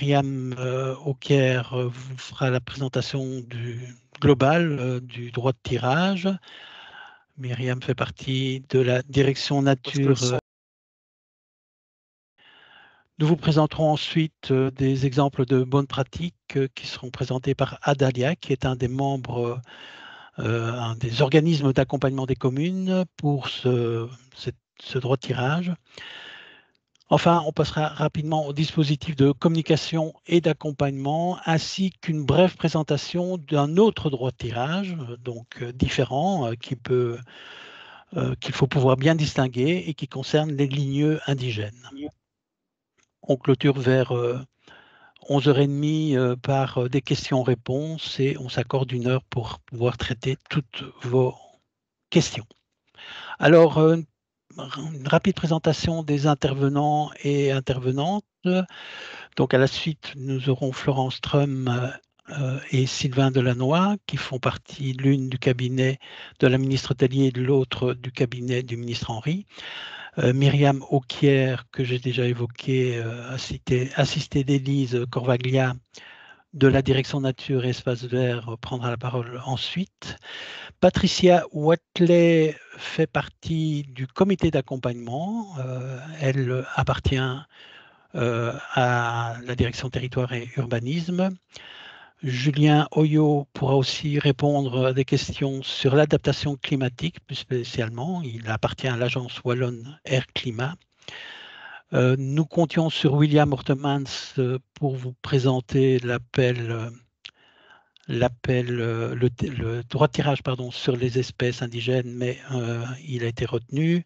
Myriam Auquier vous fera la présentation du global du droit de tirage. Myriam fait partie de la direction nature. Nous vous présenterons ensuite des exemples de bonnes pratiques qui seront présentés par Adalia, qui est un des membres un des organismes d'accompagnement des communes pour ce, droit de tirage. Enfin, on passera rapidement au dispositif de communication et d'accompagnement, ainsi qu'une brève présentation d'un autre droit de tirage, donc différent, qui peut qu'il faut pouvoir bien distinguer et qui concerne les ligneux indigènes. On clôture vers 11h30 euh, par euh, des questions-réponses et on s'accorde une heure pour pouvoir traiter toutes vos questions. Alors, euh, une rapide présentation des intervenants et intervenantes. Donc, à la suite, nous aurons Florence Trum et Sylvain Delannoy, qui font partie l'une du cabinet de la ministre Tellier et l'autre du cabinet du ministre Henri. Euh, Myriam Auquier, que j'ai déjà évoqué, euh, assistée, d'Élise Corvaglia de la direction nature et espace vert prendra la parole ensuite. Patricia Watley fait partie du comité d'accompagnement. Euh, elle appartient à la direction territoire et urbanisme. Julien Oyo pourra aussi répondre à des questions sur l'adaptation climatique, plus spécialement. Il appartient à l'agence Wallonne Air Climat. Euh, nous comptions sur William Ortemans euh, pour vous présenter l'appel, euh, le, droit de tirage pardon, sur les espèces indigènes, mais il a été retenu.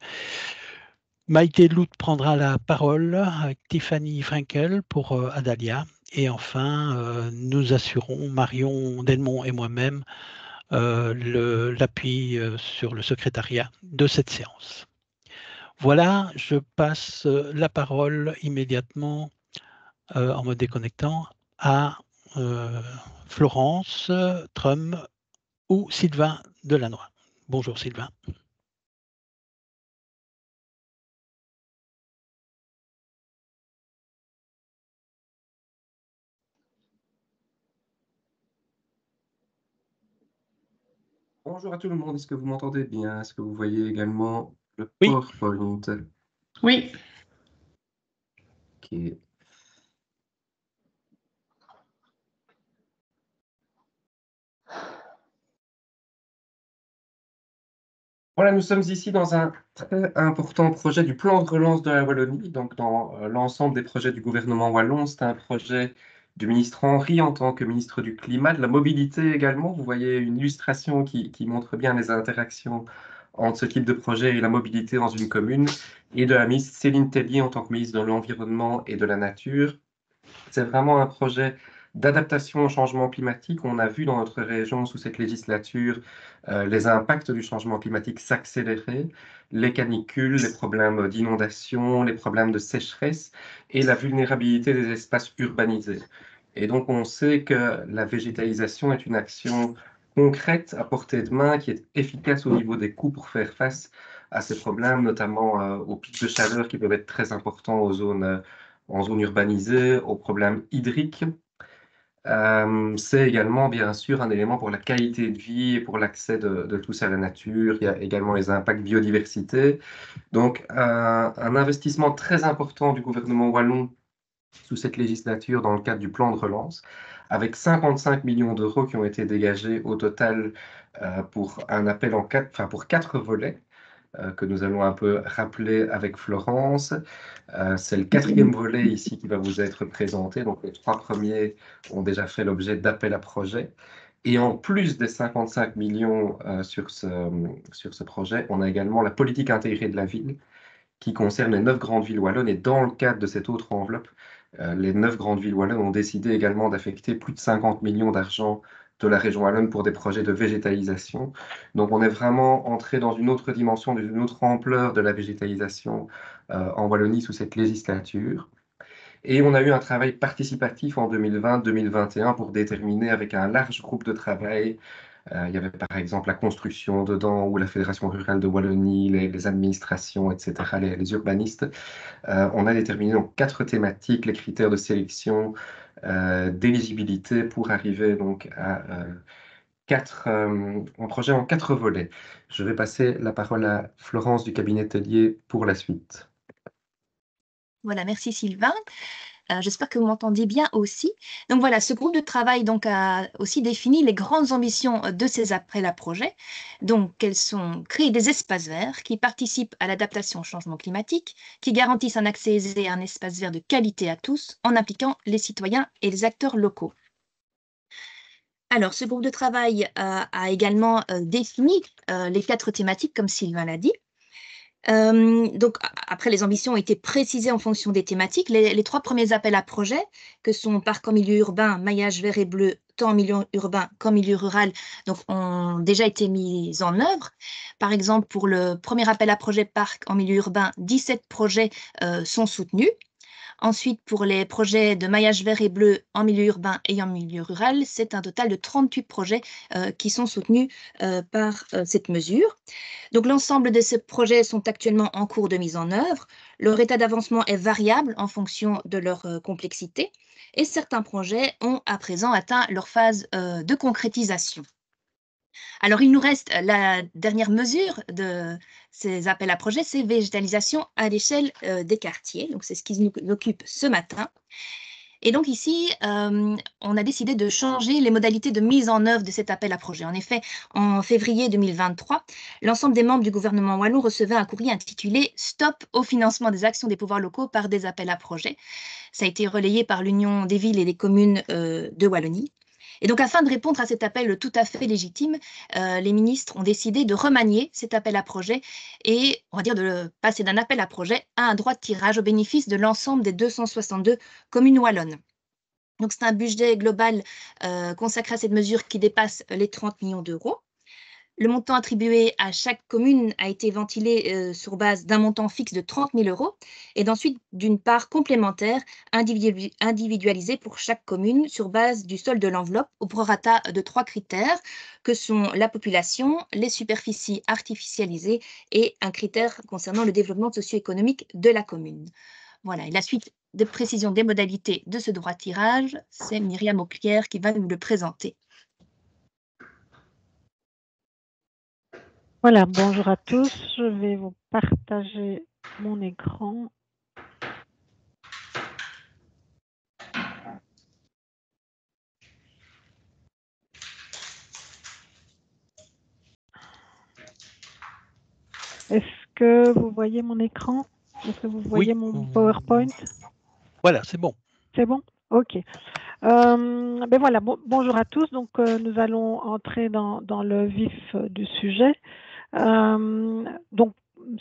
Maïté Lout prendra la parole Tiffany Frankel pour Adalia. Et enfin, nous assurons, Marion Delmont et moi-même, l'appui sur le secrétariat de cette séance. Voilà, je passe la parole immédiatement en me déconnectant à Florence Trum ou Sylvain Delannoy. Bonjour Sylvain. Bonjour à tout le monde, est-ce que vous m'entendez bien? Est-ce que vous voyez également? Le? Oui. Ok. Voilà, nous sommes ici dans un très important projet du plan de relance de la Wallonie, donc dans euh, l'ensemble des projets du gouvernement wallon. C'est un projet du ministre Henry en tant que ministre du Climat, de la mobilité également. Vous voyez une illustration qui, montre bien les interactions entre ce type de projet et la mobilité dans une commune, et de la ministre Céline Tellier en tant que ministre de l'Environnement et de la Nature. C'est vraiment un projet d'adaptation au changement climatique. On a vu dans notre région, sous cette législature, euh, les impacts du changement climatique s'accélérer, les canicules, les problèmes d'inondation, les problèmes de sécheresse et la vulnérabilité des espaces urbanisés. Et donc, on sait que la végétalisation est une action concrète à portée de main qui est efficace au niveau des coûts pour faire face à ces problèmes, notamment euh, aux pics de chaleur qui peuvent être très importants aux zones, euh, en zone urbanisée, aux problèmes hydriques euh, c'est également, bien sûr, un élément pour la qualité de vie et pour l'accès de, tous à la nature. Il y a également les impacts biodiversité. Donc, un, investissement très important du gouvernement wallon sous cette législature dans le cadre du plan de relance, avec 55 millions d'euros qui ont été dégagés au total euh, pour un appel en quatre, enfin pour quatre volets. Euh, que nous allons un peu rappeler avec Florence. Euh, c'est le quatrième volet ici qui va vous être présenté. Donc les trois premiers ont déjà fait l'objet d'appels à projet. Et en plus des 55 millions sur, ce, sur ce projet, on a également la politique intégrée de la ville qui concerne les neuf grandes villes wallonnes. Et dans le cadre de cette autre enveloppe, les neuf grandes villes wallonnes ont décidé également d'affecter plus de 50 millions d'argent de la région wallonne pour des projets de végétalisation. Donc on est vraiment entré dans une autre dimension, une autre ampleur de la végétalisation euh, en Wallonie sous cette législature. Et on a eu un travail participatif en 2020-2021 pour déterminer avec un large groupe de travail il y avait par exemple la construction dedans ou la Fédération rurale de Wallonie, les, administrations, etc., les, urbanistes. on a déterminé donc quatre thématiques, les critères de sélection, d'éligibilité pour arriver donc à quatre, un projet en quatre volets. Je vais passer la parole à Florence du cabinet Tellier pour la suite. Voilà, merci Sylvain. Euh, j'espère que vous m'entendez bien aussi. Donc voilà, ce groupe de travail donc, a aussi défini les grandes ambitions de ces projets. Donc, elles sont créer des espaces verts qui participent à l'adaptation au changement climatique, qui garantissent un accès aisé à un espace vert de qualité à tous en impliquant les citoyens et les acteurs locaux. Alors, ce groupe de travail euh, a également euh, défini les quatre thématiques, comme Sylvain l'a dit. Euh, donc, après, les ambitions ont été précisées en fonction des thématiques. Les, trois premiers appels à projets, que sont parc en milieu urbain, maillage vert et bleu, tant en milieu urbain qu'en milieu rural, donc, ont déjà été mis en œuvre. Par exemple, pour le premier appel à projet parc en milieu urbain, 17 projets euh, sont soutenus. Ensuite, pour les projets de maillage vert et bleu en milieu urbain et en milieu rural, c'est un total de 38 projets euh, qui sont soutenus euh, par euh, cette mesure. Donc, l'ensemble de ces projets sont actuellement en cours de mise en œuvre. Leur état d'avancement est variable en fonction de leur complexité et certains projets ont à présent atteint leur phase de concrétisation. Alors, il nous reste la dernière mesure de ces appels à projets, c'est végétalisation à l'échelle euh, des quartiers. Donc, c'est ce qui nous occupe ce matin. Et donc ici, euh, on a décidé de changer les modalités de mise en œuvre de cet appel à projet. En effet, en février 2023, l'ensemble des membres du gouvernement wallon recevaient un courrier intitulé Stop au financement des actions des pouvoirs locaux par des appels à projets. Ça a été relayé par l'Union des villes et des communes euh, de Wallonie. Et donc, afin de répondre à cet appel tout à fait légitime, euh, les ministres ont décidé de remanier cet appel à projet et, on va dire, de passer d'un appel à projet à un droit de tirage au bénéfice de l'ensemble des 262 communes wallonnes. Donc, c'est un budget global euh, consacré à cette mesure qui dépasse les 30 millions d'euros. Le montant attribué à chaque commune a été ventilé euh, sur base d'un montant fixe de 30 000 euros et d'ensuite d'une part complémentaire individualisée pour chaque commune sur base du solde de l'enveloppe au prorata de trois critères que sont la population, les superficies artificialisées et un critère concernant le développement socio-économique de la commune. Voilà, et la suite de précision des modalités de ce droit de tirage, c'est Myriam Auclière qui va nous le présenter. Voilà, bonjour à tous. Je vais vous partager mon écran. Est-ce que vous voyez mon écran? Est-ce que vous voyez mon PowerPoint? Voilà, c'est bon. C'est bon? Ok. Euh, ben voilà, bonjour à tous. Donc, euh, nous allons entrer dans, dans le vif du sujet. Euh, donc,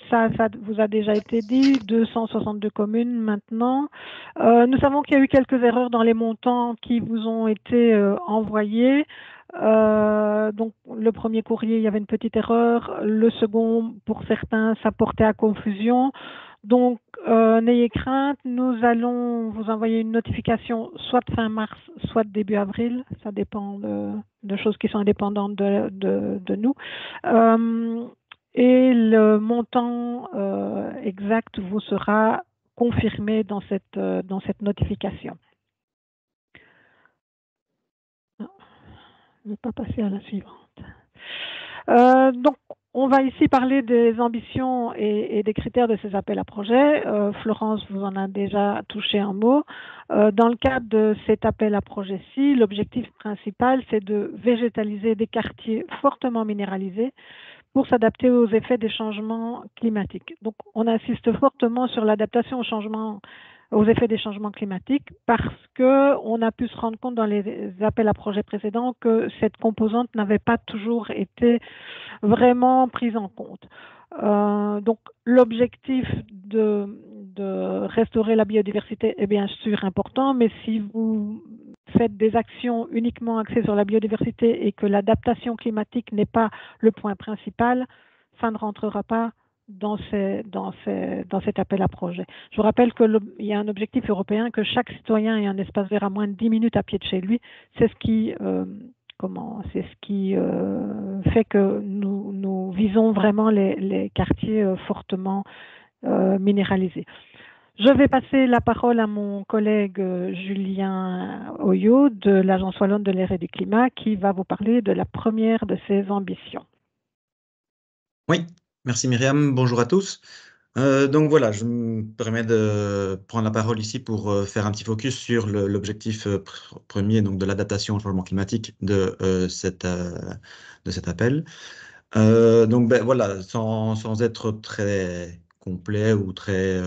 ça, ça vous a déjà été dit, 262 communes maintenant. Euh, nous savons qu'il y a eu quelques erreurs dans les montants qui vous ont été euh, envoyés. donc, le premier courrier, il y avait une petite erreur. Le second, pour certains, ça portait à confusion. Donc, n'ayez crainte, nous allons vous envoyer une notification soit fin mars, soit début avril. Ça dépend de, choses qui sont indépendantes de, nous. Euh, et le montant euh, exact vous sera confirmé dans cette, euh, dans cette notification. Ne pas passer à la suivante. Euh, donc, on va ici parler des ambitions et, des critères de ces appels à projets. Florence vous en a déjà touché un mot. dans le cadre de cet appel à projet-ci, l'objectif principal, c'est de végétaliser des quartiers fortement minéralisés pour s'adapter aux effets des changements climatiques. Donc, on insiste fortement sur l'adaptation aux changements aux effets des changements climatiques parce que on a pu se rendre compte dans les appels à projets précédents que cette composante n'avait pas toujours été vraiment prise en compte. Euh, donc l'objectif de, de, restaurer la biodiversité est bien sûr important, mais si vous faites des actions uniquement axées sur la biodiversité et que l'adaptation climatique n'est pas le point principal, ça ne rentrera pas dans, dans, ces, dans cet appel à projet. Je vous rappelle qu'il y a un objectif européen que chaque citoyen ait un espace vert à moins de 10 minutes à pied de chez lui. C'est ce qui euh, comment c'est ce qui fait que nous, visons vraiment les, quartiers fortement minéralisés. Je vais passer la parole à mon collègue Julien Oyo de l'Agence Wallonne de l'air et du climat qui va vous parler de la première de ses ambitions. Oui, merci Myriam. Bonjour à tous. Euh, donc voilà, je me permets de prendre la parole ici pour euh, faire un petit focus sur l'objectif euh, premier donc de l'adaptation au changement climatique de, cette, de cet appel. donc ben, voilà, sans, sans, être très complet ou très,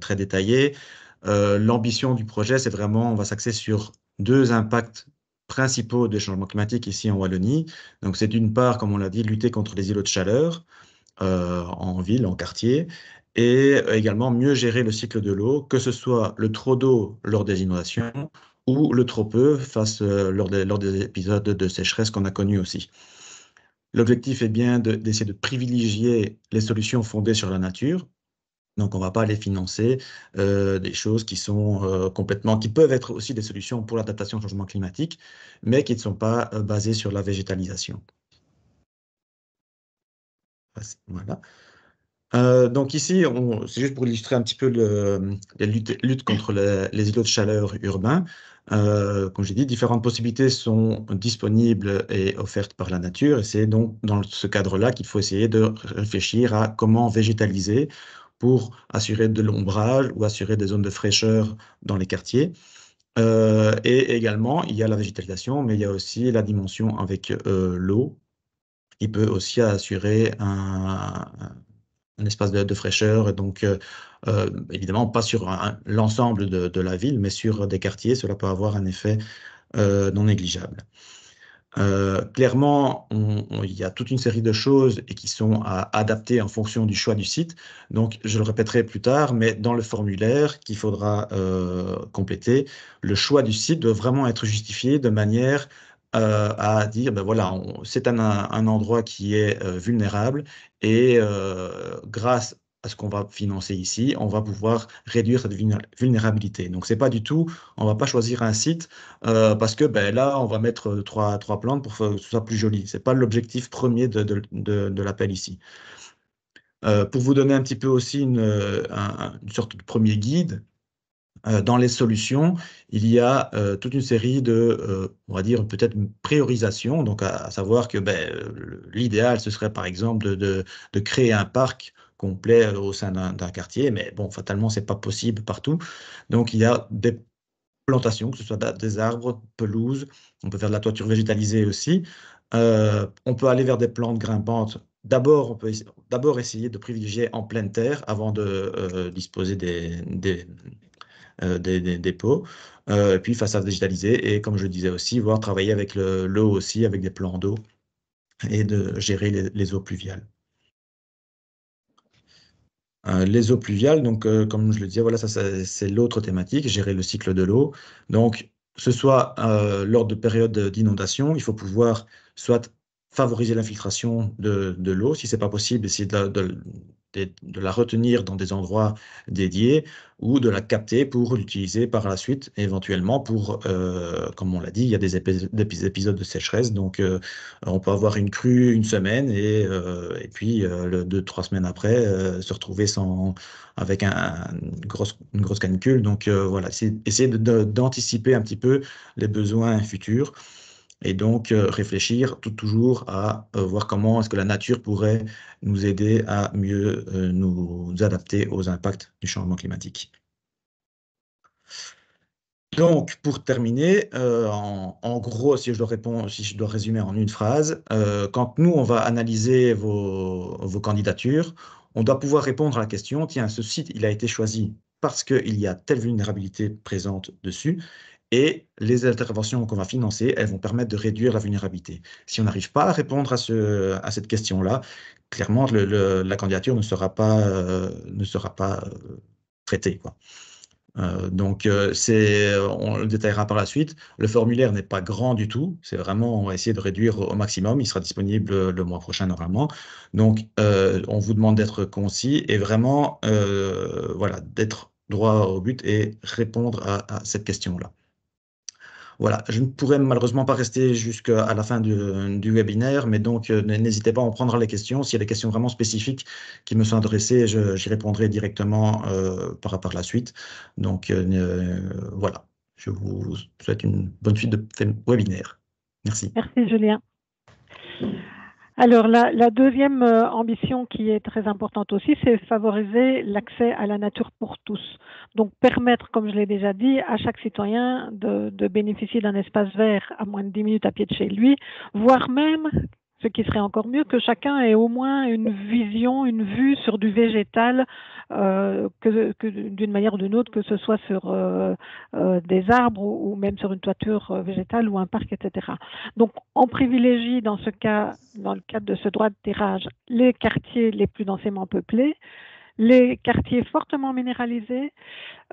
très détaillé, l'ambition du projet, c'est vraiment, on va s'axer sur deux impacts principaux des changements climatiques ici en Wallonie. Donc c'est d'une part, comme on l'a dit, lutter contre les îlots de chaleur en ville, en quartier, et également mieux gérer le cycle de l'eau, que ce soit le trop d'eau lors des inondations ou le trop peu face, euh, lors, des, épisodes de sécheresse qu'on a connus aussi. L'objectif est bien d'essayer de, privilégier les solutions fondées sur la nature. Donc, on ne va pas aller financer euh, des choses qui sont euh, complètement, qui peuvent être aussi des solutions pour l'adaptation au changement climatique, mais qui ne sont pas basées sur la végétalisation. Voilà. Euh, donc ici, c'est juste pour illustrer un petit peu la lutte, contre les, îlots de chaleur urbains. Euh, comme j'ai dit, différentes possibilités sont disponibles et offertes par la nature. Et c'est donc dans ce cadre-là qu'il faut essayer de réfléchir à comment végétaliser pour assurer de l'ombrage ou assurer des zones de fraîcheur dans les quartiers. Euh, et également, il y a la végétalisation, mais il y a aussi la dimension avec l'eau, qui peut aussi assurer un, espace de, fraîcheur. Donc, euh, euh, évidemment, pas sur l'ensemble de, la ville, mais sur des quartiers, cela peut avoir un effet euh, non négligeable. clairement, il y a toute une série de choses et qui sont à adapter en fonction du choix du site. Donc, je le répéterai plus tard, mais dans le formulaire qu'il faudra compléter, le choix du site doit vraiment être justifié de manière euh, à dire, ben voilà, c'est un, un, endroit qui est euh, vulnérable et euh, grâce à ce qu'on va financer ici, on va pouvoir réduire cette vulnérabilité. Donc, c'est pas du tout, on va pas choisir un site parce que ben, là, on va mettre trois, trois plantes pour que ce soit plus joli. C'est pas l'objectif premier de, de, de, l'appel ici. pour vous donner un petit peu aussi une, une sorte de premier guide, dans les solutions, il y a euh, toute une série de, euh, on va dire peut-être priorisation, donc à, savoir que ben, l'idéal, ce serait par exemple de, créer un parc complet au sein d'un quartier, mais bon, fatalement, c'est pas possible partout. Donc, il y a des plantations, que ce soit des arbres, pelouses, on peut faire de la toiture végétalisée aussi. on peut aller vers des plantes grimpantes D'abord, on peut d'abord essayer de privilégier en pleine terre avant de disposer des, euh, des, dépôts, euh, puis façade végétalisée, et comme je disais aussi, voir travailler avec l'eau aussi, avec des plans d'eau, et de gérer les, eaux pluviales. Euh, les eaux pluviales, donc comme je le disais, voilà, ça c'est l'autre thématique, gérer le cycle de l'eau. Donc, ce soit lors de périodes d'inondation, il faut pouvoir soit favoriser l'infiltration de, l'eau, si ce n'est pas possible, essayer de, de, de, la retenir dans des endroits dédiés ou de la capter pour l'utiliser par la suite, éventuellement pour, euh, comme on l'a dit, il y a des épisodes de sécheresse, donc euh, on peut avoir une crue une semaine et, euh, et puis deux, trois semaines après se retrouver sans, avec un, une, grosse, une grosse canicule. Donc voilà, essayer d'anticiper un petit peu les besoins futurs et donc euh, réfléchir tout, toujours à euh, voir comment est-ce que la nature pourrait nous aider à mieux euh, nous adapter aux impacts du changement climatique. Donc, pour terminer, en, gros, si je, dois répondre, si je dois résumer en une phrase, quand nous, on va analyser vos, vos, candidatures, on doit pouvoir répondre à la question, tiens, ce site, il a été choisi parce qu'il y a telle vulnérabilité présente dessus, et les interventions qu'on va financer, elles vont permettre de réduire la vulnérabilité. Si on n'arrive pas à répondre à, ce, à cette question-là, clairement, la candidature ne sera pas, euh, euh, traitée. Euh, donc, on le détaillera par la suite. Le formulaire n'est pas grand du tout. C'est vraiment, on va essayer de réduire au maximum. Il sera disponible le mois prochain normalement. Donc, on vous demande d'être concis et vraiment, voilà, d'être droit au but et répondre à cette question-là. Voilà, je ne pourrais malheureusement pas rester jusqu'à la fin du, webinaire, mais donc n'hésitez pas à en prendre les questions. S'il y a des questions vraiment spécifiques qui me sont adressées, j'y répondrai directement par, par la suite. Donc voilà, je vous souhaite une bonne suite de webinaire. Merci. Merci Julien. Alors, la, deuxième euh, ambition qui est très importante aussi, c'est favoriser l'accès à la nature pour tous. Donc, permettre, comme je l'ai déjà dit, à chaque citoyen de, de bénéficier d'un espace vert à moins de 10 minutes à pied de chez lui, voire même ce qui serait encore mieux que chacun ait au moins une vision, une vue sur du végétal, euh, d'une manière ou d'une autre, que ce soit sur euh, euh, des arbres ou, même sur une toiture végétale ou un parc, etc. Donc, on privilégie dans ce cas, dans le cadre de ce droit de tirage, les quartiers les plus densément peuplés, les quartiers fortement minéralisés.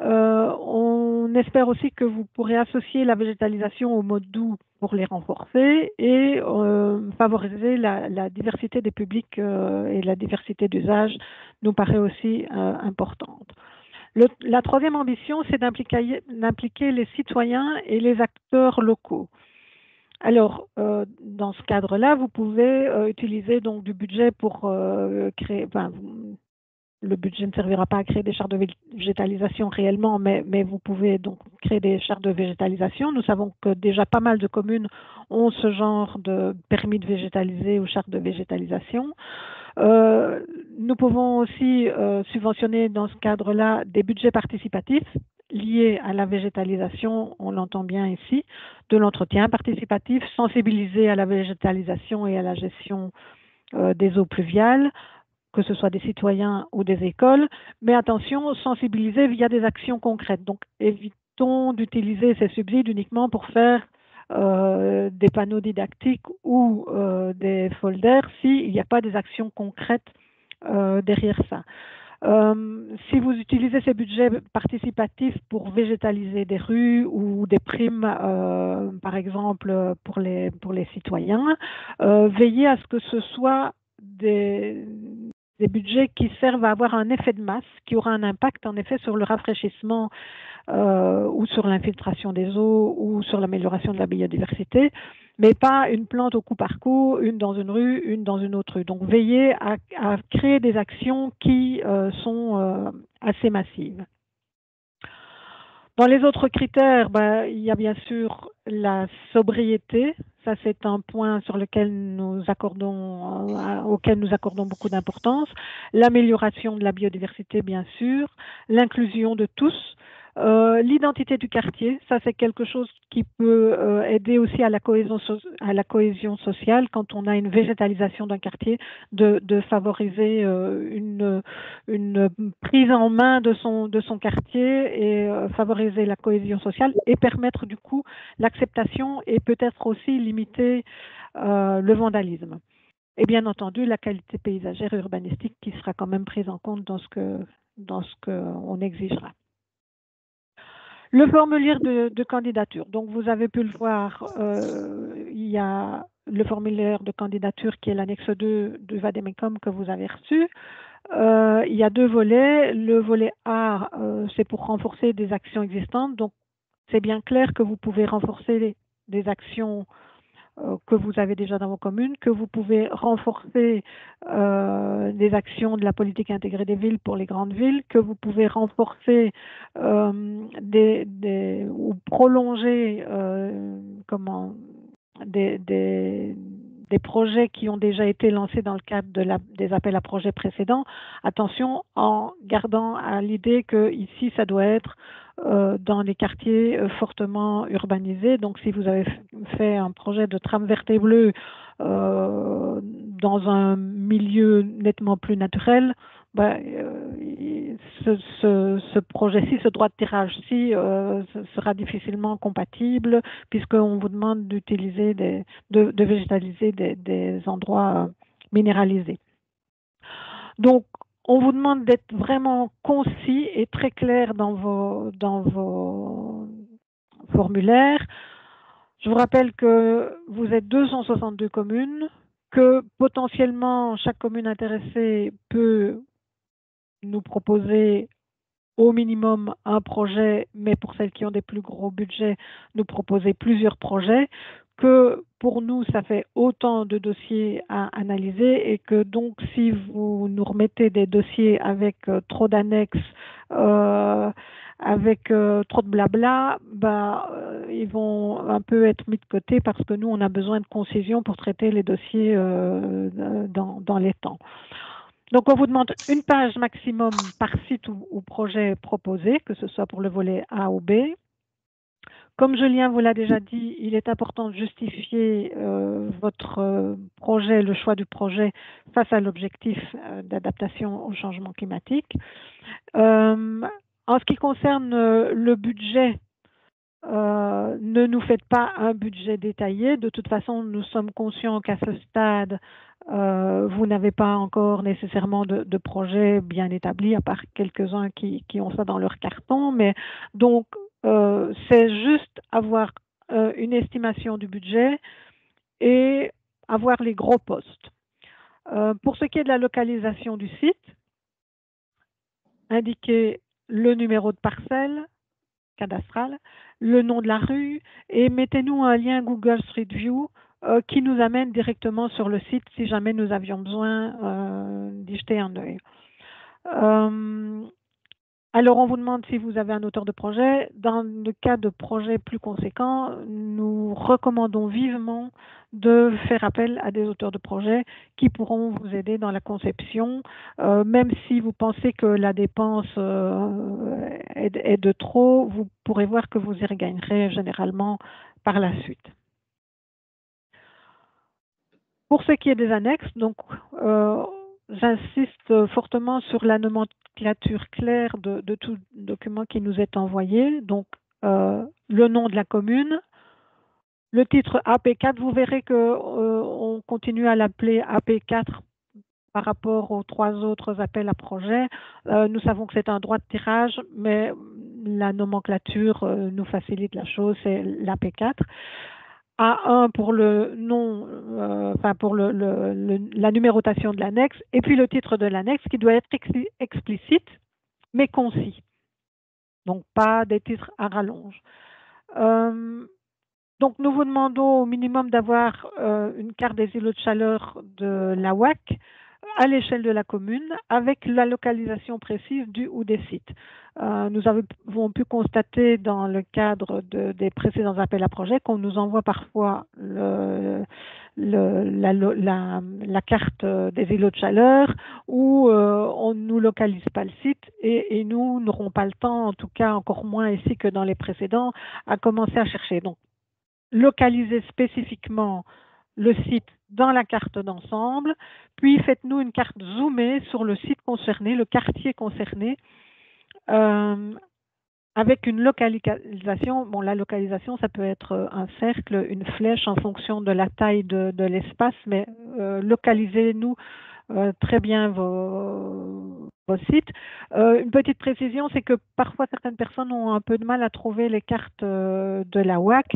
Euh, on espère aussi que vous pourrez associer la végétalisation au mode doux pour les renforcer et euh, favoriser la, diversité des publics euh, et la diversité d'usages nous paraît aussi importante. la troisième ambition, c'est d'impliquer les citoyens et les acteurs locaux. Alors, dans ce cadre-là, vous pouvez utiliser donc du budget pour créer, le budget ne servira pas à créer des chartes de végétalisation réellement, mais, vous pouvez donc créer des chartes de végétalisation. Nous savons que déjà pas mal de communes ont ce genre de permis de végétaliser ou charte de végétalisation. Euh, nous pouvons aussi euh, subventionner dans ce cadre-là des budgets participatifs liés à la végétalisation, on l'entend bien ici, de l'entretien participatif, sensibiliser à la végétalisation et à la gestion euh, des eaux pluviales, que ce soit des citoyens ou des écoles, mais attention, sensibiliser via des actions concrètes. Donc, évitons d'utiliser ces subsides uniquement pour faire euh, des panneaux didactiques ou euh, des folders s'il n'y a pas des actions concrètes euh, derrière ça. si vous utilisez ces budgets participatifs pour végétaliser des rues ou des primes, par exemple, pour les, pour les citoyens, veillez à ce que ce soit des, des budgets qui servent à avoir un effet de masse, qui aura un impact en effet sur le rafraîchissement euh, ou sur l'infiltration des eaux ou sur l'amélioration de la biodiversité, mais pas une plante au coup par coup, une dans une rue, une dans une autre rue. Donc veillez à, créer des actions qui euh, sont euh, assez massives. Dans les autres critères, ben, il y a bien sûr la sobriété. Ça, c'est un point sur lequel nous accordons, euh, auquel nous accordons beaucoup d'importance. L'amélioration de la biodiversité, bien sûr. L'inclusion de tous. Euh, l'identité du quartier, ça c'est quelque chose qui peut euh, aider aussi à la, cohésion sociale quand on a une végétalisation d'un quartier, de, favoriser euh, une, prise en main de son, de son quartier et favoriser la cohésion sociale et permettre du coup l'acceptation et peut-être aussi limiter le vandalisme. Et bien entendu, la qualité paysagère et urbanistique qui sera quand même prise en compte dans ce que dans ce qu'on exigera. Le formulaire de, candidature. Donc, vous avez pu le voir, euh, il y a le formulaire de candidature qui est l'annexe 2 du Vademecum que vous avez reçu. Euh, il y a deux volets. Le volet A, euh, c'est pour renforcer des actions existantes. Donc, c'est bien clair que vous pouvez renforcer des actions que vous avez déjà dans vos communes, que vous pouvez renforcer euh, des actions de la politique intégrée des villes pour les grandes villes, que vous pouvez renforcer euh, ou prolonger comment, des, projets qui ont déjà été lancés dans le cadre des appels à projets précédents. Attention en gardant à l'idée que ici, ça doit être euh, dans les quartiers euh, fortement urbanisés. Donc, si vous avez fait un projet de tram verte et bleue euh, dans un milieu nettement plus naturel, bah, ce, projet-ci, ce droit de tirage-ci sera difficilement compatible puisqu'on vous demande d'utiliser de, de, végétaliser des, des endroits minéralisés. Donc, on vous demande d'être vraiment concis et très clair dans vos, formulaires. Je vous rappelle que vous êtes 262 communes, que potentiellement chaque commune intéressée peut nous proposer au minimum un projet, mais pour celles qui ont des plus gros budgets, nous proposer plusieurs projets, que pour nous, ça fait autant de dossiers à analyser et que donc si vous nous remettez des dossiers avec euh, trop d'annexes, euh, avec euh, trop de blabla, bah, ils vont un peu être mis de côté parce que nous, on a besoin de concision pour traiter les dossiers dans, dans, les temps. Donc, on vous demande une page maximum par site ou projet proposé, que ce soit pour le volet A ou B. Comme Julien vous l'a déjà dit, il est important de justifier euh, votre euh, projet, le choix du projet face à l'objectif euh, d'adaptation au changement climatique. en ce qui concerne le budget, ne nous faites pas un budget détaillé. De toute façon, nous sommes conscients qu'à ce stade, vous n'avez pas encore nécessairement de, projet bien établi, à part quelques-uns qui, qui, ont ça dans leur carton. Mais donc, euh, c'est juste avoir euh, une estimation du budget et avoir les gros postes. Euh, pour ce qui est de la localisation du site, indiquez le numéro de parcelle cadastrale, le nom de la rue et mettez-nous un lien Google Street View qui nous amène directement sur le site si jamais nous avions besoin d'y jeter un œil. Alors, on vous demande si vous avez un auteur de projet. Dans le cas de projets plus conséquents, nous recommandons vivement de faire appel à des auteurs de projet qui pourront vous aider dans la conception, euh, même si vous pensez que la dépense euh, est, de trop, vous pourrez voir que vous y regagnerez généralement par la suite. Pour ce qui est des annexes, donc euh, j'insiste fortement sur la nomenclature claire de, tout document qui nous est envoyé. Donc, euh, le nom de la commune, le titre AP4, vous verrez que euh, on continue à l'appeler AP4 par rapport aux trois autres appels à projet. Euh, nous savons que c'est un droit de tirage, mais la nomenclature nous facilite la chose, c'est l'AP4. A1 pour le nom, euh, pour la numérotation de l'annexe, et puis le titre de l'annexe qui doit être explicite mais concis. Donc pas des titres à rallonge. Euh, donc nous vous demandons au minimum d'avoir euh, une carte des îlots de chaleur de la WAC à l'échelle de la commune avec la localisation précise du ou des sites. Euh, nous avons pu constater dans le cadre de, des précédents appels à projets qu'on nous envoie parfois la, carte des îlots de chaleur où euh, on ne nous localise pas le site et nous n'aurons pas le temps, en tout cas encore moins ici que dans les précédents, à commencer à chercher. Donc, localiser spécifiquement le site dans la carte d'ensemble, puis faites-nous une carte zoomée sur le site concerné, le quartier concerné, euh, avec une localisation. Bon, la localisation, ça peut être un cercle, une flèche en fonction de la taille de, l'espace, mais euh, localisez-nous euh, très bien vos, sites. Euh, une petite précision, c'est que parfois certaines personnes ont un peu de mal à trouver les cartes euh, de la WAC.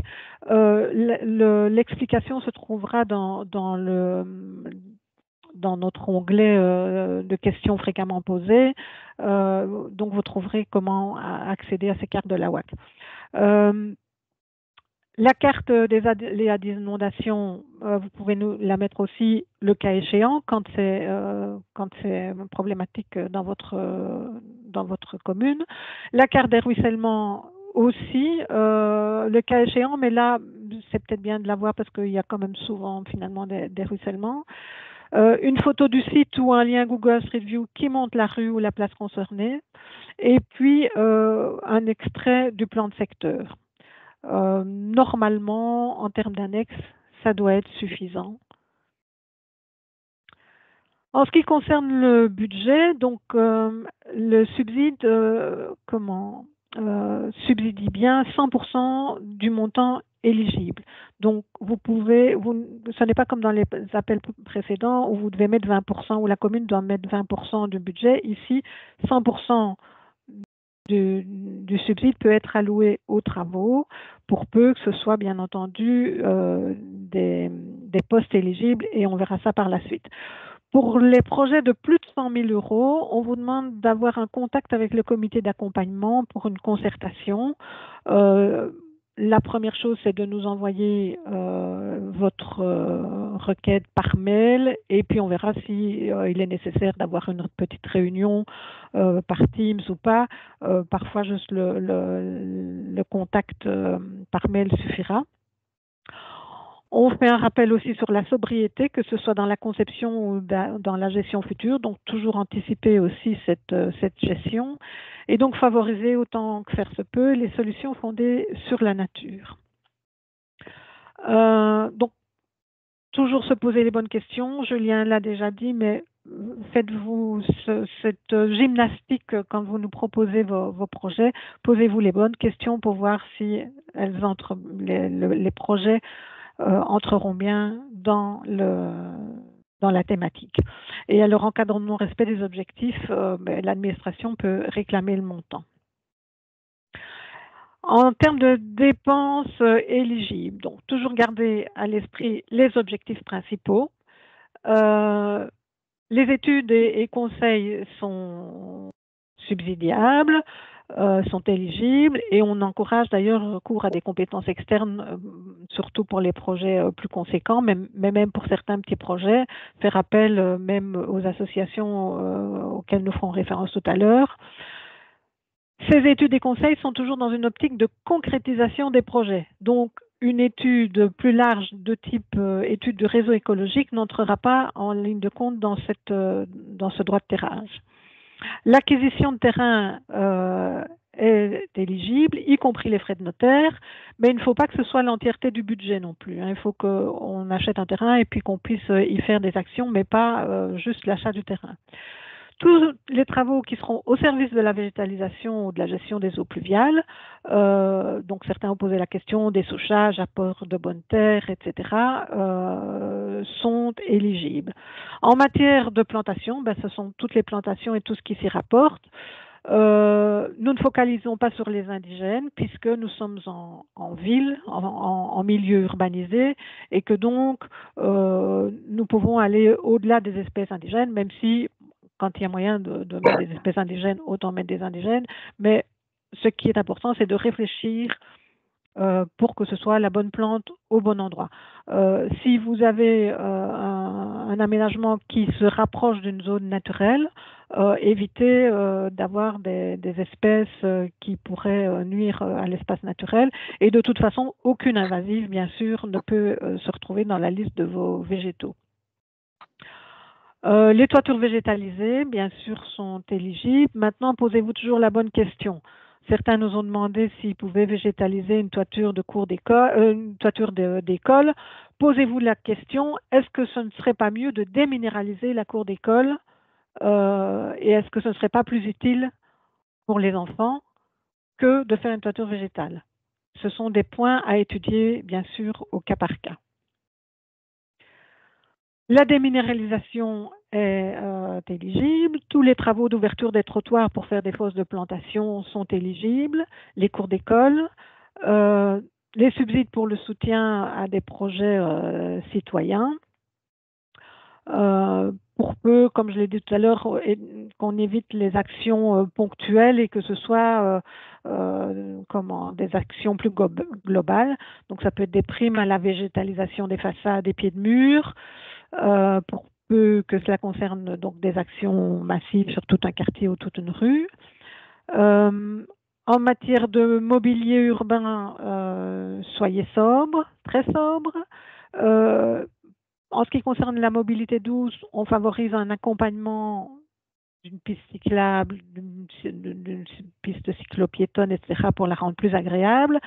L'explication se trouvera dans notre onglet de questions fréquemment posées. donc, vous trouverez comment accéder à ces cartes de la WAC. La carte des aléas d'inondation, euh, vous pouvez nous la mettre aussi le cas échéant quand c'est euh, quand c'est problématique dans votre dans votre commune. La carte des ruissellements aussi, euh, le cas échéant, mais là c'est peut-être bien de la voir parce qu'il y a quand même souvent finalement des, des ruissellements. une photo du site ou un lien Google Street View qui montre la rue ou la place concernée, et puis un extrait du plan de secteur. Euh, normalement, en termes d'annexe, ça doit être suffisant. En ce qui concerne le budget, donc euh, le subside, euh, comment subsidie bien 100% du montant éligible. Donc vous pouvez, vous, ce n'est pas comme dans les appels précédents où vous devez mettre 20% ou la commune doit mettre 20% du budget. Ici, 100% du, du, subside peut être alloué aux travaux pour peu que ce soit bien entendu euh, des, des, postes éligibles et on verra ça par la suite. Pour les projets de plus de 100 000 euros, on vous demande d'avoir un contact avec le comité d'accompagnement pour une concertation. Euh, la première chose, c'est de nous envoyer euh, votre euh, requête par mail et puis on verra si il est nécessaire d'avoir une petite réunion par Teams ou pas. parfois, juste le, le contact par mail suffira. On fait un rappel aussi sur la sobriété, que ce soit dans la conception ou dans la gestion future, donc toujours anticiper aussi cette, euh, cette gestion et donc favoriser autant que faire se peut les solutions fondées sur la nature. Euh, donc, toujours se poser les bonnes questions. Julien l'a déjà dit, mais faites-vous cette gymnastique quand vous nous proposez vos, projets. Posez-vous les bonnes questions pour voir si elles entrent, les projets euh, entreront bien dans, la thématique. Et à leur encadrement respect des objectifs, euh, ben, l'administration peut réclamer le montant. En termes de dépenses euh, éligibles, donc toujours garder à l'esprit les objectifs principaux. les études et conseils sont subsidiables. Euh, sont éligibles et on encourage d'ailleurs recours à des compétences externes, euh, surtout pour les projets euh, plus conséquents, mais, même pour certains petits projets, faire appel même aux associations auxquelles nous ferons référence tout à l'heure. Ces études et conseils sont toujours dans une optique de concrétisation des projets. Donc, une étude plus large de type étude du réseau écologique n'entrera pas en ligne de compte dans, cette, dans ce droit de terrage. L'acquisition de terrain euh, est éligible, y compris les frais de notaire, mais il ne faut pas que ce soit l'entièreté du budget non plus. Hein. Il faut qu'on achète un terrain et puis qu'on puisse y faire des actions, mais pas euh, juste l'achat du terrain tous les travaux qui seront au service de la végétalisation ou de la gestion des eaux pluviales, euh, donc certains ont posé la question des souchages, apports de bonne terre, etc., euh, sont éligibles. En matière de plantation, ben, ce sont toutes les plantations et tout ce qui s'y rapporte. Euh, nous ne focalisons pas sur les indigènes puisque nous sommes en, ville, en, milieu urbanisé, et que donc nous pouvons aller au-delà des espèces indigènes, même si quand il y a moyen de, mettre des espèces indigènes, autant mettre des indigènes. Mais ce qui est important, c'est de réfléchir euh, pour que ce soit la bonne plante au bon endroit. Euh, si vous avez euh, un, aménagement qui se rapproche d'une zone naturelle, évitez d'avoir des, des, espèces qui pourraient nuire à l'espace naturel. Et de toute façon, aucune invasive, bien sûr, ne peut se retrouver dans la liste de vos végétaux. Euh, les toitures végétalisées, bien sûr, sont éligibles. Maintenant, posez-vous toujours la bonne question. Certains nous ont demandé s'ils pouvaient végétaliser une toiture de cours d'école, euh. Posez-vous la question est-ce que ce ne serait pas mieux de déminéraliser la cour d'école euh, et est-ce que ce ne serait pas plus utile pour les enfants que de faire une toiture végétale? Ce sont des points à étudier, bien sûr, au cas par cas. La déminéralisation est euh, éligible. Tous les travaux d'ouverture des trottoirs pour faire des fosses de plantation sont éligibles. Les cours d'école. Euh, les subsides pour le soutien à des projets euh, citoyens. pour peu, comme je l'ai dit tout à l'heure, qu'on évite les actions ponctuelles et que ce soit des actions plus globales. Donc ça peut être des primes à la végétalisation des façades et pieds de mur, euh, pour peu que cela concerne donc des actions massives sur tout un quartier ou toute une rue. Euh, en matière de mobilier urbain, euh, soyez sobre, très sobre. en ce qui concerne la mobilité douce, on favorise un accompagnement d'une piste cyclable, d'une piste cyclopiétonne, etc., pour la rendre plus agréable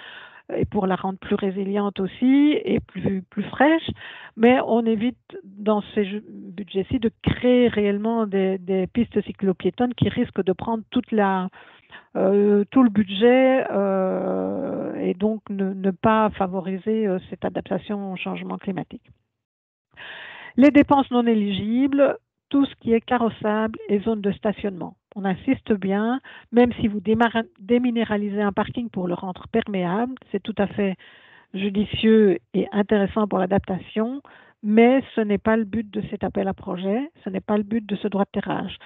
et pour la rendre plus résiliente aussi et plus, plus fraîche. Mais on évite dans ces budgets-ci de créer réellement des, des, pistes cyclopiétonnes qui risquent de prendre toute la, euh, tout le budget euh, et donc ne, ne pas favoriser euh, cette adaptation au changement climatique. Les dépenses non éligibles, tout ce qui est carrossable et zone de stationnement. On insiste bien, même si vous déminéralisez un parking pour le rendre perméable, c'est tout à fait judicieux et intéressant pour l'adaptation, mais ce n'est pas le but de cet appel à projet, ce n'est pas le but de ce droit de tirage.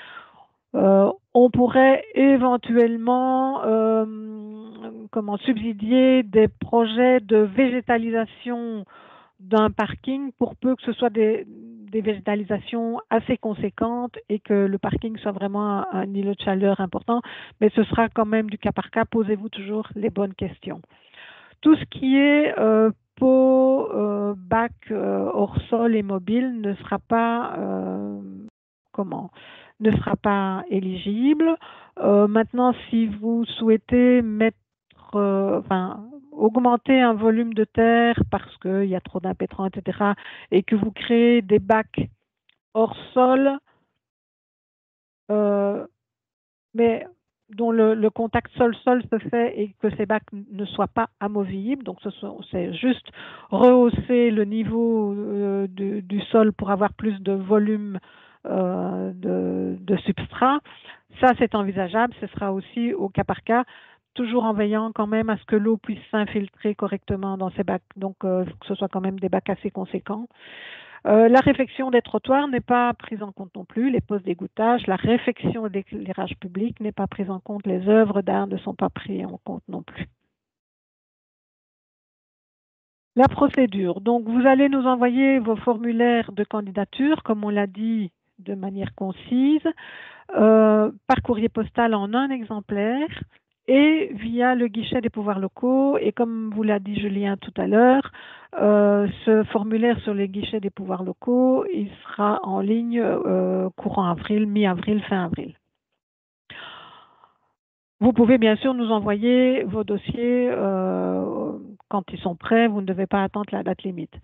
Euh, on pourrait éventuellement euh, comment subsidier des projets de végétalisation d'un parking pour peu que ce soit des, végétalisations assez conséquentes et que le parking soit vraiment un, îlot de chaleur important, mais ce sera quand même du cas par cas. Posez-vous toujours les bonnes questions. Tout ce qui est euh, pot, euh, bac euh, hors sol et mobile ne sera pas comment? Ne sera pas éligible. maintenant, si vous souhaitez mettre, enfin, augmenter un volume de terre parce qu'il y a trop d'impétrants, etc., et que vous créez des bacs hors sol, euh, mais dont le, contact sol-sol se fait et que ces bacs ne soient pas amovibles. Donc, c'est juste rehausser le niveau euh, du, sol pour avoir plus de volume euh, de, de, substrat. Ça, c'est envisageable. Ce sera aussi au cas par cas toujours en veillant quand même à ce que l'eau puisse s'infiltrer correctement dans ces bacs. Donc, euh, que ce soit quand même des bacs assez conséquents. Euh, la réfection des trottoirs n'est pas prise en compte non plus, les postes d'égouttage, la réfection de l'éclairage public n'est pas prise en compte, les œuvres d'art ne sont pas prises en compte non plus. La procédure. Donc, vous allez nous envoyer vos formulaires de candidature, comme on l'a dit de manière concise, euh, par courrier postal en un exemplaire et via le guichet des pouvoirs locaux. Et comme vous l'a dit Julien tout à l'heure, euh, ce formulaire sur les guichets des pouvoirs locaux, il sera en ligne euh, courant avril, mi-avril, fin avril. Vous pouvez bien sûr nous envoyer vos dossiers euh, quand ils sont prêts, vous ne devez pas attendre la date limite.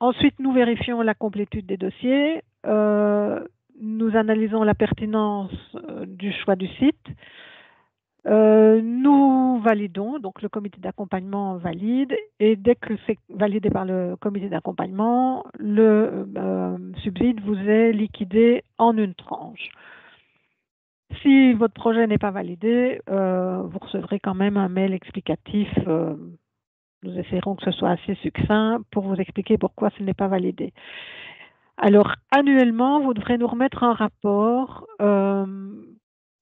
ensuite, nous vérifions la complétude des dossiers. nous analysons la pertinence du choix du site. Euh, nous validons, donc le comité d'accompagnement valide, et dès que c'est validé par le comité d'accompagnement, le euh, subside vous est liquidé en une tranche. Si votre projet n'est pas validé, euh, vous recevrez quand même un mail explicatif. nous essayerons que ce soit assez succinct pour vous expliquer pourquoi ce n'est pas validé. Alors, annuellement, vous devrez nous remettre un rapport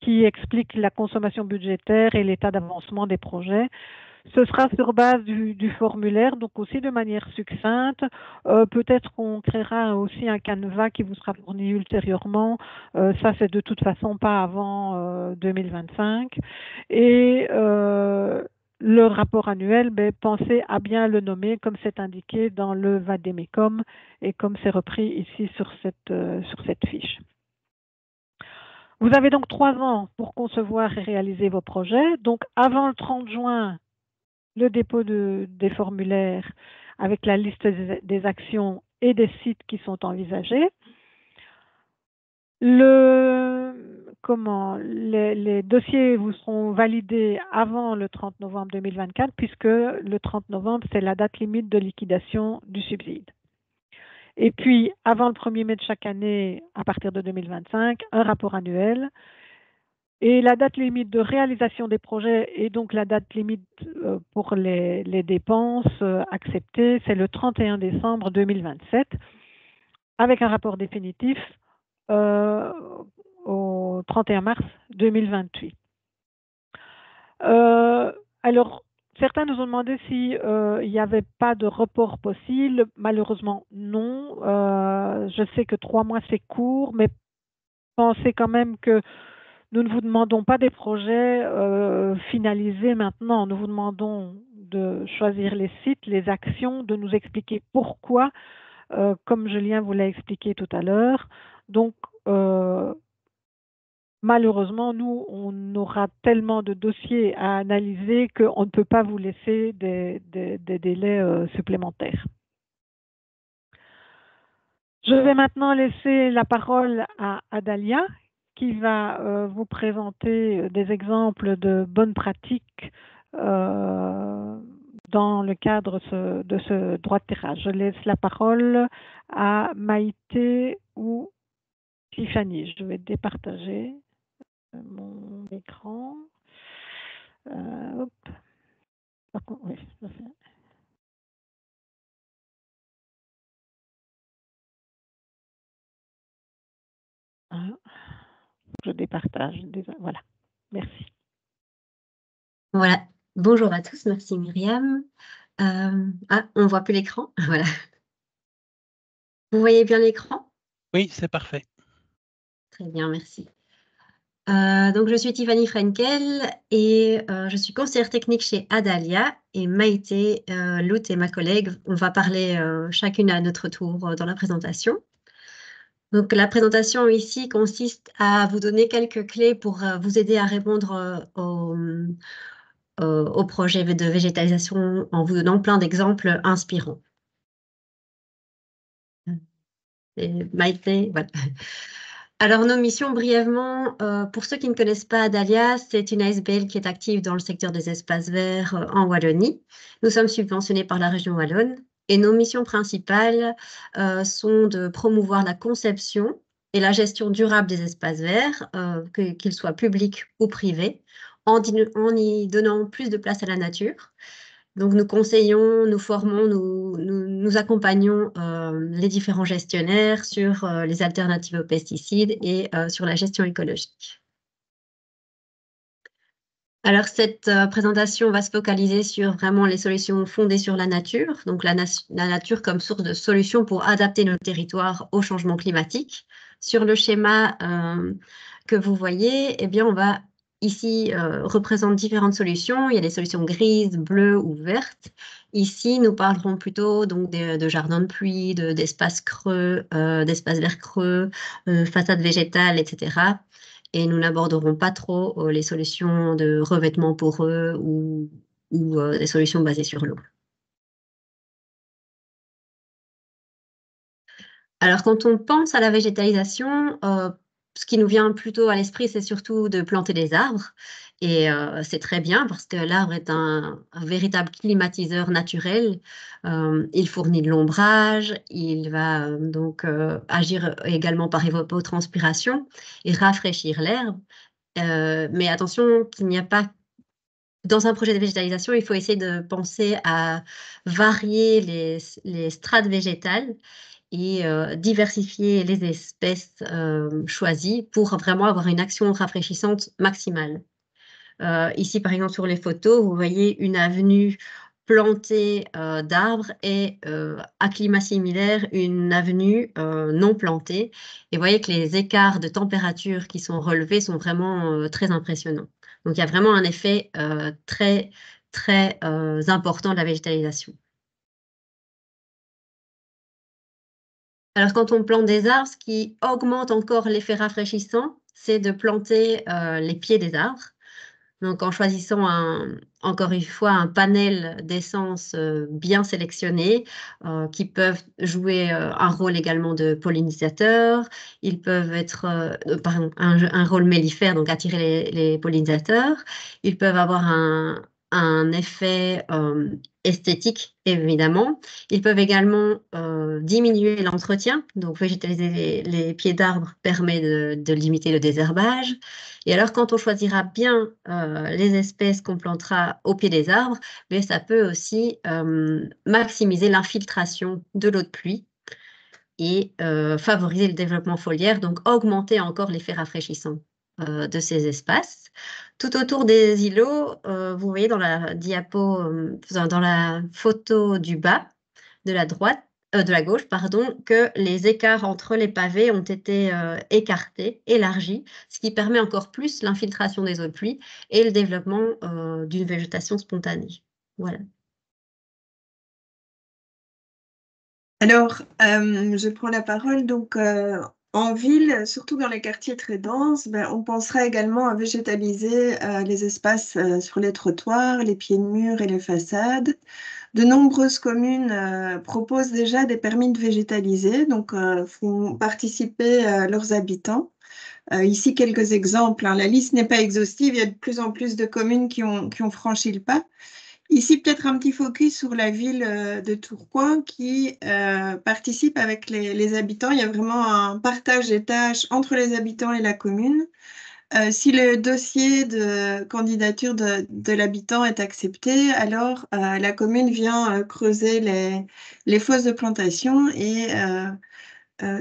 qui explique la consommation budgétaire et l'état d'avancement des projets. Ce sera sur base du, formulaire, donc aussi de manière succincte. Euh, peut-être qu'on créera aussi un canevas qui vous sera fourni ultérieurement. Euh, ça, c'est de toute façon pas avant 2025. Euh, et le rapport annuel, ben, pensez à bien le nommer comme c'est indiqué dans le VADEMECOM et comme c'est repris ici sur cette, sur cette fiche. Vous avez donc trois ans pour concevoir et réaliser vos projets. Donc, avant le 30 juin, le dépôt des formulaires avec la liste des actions et des sites qui sont envisagés. Comment, les, les, dossiers vous seront validés avant le 30 novembre 2024 puisque le 30 novembre, c'est la date limite de liquidation du subside. Et puis, avant le 1er mai de chaque année, à partir de 2025, un rapport annuel. Et la date limite de réalisation des projets et donc la date limite euh, pour les, dépenses euh, acceptées, c'est le 31 décembre 2027, avec un rapport définitif euh, au 31 mars 2028. alors, Certains nous ont demandé s'il euh, n'y avait pas de report possible. Malheureusement, non. Euh, je sais que trois mois, c'est court, mais pensez quand même que nous ne vous demandons pas des projets euh, finalisés maintenant. Nous vous demandons de choisir les sites, les actions, de nous expliquer pourquoi, comme Julien vous l'a expliqué tout à l'heure. Donc, malheureusement, nous, on aura tellement de dossiers à analyser qu'on ne peut pas vous laisser des, délais euh, supplémentaires. Je vais maintenant laisser la parole à Adalia qui va euh, vous présenter euh, des exemples de bonnes pratiques dans le cadre de ce droit de tirage. Je laisse la parole à Maïté ou Tiffany. Je vais départager euh, mon écran. Euh, hop. Par contre, oui, je Je départage. Voilà. Merci. Voilà. Bonjour à tous. Merci Myriam. Euh, ah, on voit plus l'écran. Voilà. Vous voyez bien l'écran? Oui, c'est parfait. Très bien, merci. Euh, donc, je suis Tiffany Frenkel et euh, je suis conseillère technique chez Adalia. Et Maïté, euh, Lout et ma collègue, on va parler chacune à notre tour dans la présentation. Donc, la présentation ici consiste à vous donner quelques clés pour vous aider à répondre au, au projet de végétalisation en vous donnant plein d'exemples inspirants. Et Maïté, voilà. Alors, nos missions, brièvement, euh, pour ceux qui ne connaissent pas Adalia, c'est une ASBL qui est active dans le secteur des espaces verts euh, en Wallonie. Nous sommes subventionnés par la région Wallonne et nos missions principales euh, sont de promouvoir la conception et la gestion durable des espaces verts, qu'ils soient publics ou privés, en, en, y donnant plus de place à la nature, donc, nous conseillons, nous formons, nous, nous, accompagnons euh, les différents gestionnaires sur euh, les alternatives aux pesticides et euh, sur la gestion écologique. Alors, cette présentation va se focaliser sur vraiment les solutions fondées sur la nature, donc la, la, nature comme source de solutions pour adapter nos territoires au changement climatique. Sur le schéma que vous voyez, eh bien, on va Ici, euh, représente différentes solutions. Il y a des solutions grises, bleues ou vertes. Ici, nous parlerons plutôt donc de, jardins de pluie, d'espaces creux, euh, d'espaces verts creux, euh, façades végétales, etc. Et nous n'aborderons pas trop les solutions de revêtement poreux ou, ou des solutions basées sur l'eau. Alors, quand on pense à la végétalisation, ce qui nous vient plutôt à l'esprit, c'est surtout de planter des arbres. Et euh, c'est très bien parce que l'arbre est un, véritable climatiseur naturel. Euh, il fournit de l'ombrage, il va euh, donc agir également par évapotranspiration et rafraîchir l'herbe. mais attention qu'il n'y a pas dans un projet de végétalisation, il faut essayer de penser à varier les, les strates végétales euh, diversifier les espèces euh, choisies pour vraiment avoir une action rafraîchissante maximale. Euh, ici, par exemple, sur les photos, vous voyez une avenue plantée d'arbres et à climat similaire, une avenue non plantée. Et vous voyez que les écarts de température qui sont relevés sont vraiment très impressionnants. Donc, il y a vraiment un effet très, très important de la végétalisation. Alors, quand on plante des arbres, ce qui augmente encore l'effet rafraîchissant, c'est de planter euh, les pieds des arbres. Donc, en choisissant encore une fois un panel d'essences euh, bien sélectionnées euh, qui peuvent jouer un rôle également de pollinisateurs. Ils peuvent être un, rôle mellifère, donc attirer les pollinisateurs. Ils peuvent avoir un, un effet euh, esthétique, évidemment. Ils peuvent également euh, diminuer l'entretien. Donc, végétaliser les, pieds d'arbres permet de, limiter le désherbage. Et alors, quand on choisira bien euh, les espèces qu'on plantera au pied des arbres, mais ça peut aussi maximiser l'infiltration de l'eau de pluie et favoriser le développement foliaire, donc augmenter encore l'effet rafraîchissant de ces espaces. Tout autour des îlots, euh, vous voyez dans la diapo, euh, dans la photo du bas, de la droite, euh, de la gauche, pardon, que les écarts entre les pavés ont été écartés, élargis, ce qui permet encore plus l'infiltration des eaux de pluie et le développement d'une végétation spontanée. Voilà. Alors, je prends la parole. Donc, en ville, surtout dans les quartiers très denses, ben, on pensera également à végétaliser euh, les espaces euh, sur les trottoirs, les pieds de mur et les façades. De nombreuses communes euh, proposent déjà des permis de végétaliser, donc font participer leurs habitants. ici, quelques exemples. Hein. La liste n'est pas exhaustive, il y a de plus en plus de communes qui ont, qui ont franchi le pas. Ici, peut-être un petit focus sur la ville euh, de Tourcoing qui euh, participe avec les, habitants. Il y a vraiment un partage des tâches entre les habitants et la commune. Euh, si le dossier de candidature de, l'habitant est accepté, alors la commune vient creuser les, les, fosses de plantation et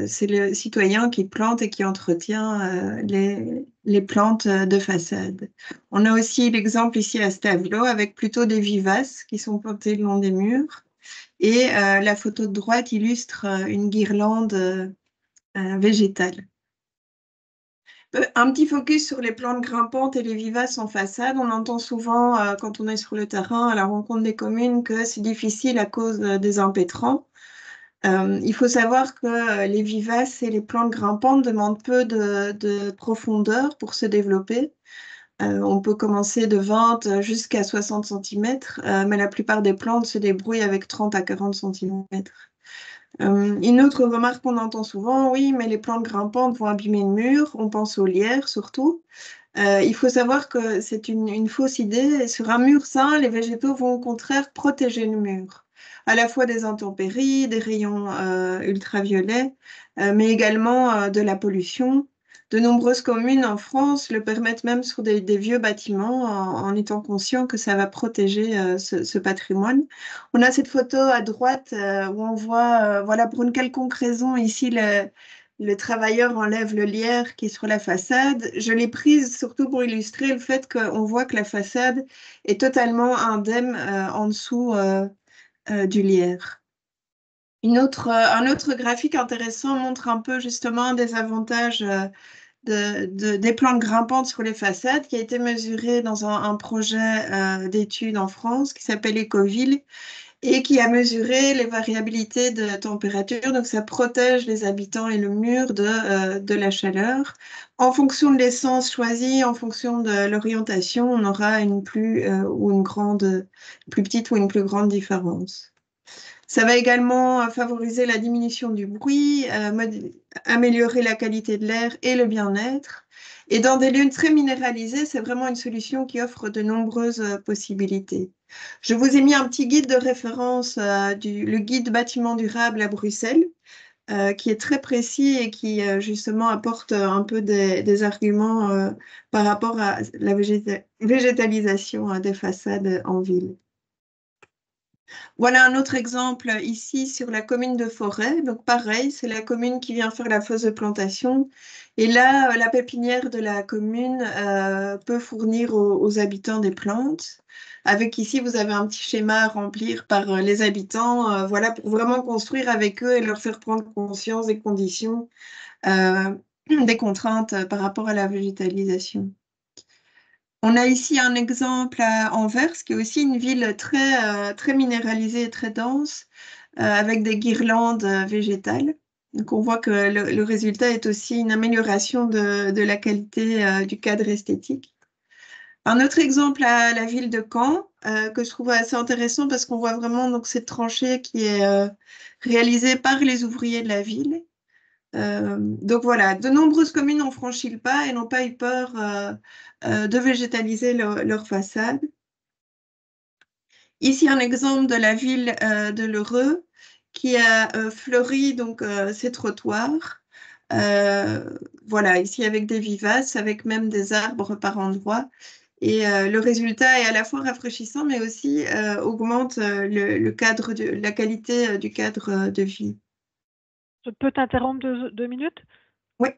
c'est le citoyen qui plante et qui entretient les, les, plantes de façade. On a aussi l'exemple ici à Stavelot avec plutôt des vivaces qui sont plantées le long des murs. Et la photo de droite illustre une guirlande végétale. Un petit focus sur les plantes grimpantes et les vivaces en façade. On entend souvent, euh, quand on est sur le terrain, à la rencontre des communes, que c'est difficile à cause des empêtrants. Euh, il faut savoir que les vivaces et les plantes grimpantes demandent peu de, profondeur pour se développer. Euh, on peut commencer de 20 jusqu'à 60 cm, mais la plupart des plantes se débrouillent avec 30 à 40 cm. Euh, une autre remarque qu'on entend souvent, oui, mais les plantes grimpantes vont abîmer le mur, on pense aux lierres surtout. Euh, il faut savoir que c'est une, fausse idée. Sur un mur sain, les végétaux vont au contraire protéger le mur, à la fois des intempéries, des rayons euh, ultraviolets, mais également de la pollution. De nombreuses communes en France le permettent même sur des, vieux bâtiments en, étant conscients que ça va protéger euh, ce, patrimoine. On a cette photo à droite euh, où on voit, euh, voilà, pour une quelconque raison, ici, le travailleur enlève le lierre qui est sur la façade. Je l'ai prise surtout pour illustrer le fait qu'on voit que la façade est totalement indemne en dessous du lierre. Autre, un autre graphique intéressant montre un peu justement des avantages de, des plantes grimpantes sur les façades qui a été mesuré dans un, projet euh, d'études en France qui s'appelle Ecoville et qui a mesuré les variabilités de température. Donc, ça protège les habitants et le mur de, euh, de la chaleur. En fonction de l'essence choisie, en fonction de l'orientation, on aura une plus euh, ou une grande, plus petite ou une plus grande différence. Ça va également euh, favoriser la diminution du bruit, euh, améliorer la qualité de l'air et le bien-être. Et dans des lieux très minéralisés, c'est vraiment une solution qui offre de nombreuses euh, possibilités. Je vous ai mis un petit guide de référence, du, le guide bâtiment durable à Bruxelles, qui est très précis et qui justement apporte un peu des, arguments par rapport à la végétalisation des façades en ville. Voilà un autre exemple ici sur la commune de Forêt. Donc pareil, c'est la commune qui vient faire la phase de plantation. Et là, euh, la pépinière de la commune euh, peut fournir aux, habitants des plantes. Avec ici, vous avez un petit schéma à remplir par euh, les habitants, voilà, pour vraiment construire avec eux et leur faire prendre conscience des conditions, des contraintes par rapport à la végétalisation. On a ici un exemple à Anvers, qui est aussi une ville très, euh, très minéralisée et très dense, euh, avec des guirlandes euh, végétales. Donc on voit que le, résultat est aussi une amélioration de, la qualité du cadre esthétique. Un autre exemple à la ville de Caen, que je trouve assez intéressant parce qu'on voit vraiment donc, cette tranchée qui est réalisée par les ouvriers de la ville. donc voilà, de nombreuses communes ont franchi le pas et n'ont pas eu peur euh, de végétaliser leur, façade. Ici, un exemple de la ville euh, de l'Heureux qui a euh, fleuri donc ses trottoirs. voilà, ici avec des vivaces, avec même des arbres par endroits. Et le résultat est à la fois rafraîchissant, mais aussi augmente le, cadre de, la qualité du cadre de vie. Je peux t'interrompre deux minutes? Oui.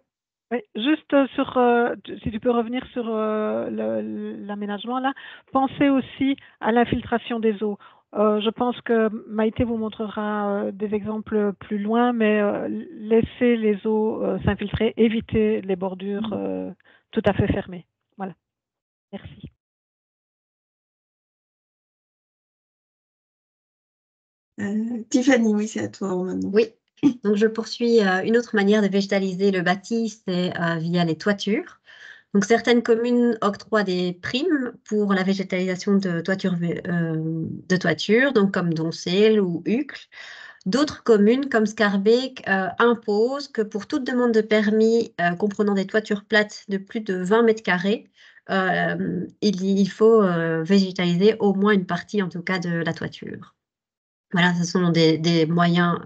Oui, juste euh, sur, euh, si tu peux revenir sur euh, l'aménagement là, pensez aussi à l'infiltration des eaux. je pense que Maïté vous montrera des exemples plus loin, mais laissez les eaux s'infiltrer, évitez les bordures mmh. tout à fait fermées. Merci. Tiffany, oui, c'est à toi maintenant. Oui, donc, je poursuis euh, une autre manière de végétaliser le bâti, c'est euh, via les toitures. Donc, certaines communes octroient des primes pour la végétalisation de toitures, euh, de toiture, donc comme Doncel ou Uccle. D'autres communes, comme Scarbeck, imposent que pour toute demande de permis comprenant des toitures plates de plus de 20 mètres carrés, il, faut végétaliser au moins une partie, en tout cas, de la toiture. Voilà, ce sont des, moyens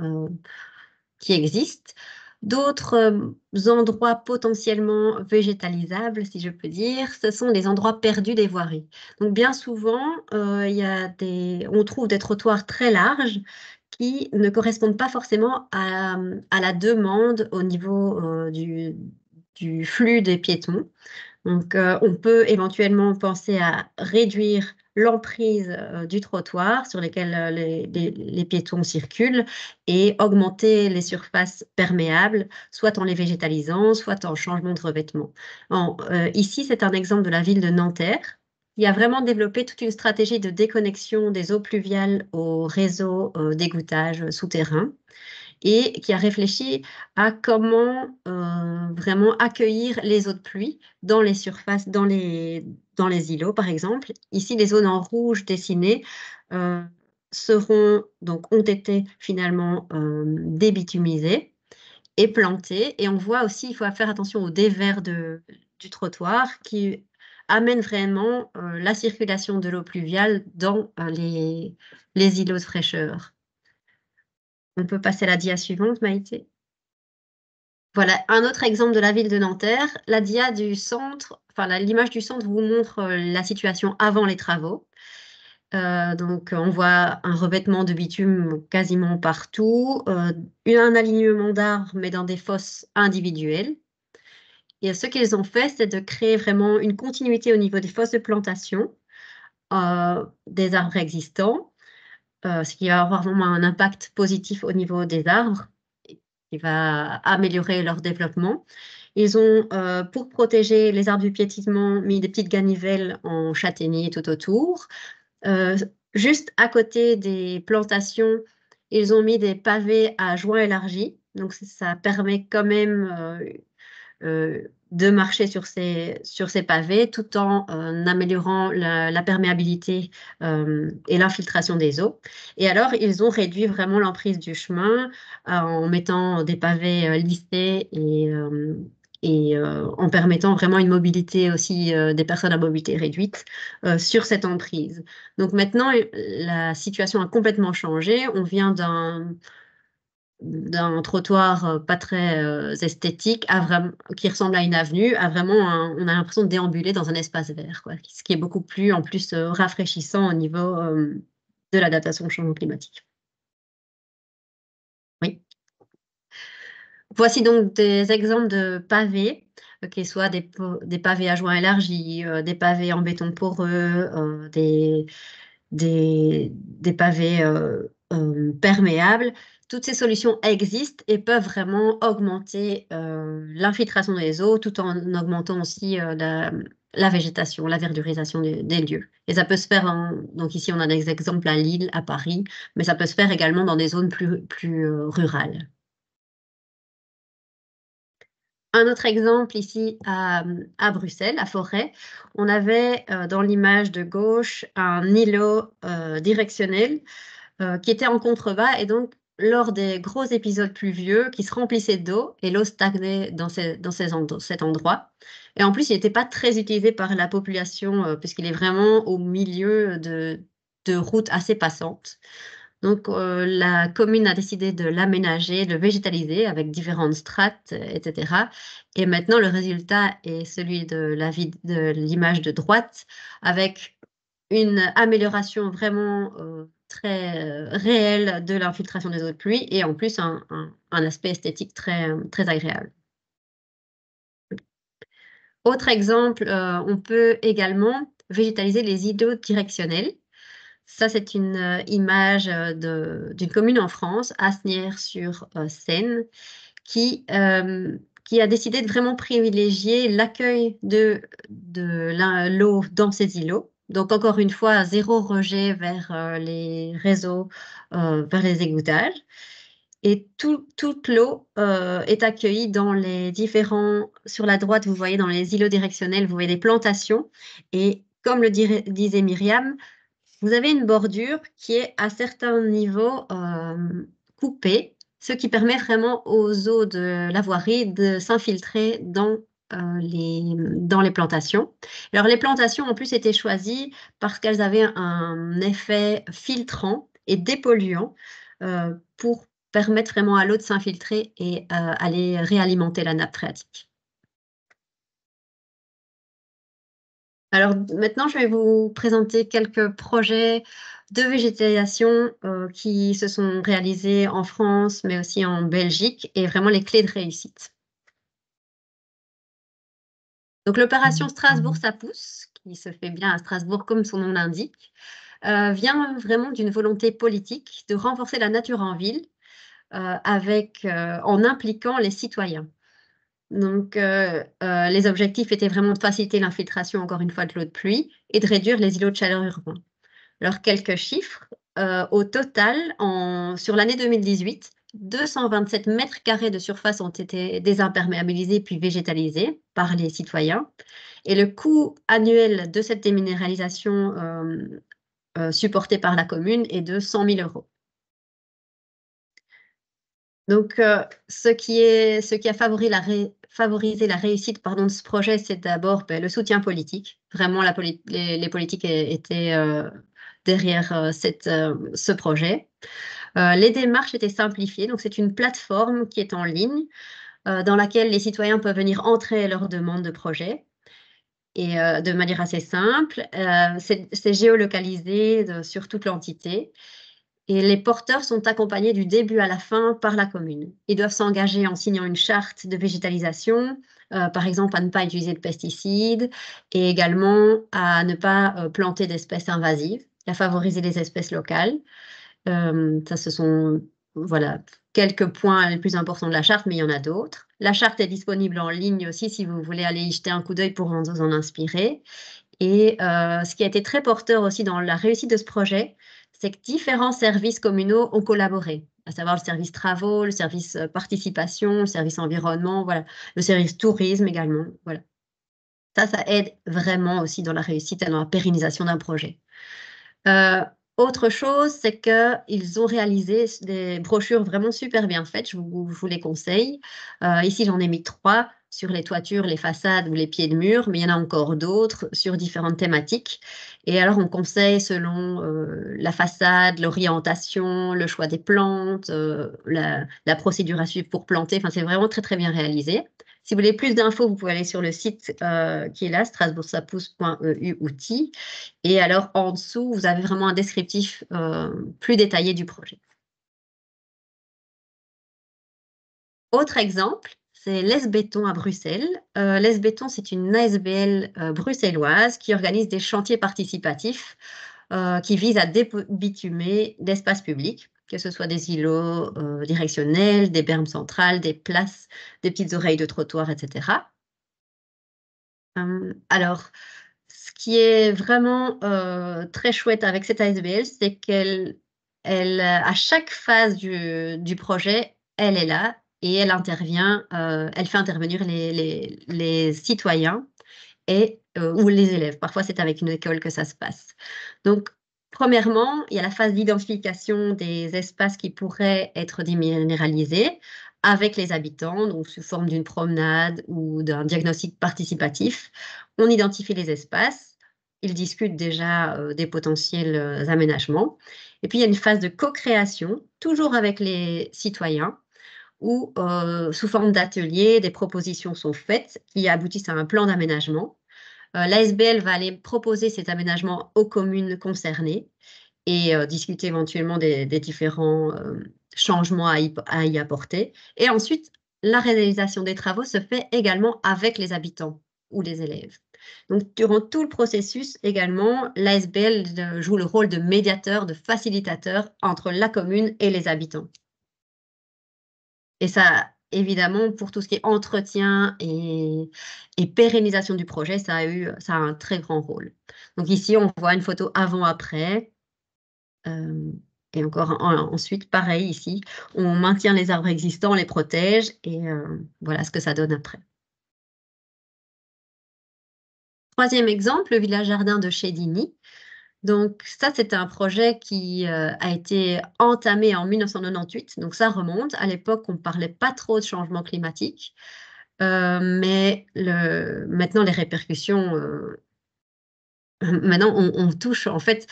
qui existent, d'autres euh, endroits potentiellement végétalisables, si je peux dire, ce sont des endroits perdus des voiries. Donc bien souvent, euh, y a des, on trouve des trottoirs très larges qui ne correspondent pas forcément à, la demande au niveau du, flux des piétons. Donc, on peut éventuellement penser à réduire l'emprise euh, du trottoir sur lesquels euh, les, piétons circulent et augmenter les surfaces perméables, soit en les végétalisant, soit en changement de revêtement. Euh, ici, c'est un exemple de la ville de Nanterre qui a vraiment développé toute une stratégie de déconnexion des eaux pluviales au réseau d'égouttage souterrain et qui a réfléchi à comment euh, vraiment accueillir les eaux de pluie dans les surfaces, dans les, îlots, par exemple. Ici, les zones en rouge dessinées euh, seront, donc, ont été finalement euh, débitumisées et plantées. Et on voit aussi, il faut faire attention au dévers de, du trottoir qui amène vraiment la circulation de l'eau pluviale dans les, les îlots de fraîcheur. On peut passer à la dia suivante, Maïté. Voilà, un autre exemple de la ville de Nanterre. La dia du centre, enfin l'image du centre vous montre euh, la situation avant les travaux. Euh, donc, on voit un revêtement de bitume quasiment partout, euh, un alignement d'arbres, mais dans des fosses individuelles. Et ce qu'ils ont fait, c'est de créer vraiment une continuité au niveau des fosses de plantation des arbres existants euh, ce qui va avoir vraiment un impact positif au niveau des arbres, qui va améliorer leur développement. Ils ont, euh, pour protéger les arbres du piétinement, mis des petites ganivelles en châtaignier tout autour. Euh, juste à côté des plantations, ils ont mis des pavés à joints élargis. Donc, ça permet quand même de marcher sur ces, sur ces pavés tout en euh, améliorant la, perméabilité euh, et l'infiltration des eaux. Et alors, ils ont réduit vraiment l'emprise du chemin euh, en mettant des pavés lissés et, et en permettant vraiment une mobilité aussi des personnes à mobilité réduite sur cette emprise. Donc maintenant, la situation a complètement changé. On vient d'un d'un trottoir euh, pas très euh, esthétique qui ressemble à une avenue, vraiment, on a l'impression de déambuler dans un espace vert, ce qui est beaucoup plus en plus euh, rafraîchissant au niveau de l'adaptation au changement climatique. Oui. Voici donc des exemples de pavés, qu'ils soient des, pavés à joints élargis, des pavés en béton poreux, des, pavés perméables toutes ces solutions existent et peuvent vraiment augmenter euh, l'infiltration des eaux tout en augmentant aussi euh, la, végétation, la verdurisation des, lieux. Et ça peut se faire, donc ici on a des exemples à Lille, à Paris, mais ça peut se faire également dans des zones plus, plus euh, rurales. Un autre exemple ici à, à, Bruxelles, à Forêt, on avait dans l'image de gauche un îlot directionnel qui était en contrebas et donc lors des gros épisodes pluvieux qui se remplissaient d'eau et l'eau stagnait dans, dans cet endroit. Et en plus, il n'était pas très utilisé par la population euh, puisqu'il est vraiment au milieu de, routes assez passantes. Donc, euh, la commune a décidé de l'aménager, de le végétaliser avec différentes strates, etc. Et maintenant, le résultat est celui de l'image de droite avec une amélioration vraiment euh, très euh, réel de l'infiltration des eaux de pluie et en plus un, aspect esthétique très, très agréable. Autre exemple, euh, on peut également végétaliser les îlots directionnels. Ça, c'est une euh, image d'une commune en France, Asnières-sur-Seine, qui, qui a décidé de vraiment privilégier l'accueil de, de l'eau dans ces îlots donc, encore une fois, zéro rejet vers euh, les réseaux, euh, vers les égoutages. Et toute l'eau euh, est accueillie dans les différents. Sur la droite, vous voyez dans les îlots directionnels, vous voyez des plantations. Et comme le disait Myriam, vous avez une bordure qui est à certains niveaux coupée, ce qui permet vraiment aux eaux de la voirie de s'infiltrer dans euh, dans les plantations. Alors les plantations en plus étaient choisies parce qu'elles avaient un effet filtrant et dépolluant euh, pour permettre vraiment à l'eau de s'infiltrer et euh, aller réalimenter la nappe phréatique. Alors maintenant, je vais vous présenter quelques projets de végétalisation qui se sont réalisés en France, mais aussi en Belgique, et vraiment les clés de réussite. Donc l'opération Strasbourg, ça pousse, qui se fait bien à Strasbourg comme son nom l'indique, euh, vient vraiment d'une volonté politique de renforcer la nature en ville euh, avec, en impliquant les citoyens. Donc, euh, euh, les objectifs étaient vraiment de faciliter l'infiltration, encore une fois, de l'eau de pluie et de réduire les îlots de chaleur urbains. Alors, quelques chiffres. Euh, au total, sur l'année 2018, 227 mètres carrés de surface ont été désimperméabilisés puis végétalisés par les citoyens. Et le coût annuel de cette déminéralisation supportée par la commune est de 100 000 euros. Donc, ce, qui est, ce qui a favorisé la, réussite de ce projet, c'est d'abord ben, le soutien politique. Vraiment, les, politiques étaient euh, derrière euh, euh, ce projet. Les démarches étaient simplifiées. Donc, c'est une plateforme qui est en ligne dans laquelle les citoyens peuvent venir entrer leurs demandes de projet et de manière assez simple. c'est géolocalisé sur toute l'entité. Et les porteurs sont accompagnés du début à la fin par la commune. Ils doivent s'engager en signant une charte de végétalisation, euh, par exemple à ne pas utiliser de pesticides et également à ne pas euh, planter d'espèces invasives, à favoriser les espèces locales. Euh, ça, ce sont voilà, quelques points les plus importants de la charte, mais il y en a d'autres. La charte est disponible en ligne aussi si vous voulez aller y jeter un coup d'œil pour vous en inspirer. Et ce qui a été très porteur aussi dans la réussite de ce projet, c'est que différents services communaux ont collaboré, à savoir le service travaux, le service euh, participation, le service environnement, voilà, le service tourisme également. Voilà. Ça, ça aide vraiment aussi dans la réussite et dans la pérennisation d'un projet. Euh, autre chose, c'est qu'ils ont réalisé des brochures vraiment super bien faites, je vous, les conseille. Euh, ici, j'en ai mis trois sur les toitures, les façades ou les pieds de mur, mais il y en a encore d'autres sur différentes thématiques. Et alors, on conseille selon euh, la façade, l'orientation, le choix des plantes, euh, la, procédure à suivre pour planter. Enfin, c'est vraiment très, très bien réalisé. Si vous voulez plus d'infos, vous pouvez aller sur le site euh, qui est là, strasbourgsapousse.eu outils. Et alors, en dessous, vous avez vraiment un descriptif plus détaillé du projet. Autre exemple, c'est l'ESBéton à Bruxelles. Euh, L'ESBéton, c'est une ASBL euh, bruxelloise qui organise des chantiers participatifs euh, qui visent à débitumer l'espace public, que ce soit des îlots euh, directionnels, des bermes centrales, des places, des petites oreilles de trottoir, etc. alors, ce qui est vraiment très chouette avec cette ASBL, c'est qu'elle, elle, à chaque phase du, projet, elle est là et elle intervient, euh, elle fait intervenir les, citoyens et, euh, ou les élèves. Parfois, c'est avec une école que ça se passe. Donc, premièrement, il y a la phase d'identification des espaces qui pourraient être déminéralisés avec les habitants, donc sous forme d'une promenade ou d'un diagnostic participatif. On identifie les espaces, ils discutent déjà euh, des potentiels aménagements. Et puis, il y a une phase de co-création, toujours avec les citoyens, où, euh, sous forme d'atelier, des propositions sont faites qui aboutissent à un plan d'aménagement. Euh, L'ASBL va aller proposer cet aménagement aux communes concernées et euh, discuter éventuellement des, différents changements à y, apporter. Et ensuite, la réalisation des travaux se fait également avec les habitants ou les élèves. Donc, durant tout le processus, également, l'ASBL joue le rôle de médiateur, de facilitateur entre la commune et les habitants. Et ça, évidemment, pour tout ce qui est entretien et, pérennisation du projet, ça a eu ça a un très grand rôle. Donc ici, on voit une photo avant-après. Euh, et encore ensuite, pareil ici, on maintient les arbres existants, on les protège et euh, voilà ce que ça donne après. Troisième exemple, le village jardin de Chédigny. Donc ça, c'est un projet qui euh, a été entamé en 1998, donc ça remonte. À l'époque, on ne parlait pas trop de changement climatique, euh, mais maintenant, les répercussions, euh, maintenant, on, touche, en fait,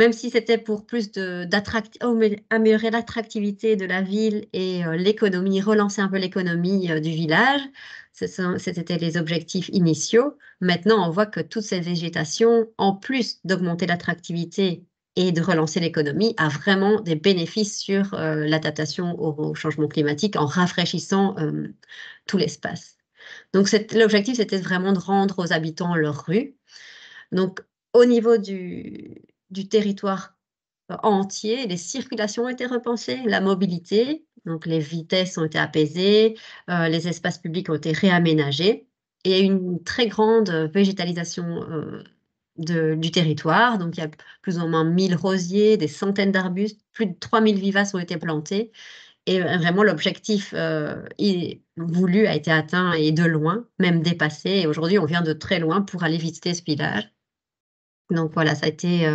même si c'était pour plus d'améliorer l'attractivité de la ville et l'économie, relancer un peu l'économie du village, C'était les objectifs initiaux. Maintenant, on voit que toute cette végétation, en plus d'augmenter l'attractivité et de relancer l'économie, a vraiment des bénéfices sur euh, l'adaptation au, changement climatique en rafraîchissant euh, tout l'espace. Donc l'objectif, c'était vraiment de rendre aux habitants leur rue. Donc au niveau du, du territoire entier, les circulations ont été repensées, la mobilité, donc les vitesses ont été apaisées, euh, les espaces publics ont été réaménagés et une très grande végétalisation euh, du territoire. Donc il y a plus ou moins 1000 rosiers, des centaines d'arbustes, plus de 3000 vivaces ont été plantés. Et vraiment, l'objectif euh, voulu a été atteint et de loin, même dépassé. Et aujourd'hui, on vient de très loin pour aller visiter ce village. Donc voilà, ça a été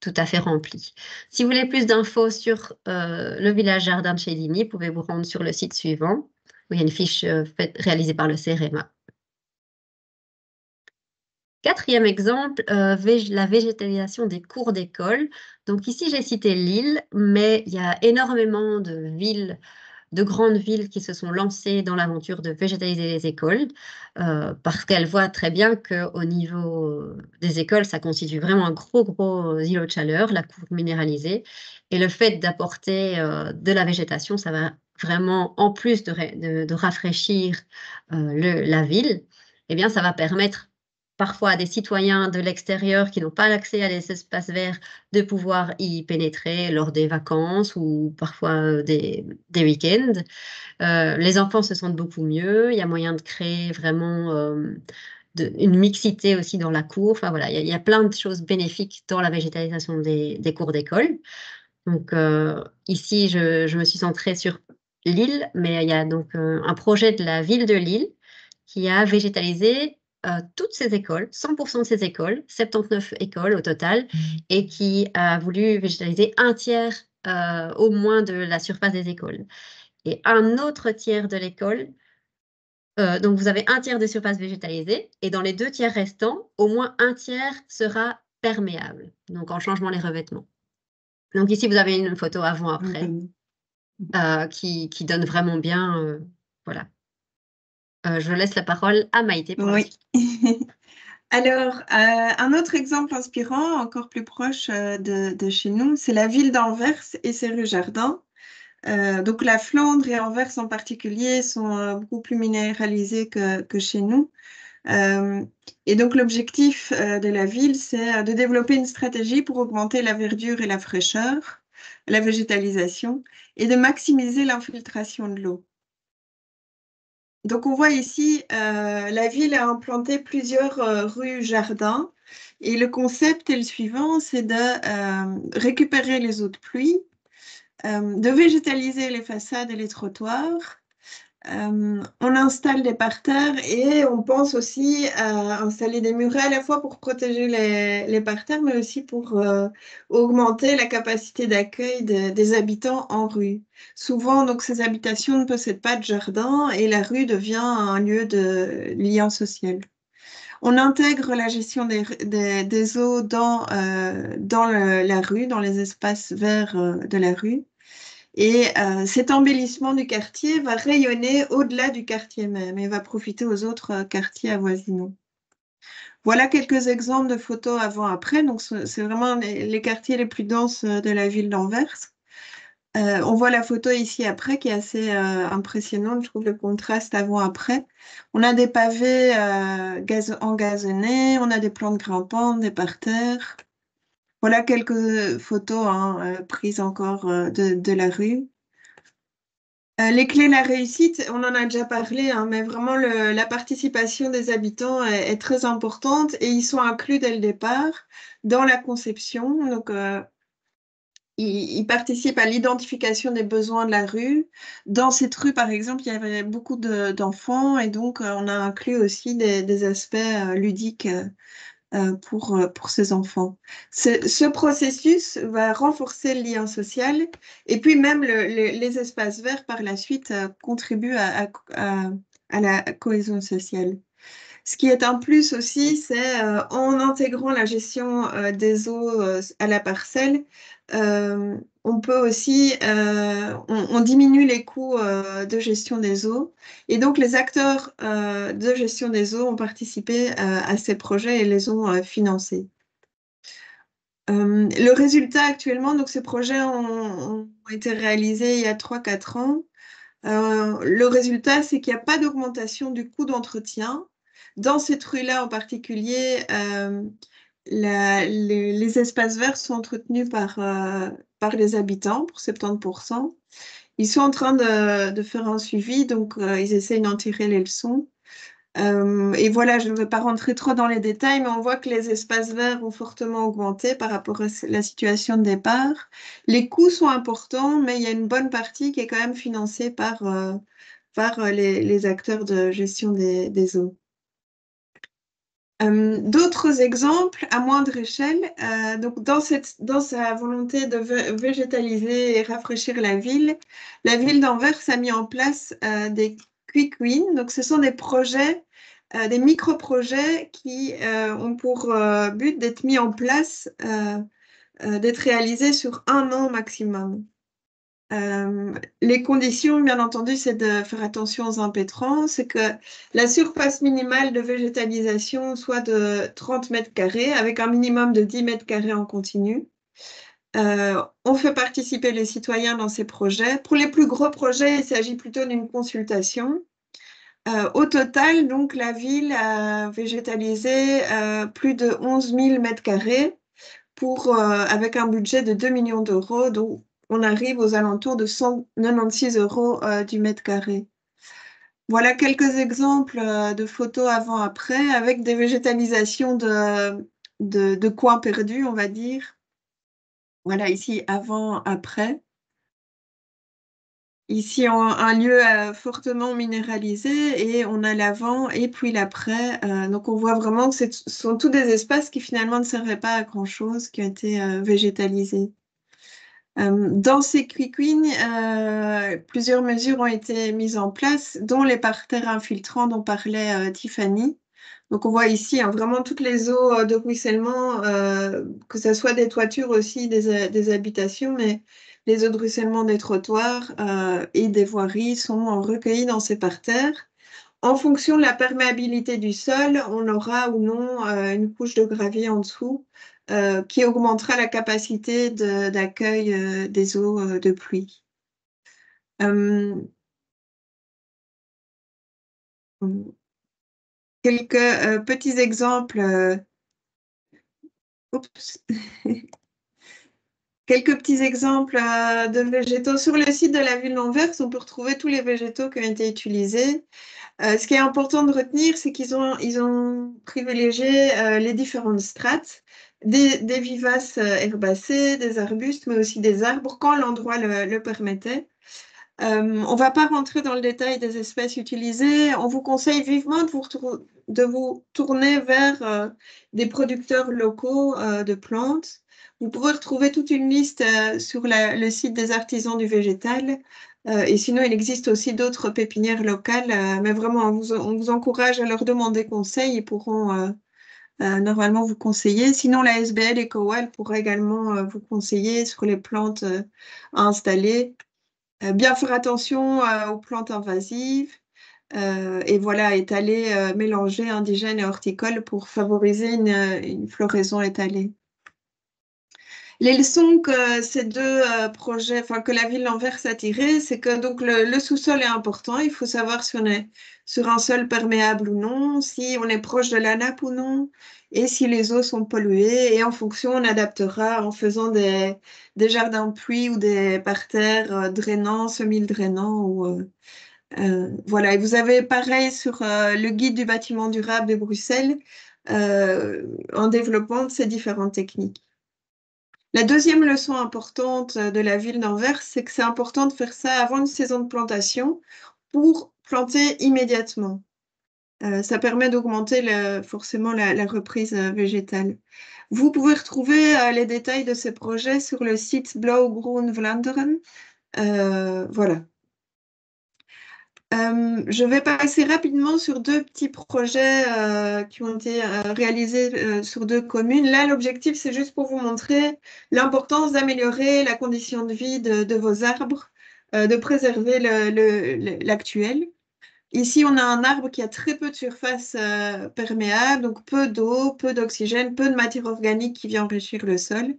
tout à fait rempli. Si vous voulez plus d'infos sur euh, le village jardin de Chéligny, vous pouvez vous rendre sur le site suivant, où il y a une fiche euh, réalisée par le CRMA. Quatrième exemple, euh, la végétalisation des cours d'école. Donc ici, j'ai cité Lille, mais il y a énormément de villes de grandes villes qui se sont lancées dans l'aventure de végétaliser les écoles euh, parce qu'elles voient très bien qu'au niveau des écoles, ça constitue vraiment un gros, gros îlot de chaleur, la cour minéralisée. Et le fait d'apporter euh, de la végétation, ça va vraiment, en plus de, rafraîchir euh, la ville, eh bien, ça va permettre parfois à des citoyens de l'extérieur qui n'ont pas l'accès à des espaces verts de pouvoir y pénétrer lors des vacances ou parfois euh, des, week-ends. Euh, les enfants se sentent beaucoup mieux, il y a moyen de créer vraiment euh, une mixité aussi dans la cour. Enfin voilà, il y, a, plein de choses bénéfiques dans la végétalisation des, cours d'école. Donc ici, je, je, me suis centrée sur Lille, mais il y a donc un projet de la ville de Lille qui a végétalisé euh, toutes ces écoles, 100% de ces écoles, 79 écoles au total, mmh. et qui a voulu végétaliser un tiers euh, au moins de la surface des écoles. Et un autre tiers de l'école, euh, donc vous avez un tiers de surface végétalisée, et dans les deux tiers restants, au moins un tiers sera perméable, donc en changement les revêtements. Donc ici, vous avez une photo avant-après qui, qui, donne vraiment bien, voilà, euh, je laisse la parole à Maïté. Pour oui. Alors, euh, un autre exemple inspirant, encore plus proche euh, de, chez nous, c'est la ville d'Anvers et ses rues jardins. donc, la Flandre et Anvers en particulier sont beaucoup plus minéralisées que, que chez nous. et donc, l'objectif de la ville, c'est de développer une stratégie pour augmenter la verdure et la fraîcheur, la végétalisation, et de maximiser l'infiltration de l'eau. Donc on voit ici, euh, la ville a implanté plusieurs euh, rues jardins. Et le concept est le suivant, c'est de euh, récupérer les eaux de pluie, de végétaliser les façades et les trottoirs, euh, on installe des parterres et on pense aussi à installer des murets à la fois pour protéger les, parterres, mais aussi pour euh, augmenter la capacité d'accueil des habitants en rue. Souvent, donc, ces habitations ne possèdent pas de jardin et la rue devient un lieu de lien social. On intègre la gestion des, eaux dans, euh, dans la rue, dans les espaces verts de la rue. Et euh, cet embellissement du quartier va rayonner au-delà du quartier même et va profiter aux autres euh, quartiers avoisinants. Voilà quelques exemples de photos avant-après. Donc, c'est vraiment les, quartiers les plus denses euh, de la ville d'Anvers. on voit la photo ici après qui est assez impressionnante. Je trouve le contraste avant-après. On a des pavés engazonnés, on a des plantes grimpantes, des parterres. Voilà quelques photos hein, euh, prises encore euh, de, la rue. Euh, les clés de la réussite, on en a déjà parlé, hein, mais vraiment la participation des habitants est, très importante et ils sont inclus dès le départ dans la conception. Donc, ils, participent à l'identification des besoins de la rue. Dans cette rue, par exemple, il y avait beaucoup d'enfants et donc on a inclus aussi des aspects ludiques euh, pour, euh, pour ces enfants. Ce, processus va renforcer le lien social et puis même les espaces verts par la suite euh, contribuent à, à, la cohésion sociale. Ce qui est un plus aussi, c'est en intégrant la gestion des eaux à la parcelle, on peut aussi, on, diminue les coûts de gestion des eaux. Et donc, les acteurs de gestion des eaux ont participé à ces projets et les ont financés. le résultat actuellement, donc ces projets ont été réalisés il y a 3-4 ans. le résultat, c'est qu'il n'y a pas d'augmentation du coût d'entretien. Dans cette rue-là en particulier, les, espaces verts sont entretenus par, euh, les habitants pour 70%. Ils sont en train de, faire un suivi, donc euh, ils essayent d'en tirer les leçons. Euh, et voilà, je ne vais pas rentrer trop dans les détails, mais on voit que les espaces verts ont fortement augmenté par rapport à la situation de départ. Les coûts sont importants, mais il y a une bonne partie qui est quand même financée par les, acteurs de gestion des eaux. Euh, d'autres exemples à moindre échelle, euh, dans, sa volonté de végétaliser et rafraîchir la ville, la ville d'Anvers a mis en place euh, des quick wins. Ce sont des projets, des micro-projets qui ont pour but d'être mis en place, d'être réalisés sur un an maximum. Euh, les conditions, bien entendu, c'est de faire attention aux impétrants, c'est que la surface minimale de végétalisation soit de 30 mètres carrés avec un minimum de 10 mètres carrés en continu. Euh, on fait participer les citoyens dans ces projets. Pour les plus gros projets, il s'agit plutôt d'une consultation. Euh, au total, donc, la ville a végétalisé plus de 11 000 mètres carrés avec un budget de 2 millions d'euros, donc on arrive aux alentours de 196 euros euh, du mètre carré. Voilà quelques exemples euh, de photos avant-après avec des végétalisations de, coins perdus, on va dire. Voilà ici avant-après. Ici, un lieu euh, fortement minéralisé et on a l'avant et puis l'après. donc, on voit vraiment que ce sont tous des espaces qui finalement ne servaient pas à grand-chose, qui ont été végétalisés. Euh, dans ces quick wins, euh, plusieurs mesures ont été mises en place, dont les parterres infiltrants dont parlait euh, Tiffany. Donc on voit ici hein, vraiment toutes les eaux de ruissellement, que ce soit des toitures aussi, des, habitations, mais les eaux de ruissellement des trottoirs et des voiries sont recueillies dans ces parterres. En fonction de la perméabilité du sol, on aura ou non une couche de gravier en dessous euh, qui augmentera la capacité d'accueil euh, des eaux euh, de pluie. quelques petits exemples. quelques petits exemples de végétaux. Sur le site de la ville d'Anvers, on peut retrouver tous les végétaux qui ont été utilisés. ce qui est important de retenir, c'est qu'ils ont, privilégié les différentes strates des, vivaces euh, herbacées, des arbustes, mais aussi des arbres quand l'endroit le, permettait. Euh, on ne va pas rentrer dans le détail des espèces utilisées. On vous conseille vivement de vous, tourner vers euh, des producteurs locaux de plantes. Vous pourrez retrouver toute une liste sur le site des artisans du végétal. et sinon, il existe aussi d'autres pépinières locales. mais vraiment, on vous, on vous, encourage à leur demander conseil. Ils pourront euh, normalement vous conseiller. Sinon, la SBL et COAL pourrait également euh, vous conseiller sur les plantes euh, à installer. bien faire attention aux plantes invasives. et voilà, étaler, mélanger indigène et horticole pour favoriser une floraison étalée. Les leçons que ces deux projets, enfin que la ville d'Anvers a tirées, c'est que donc le sous-sol est important. Il faut savoir si on est sur un sol perméable ou non, si on est proche de la nappe ou non, et si les eaux sont polluées. Et en fonction, on adaptera en faisant des, des jardins pluie ou des parterres euh, drainants, semi-drainants. Ou, euh, euh, voilà. Et vous avez pareil sur le guide du bâtiment durable de Bruxelles en développant ces différentes techniques. La deuxième leçon importante de la ville d'Anvers, c'est que c'est important de faire ça avant une saison de plantation pour planter immédiatement. Euh, ça permet d'augmenter forcément la, reprise euh, végétale. Vous pouvez retrouver euh, les détails de ces projets sur le site Blaugrun Vlaanderen. voilà. Euh, je vais passer rapidement sur deux petits projets euh, qui ont été euh, réalisés sur deux communes. Là, l'objectif, c'est juste pour vous montrer l'importance d'améliorer la condition de vie de, vos arbres, de préserver l'actuel. Ici, on a un arbre qui a très peu de surface perméable, donc peu d'eau, peu d'oxygène, peu de matière organique qui vient enrichir le sol.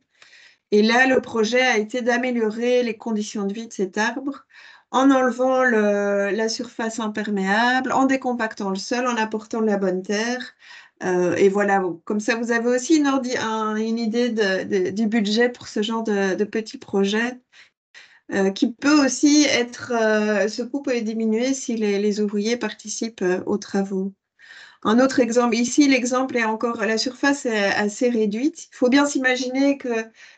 Et là, le projet a été d'améliorer les conditions de vie de cet arbre en enlevant la surface imperméable, en décompactant le sol, en apportant de la bonne terre. Euh, et voilà, comme ça, vous avez aussi une, idée du budget pour ce genre de, petits projets, euh, qui peut aussi être, euh, ce coût peut diminuer si les ouvriers participent aux travaux. Un autre exemple, ici, l'exemple est encore, la surface est assez réduite. Il faut bien s'imaginer que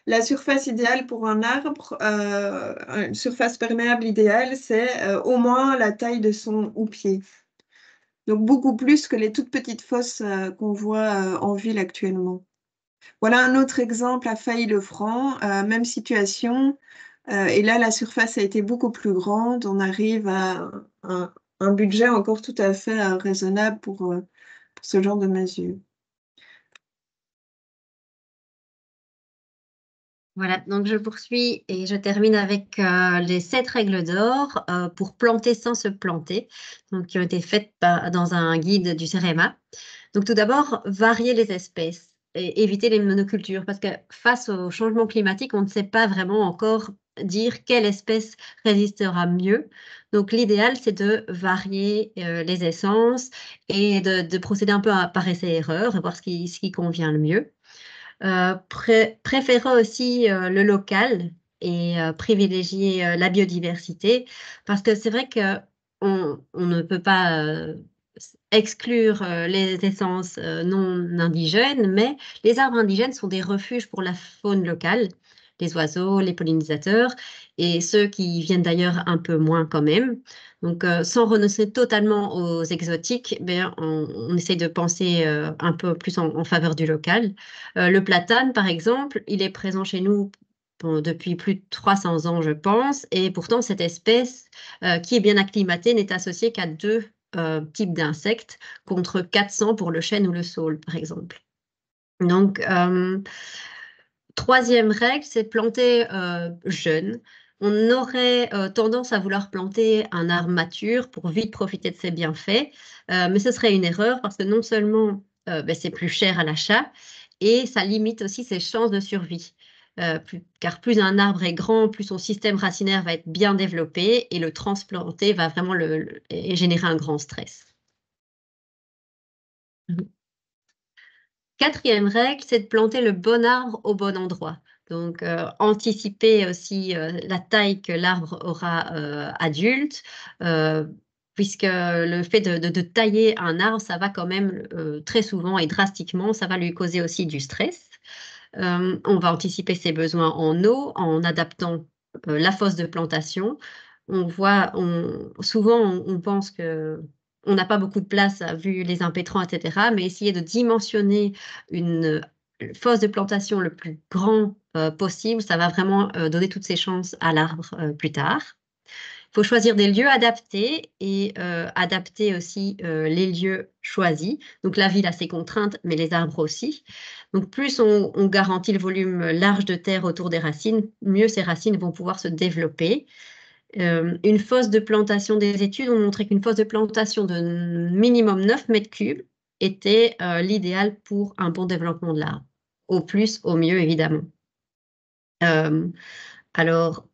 la surface idéale pour un arbre, euh, une surface perméable idéale, c'est euh, au moins la taille de son houppier. Donc beaucoup plus que les toutes petites fosses euh, qu'on voit en ville actuellement. Voilà un autre exemple à Failly-le-Franc, même situation. et là, la surface a été beaucoup plus grande. On arrive à un, un budget encore tout à fait raisonnable pour, ce genre de mesure. Voilà, donc je poursuis et je termine avec euh, les sept règles d'or euh, pour planter sans se planter, donc qui ont été faites dans un guide du CEREMA. Donc tout d'abord, varier les espèces et éviter les monocultures parce que face au changement climatique, on ne sait pas vraiment encore dire quelle espèce résistera mieux. Donc l'idéal, c'est de varier euh, les essences et de, procéder un peu à, par essai-erreur et voir ce qui, ce qui, convient le mieux. Euh, aussi euh, le local et privilégier la biodiversité parce que c'est vrai qu'on on ne peut pas exclure les essences non indigènes, mais les arbres indigènes sont des refuges pour la faune locale les oiseaux, les pollinisateurs, et ceux qui viennent d'ailleurs un peu moins quand même. Donc, euh, sans renoncer totalement aux exotiques, ben, on, essaye de penser euh, un peu plus en, faveur du local. Euh, le platane, par exemple, il est présent chez nous depuis plus de 300 ans, je pense, et pourtant cette espèce qui est bien acclimatée n'est associée qu'à deux types d'insectes contre 400 pour le chêne ou le saule, par exemple. Donc, Troisième règle, c'est planter euh, jeune. On aurait euh, tendance à vouloir planter un arbre mature pour vite profiter de ses bienfaits, euh, mais ce serait une erreur parce que non seulement ben, c'est plus cher à l'achat, et ça limite aussi ses chances de survie. car plus un arbre est grand, plus son système racinaire va être bien développé et le transplanter va vraiment le, générer un grand stress. Quatrième règle, c'est de planter le bon arbre au bon endroit. Donc, euh, anticiper aussi euh, la taille que l'arbre aura euh, adulte, puisque le fait de, tailler un arbre, ça va quand même très souvent et drastiquement, ça va lui causer aussi du stress. on va anticiper ses besoins en eau en adaptant la fosse de plantation. On voit, souvent, on pense que on n'a pas beaucoup de place vu les impétrants, etc. Mais essayer de dimensionner une fosse de plantation le plus grand euh, possible, ça va vraiment euh, donner toutes ses chances à l'arbre euh, plus tard. Il faut choisir des lieux adaptés et adapter aussi les lieux choisis. Donc la ville a ses contraintes, mais les arbres aussi. Donc plus on garantit le volume large de terre autour des racines, mieux ces racines vont pouvoir se développer. Euh, une fosse de plantation des études ont montré qu'une fosse de plantation de minimum 9 mètres cubes était euh, l'idéal pour un bon développement de l'arbre. Au plus, au mieux, évidemment. Euh, alors,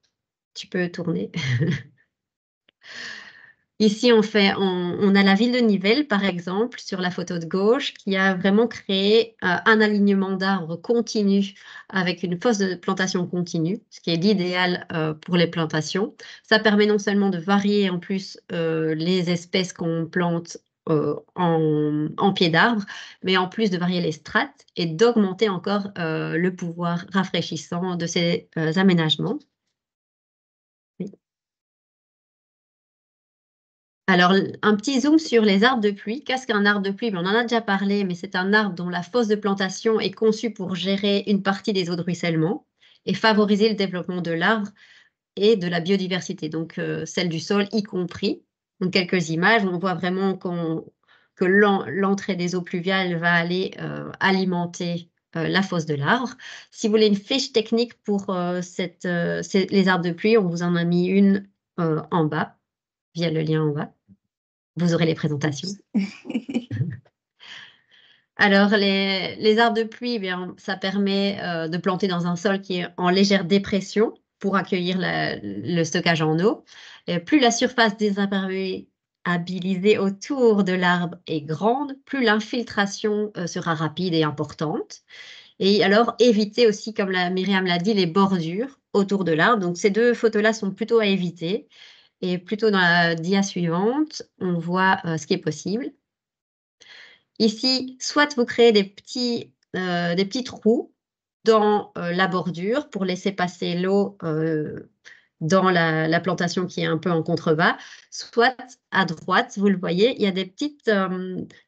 tu peux tourner. Ici, on, a la ville de Nivelles, par exemple, sur la photo de gauche, qui a vraiment créé euh, un alignement d'arbres continu avec une fosse de plantation continue, ce qui est l'idéal euh, pour les plantations. Ça permet non seulement de varier en plus euh, les espèces qu'on plante en, en, pied d'arbre, mais en plus de varier les strates et d'augmenter encore le pouvoir rafraîchissant de ces aménagements. Alors, un petit zoom sur les arbres de pluie. Qu'est-ce qu'un arbre de pluie? Ben, On en a déjà parlé, mais c'est un arbre dont la fosse de plantation est conçue pour gérer une partie des eaux de ruissellement et favoriser le développement de l'arbre et de la biodiversité, donc euh, celle du sol y compris. Donc, quelques images, on voit vraiment que l'entrée des eaux pluviales va aller alimenter la fosse de l'arbre. Si vous voulez une fiche technique pour les arbres de pluie, on vous en a mis une en bas, via le lien en bas. Vous aurez les présentations. Alors, les, arbres de pluie, eh bien, ça permet euh, de planter dans un sol qui est en légère dépression pour accueillir le stockage en eau. plus la surface désimperméabilisée autour de l'arbre est grande, plus l'infiltration euh, sera rapide et importante. Et alors, éviter aussi, comme la, Myriam l'a dit, les bordures autour de l'arbre. Donc, ces deux photos-là sont plutôt à éviter. Et plutôt dans la dia suivante, on voit euh, ce qui est possible. Ici, soit vous créez des petits, euh, des petits trous dans euh, la bordure pour laisser passer l'eau euh, dans la, plantation qui est un peu en contrebas, soit à droite, vous le voyez, il y a des petites,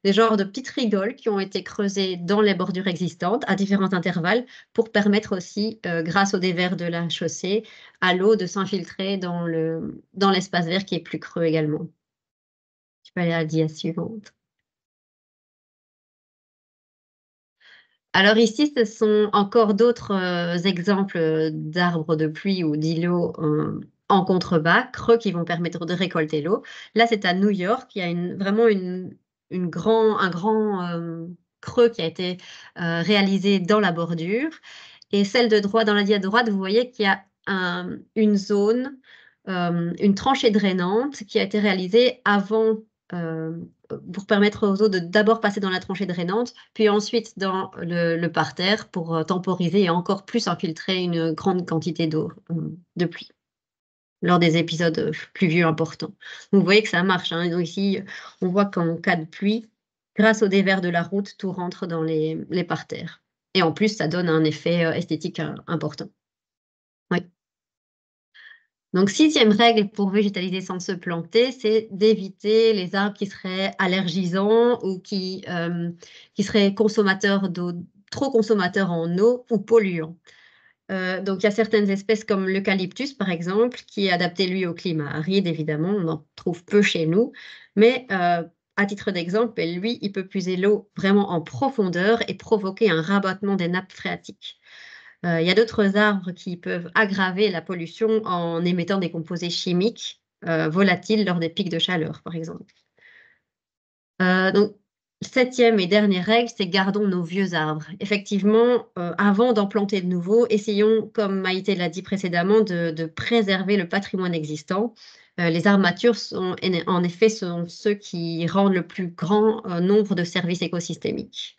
des genres de petites rigoles qui ont été creusées dans les bordures existantes à différents intervalles pour permettre aussi, grâce au dévers de la chaussée, à l'eau de s'infiltrer dans le dans l'espace vert qui est plus creux également. Je peux aller à la dia suivante. Alors ici, ce sont encore d'autres euh, exemples d'arbres de pluie ou d'îlots euh, en contrebas, creux qui vont permettre de récolter l'eau. Là, c'est à New York, il y a vraiment un grand euh, creux qui a été réalisé dans la bordure. Et celle de droite, dans la dia droite, vous voyez qu'il y a une zone, une tranchée drainante qui a été réalisée avant pour permettre aux eaux de d'abord passer dans la tranchée drainante, puis ensuite dans le, parterre pour euh, temporiser et encore plus infiltrer une grande quantité d'eau euh, de pluie lors des épisodes pluvieux importants. vous voyez que ça marche. Hein. ici, on voit qu'en cas de pluie, grâce au dévers de la route, tout rentre dans les parterres. Et en plus, ça donne un effet esthétique important. Donc, sixième règle pour végétaliser sans se planter, c'est d'éviter les arbres qui seraient allergisants ou qui, euh, seraient consommateurs d'eau, trop consommateurs en eau ou polluants. Euh, donc, il y a certaines espèces comme l'eucalyptus, par exemple, qui est adapté, lui, au climat aride, évidemment. On en trouve peu chez nous. Mais euh, à titre d'exemple, lui, il peut puiser l'eau vraiment en profondeur et provoquer un rabattement des nappes phréatiques. Euh, il y a d'autres arbres qui peuvent aggraver la pollution en émettant des composés chimiques euh, volatiles lors des pics de chaleur, par exemple. Euh, donc, septième et dernière règle, c'est gardons nos vieux arbres. Effectivement, avant d'en planter de nouveaux, essayons, comme Maïté l'a dit précédemment, de, préserver le patrimoine existant. les arbres matures, sont, en effet, sont ceux qui rendent le plus grand nombre de services écosystémiques.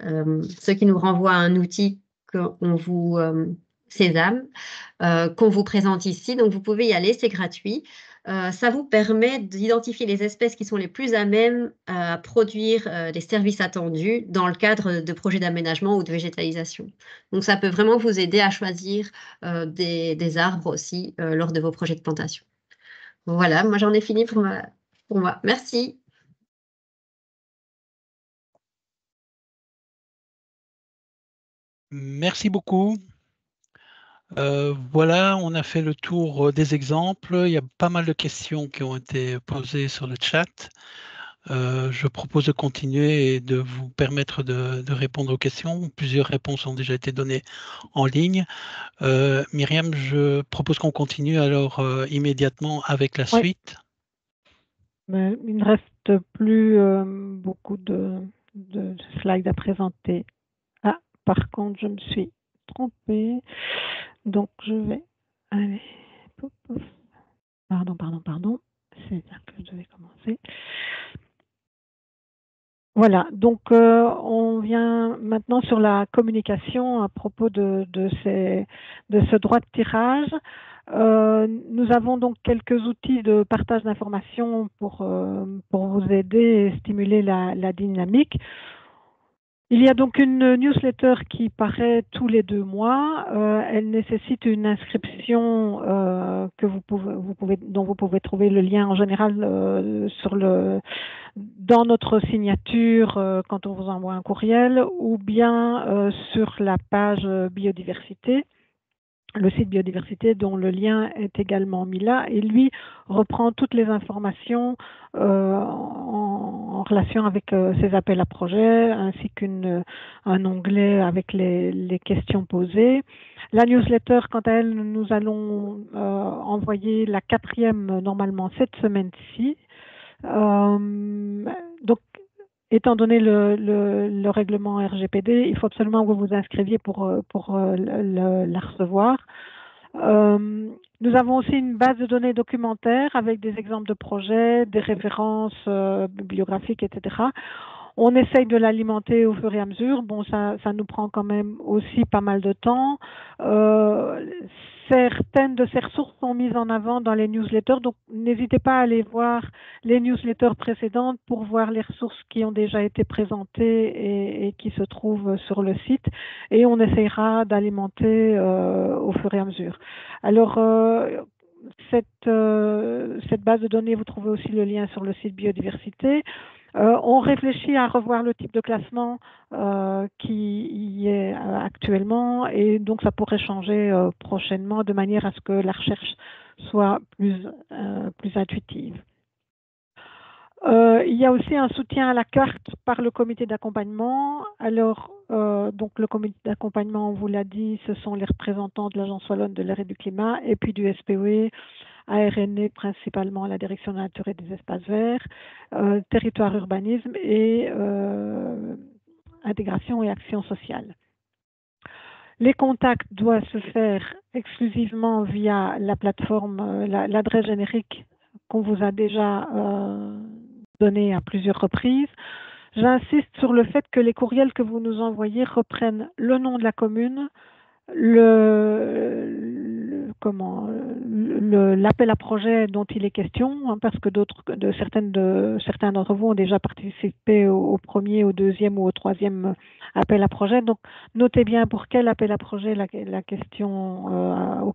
ce qui nous renvoie à un outil qu'on vous euh, sésame, euh, qu'on vous présente ici. Donc, vous pouvez y aller, c'est gratuit. Euh, ça vous permet d'identifier les espèces qui sont les plus à même à produire les services attendus dans le cadre de projets d'aménagement ou de végétalisation. Donc, ça peut vraiment vous aider à choisir des, arbres aussi lors de vos projets de plantation. Voilà, moi j'en ai fini pour moi. Merci. Merci beaucoup. Euh, voilà, on a fait le tour euh, des exemples. Il y a pas mal de questions qui ont été posées sur le chat. Euh, je propose de continuer et de vous permettre de, répondre aux questions. Plusieurs réponses ont déjà été données en ligne. Myriam, je propose qu'on continue alors immédiatement avec la suite. il ne reste plus beaucoup de slides à présenter. Par contre, je me suis trompée. Donc, je vais. Pardon, pardon, pardon. C'est là que je devais commencer. Voilà, donc euh, on vient maintenant sur la communication à propos de, ce droit de tirage. Euh, nous avons donc quelques outils de partage d'informations pour, euh, vous aider et stimuler la dynamique. Il y a donc une newsletter qui paraît tous les deux mois. Euh, elle nécessite une inscription euh, que vous pouvez, dont vous pouvez trouver le lien en général euh, dans notre signature quand on vous envoie un courriel ou bien sur la page biodiversité. le site biodiversité dont le lien est également mis là et lui reprend toutes les informations en, relation avec euh, ces appels à projets ainsi qu'un onglet avec les, questions posées. La newsletter, quant à elle, nous allons euh, envoyer la quatrième normalement cette semaine-ci. donc étant donné le, règlement RGPD, il faut absolument que vous vous inscriviez pour, euh, pour euh, la recevoir. Euh, nous avons aussi une base de données documentaire avec des exemples de projets, des références bibliographiques, etc. On essaye de l'alimenter au fur et à mesure. Bon, ça, ça nous prend quand même aussi pas mal de temps. Euh, certaines de ces ressources sont mises en avant dans les newsletters, donc n'hésitez pas à aller voir les newsletters précédentes pour voir les ressources qui ont déjà été présentées et, qui se trouvent sur le site. Et on essayera d'alimenter euh, au fur et à mesure. Alors, euh, cette, cette base de données, vous trouvez aussi le lien sur le site biodiversité. Euh, on réfléchit à revoir le type de classement euh, qui y est euh, actuellement et donc ça pourrait changer prochainement de manière à ce que la recherche soit plus, plus intuitive. Il y a aussi un soutien à la carte par le comité d'accompagnement. Alors, donc le comité d'accompagnement, on vous l'a dit, ce sont les représentants de l'Agence wallonne de l'air et du climat et puis du SPOE ARN principalement la direction de la nature et des espaces verts, euh, territoire urbanisme et euh, intégration et action sociale. Les contacts doivent se faire exclusivement via la plateforme, euh, l'adresse générique qu'on vous a déjà à plusieurs reprises. J'insiste sur le fait que les courriels que vous nous envoyez reprennent le nom de la commune, l'appel à projet dont il est question, hein, parce que de certaines de certains d'entre vous ont déjà participé au, premier, au deuxième ou au troisième appel à projet. Donc, notez bien pour quel appel à projet la, question euh,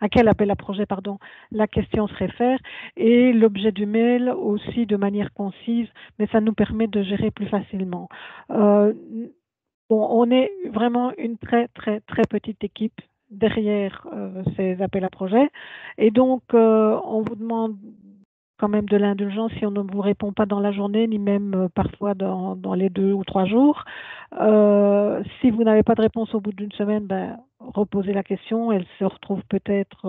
à, quel appel à projet pardon la question se réfère et l'objet du mail aussi de manière concise, mais ça nous permet de gérer plus facilement. Euh, on est vraiment une très, très, très petite équipe derrière euh, ces appels à projets. Et donc, euh, on vous demande quand même de l'indulgence si on ne vous répond pas dans la journée, ni même parfois dans, les deux ou trois jours. si vous n'avez pas de réponse au bout d'une semaine, ben, reposez la question. Elle se retrouve peut-être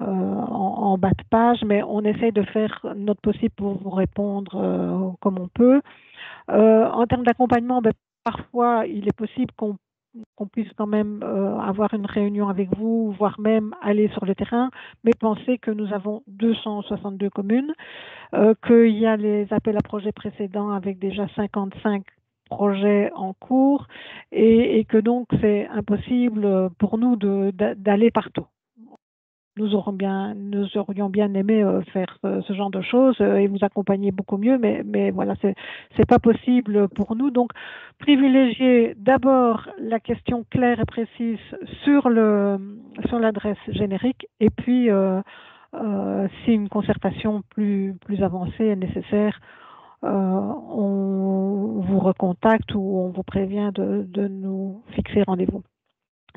en, bas de page, mais on essaye de faire notre possible pour vous répondre comme on peut. en termes d'accompagnement, ben, parfois, il est possible qu'on puisse quand même euh, avoir une réunion avec vous, voire même aller sur le terrain, mais pensez que nous avons 262 communes, euh, qu'il y a les appels à projets précédents avec déjà 55 projets en cours et que donc c'est impossible pour nous d'aller partout nous, aurions bien aimé euh, faire ce, genre de choses euh, et vous accompagner beaucoup mieux, mais, voilà, c'est n'est pas possible pour nous. Donc, privilégier d'abord la question claire et précise sur l'adresse générique et puis euh, si une concertation plus avancée est nécessaire, on vous recontacte ou on vous prévient de, de nous fixer rendez-vous.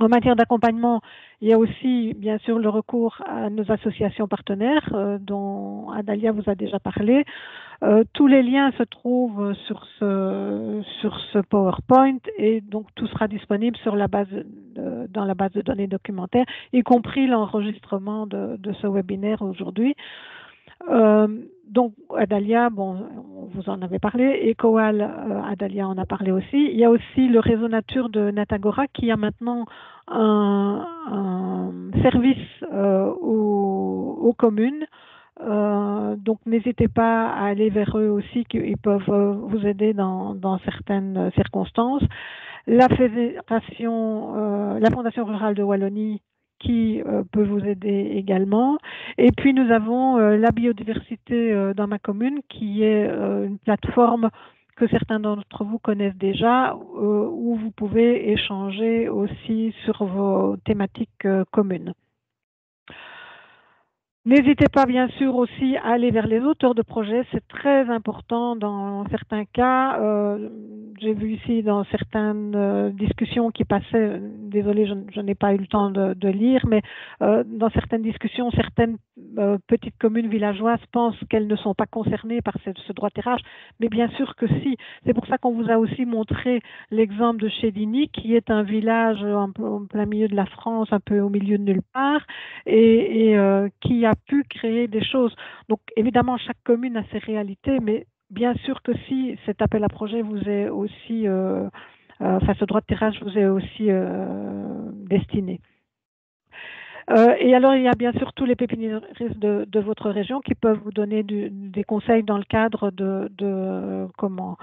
En matière d'accompagnement, il y a aussi bien sûr le recours à nos associations partenaires euh, dont Adalia vous a déjà parlé. Euh, tous les liens se trouvent sur ce, sur ce PowerPoint et donc tout sera disponible sur la base dans la base de données documentaires, y compris l'enregistrement de, de, ce webinaire aujourd'hui. Euh, donc, Adalia, bon, vous en avez parlé, et Coal, euh, Adalia en a parlé aussi. Il y a aussi le réseau nature de Natagora qui a maintenant un, service euh, aux, communes. donc, n'hésitez pas à aller vers eux aussi, qu'ils peuvent vous aider dans, dans certaines circonstances. La fédération, la Fondation rurale de Wallonie qui euh, peut vous aider également. Et puis nous avons euh, la biodiversité euh, dans ma commune qui est une plateforme que certains d'entre vous connaissent déjà, où vous pouvez échanger aussi sur vos thématiques communes. N'hésitez pas bien sûr aussi à aller vers les auteurs de projets, c'est très important dans certains cas. Euh, J'ai vu ici dans certaines euh, discussions qui passaient, désolé je, n'ai pas eu le temps de, lire, mais euh, dans certaines discussions, certaines petites communes villageoises pensent qu'elles ne sont pas concernées par ce, droit de mais bien sûr que si. C'est pour ça qu'on vous a aussi montré l'exemple de Chédigny, qui est un village en plein milieu de la France, un peu au milieu de nulle part, et, qui a pu créer des choses. Donc évidemment, chaque commune a ses réalités, mais bien sûr que si cet appel à projet vous est aussi, euh, euh, enfin ce droit de tirage vous est aussi euh, destiné. Euh, et alors, il y a bien sûr tous les pépiniéristes de, votre région qui peuvent vous donner des conseils dans le cadre de, comment,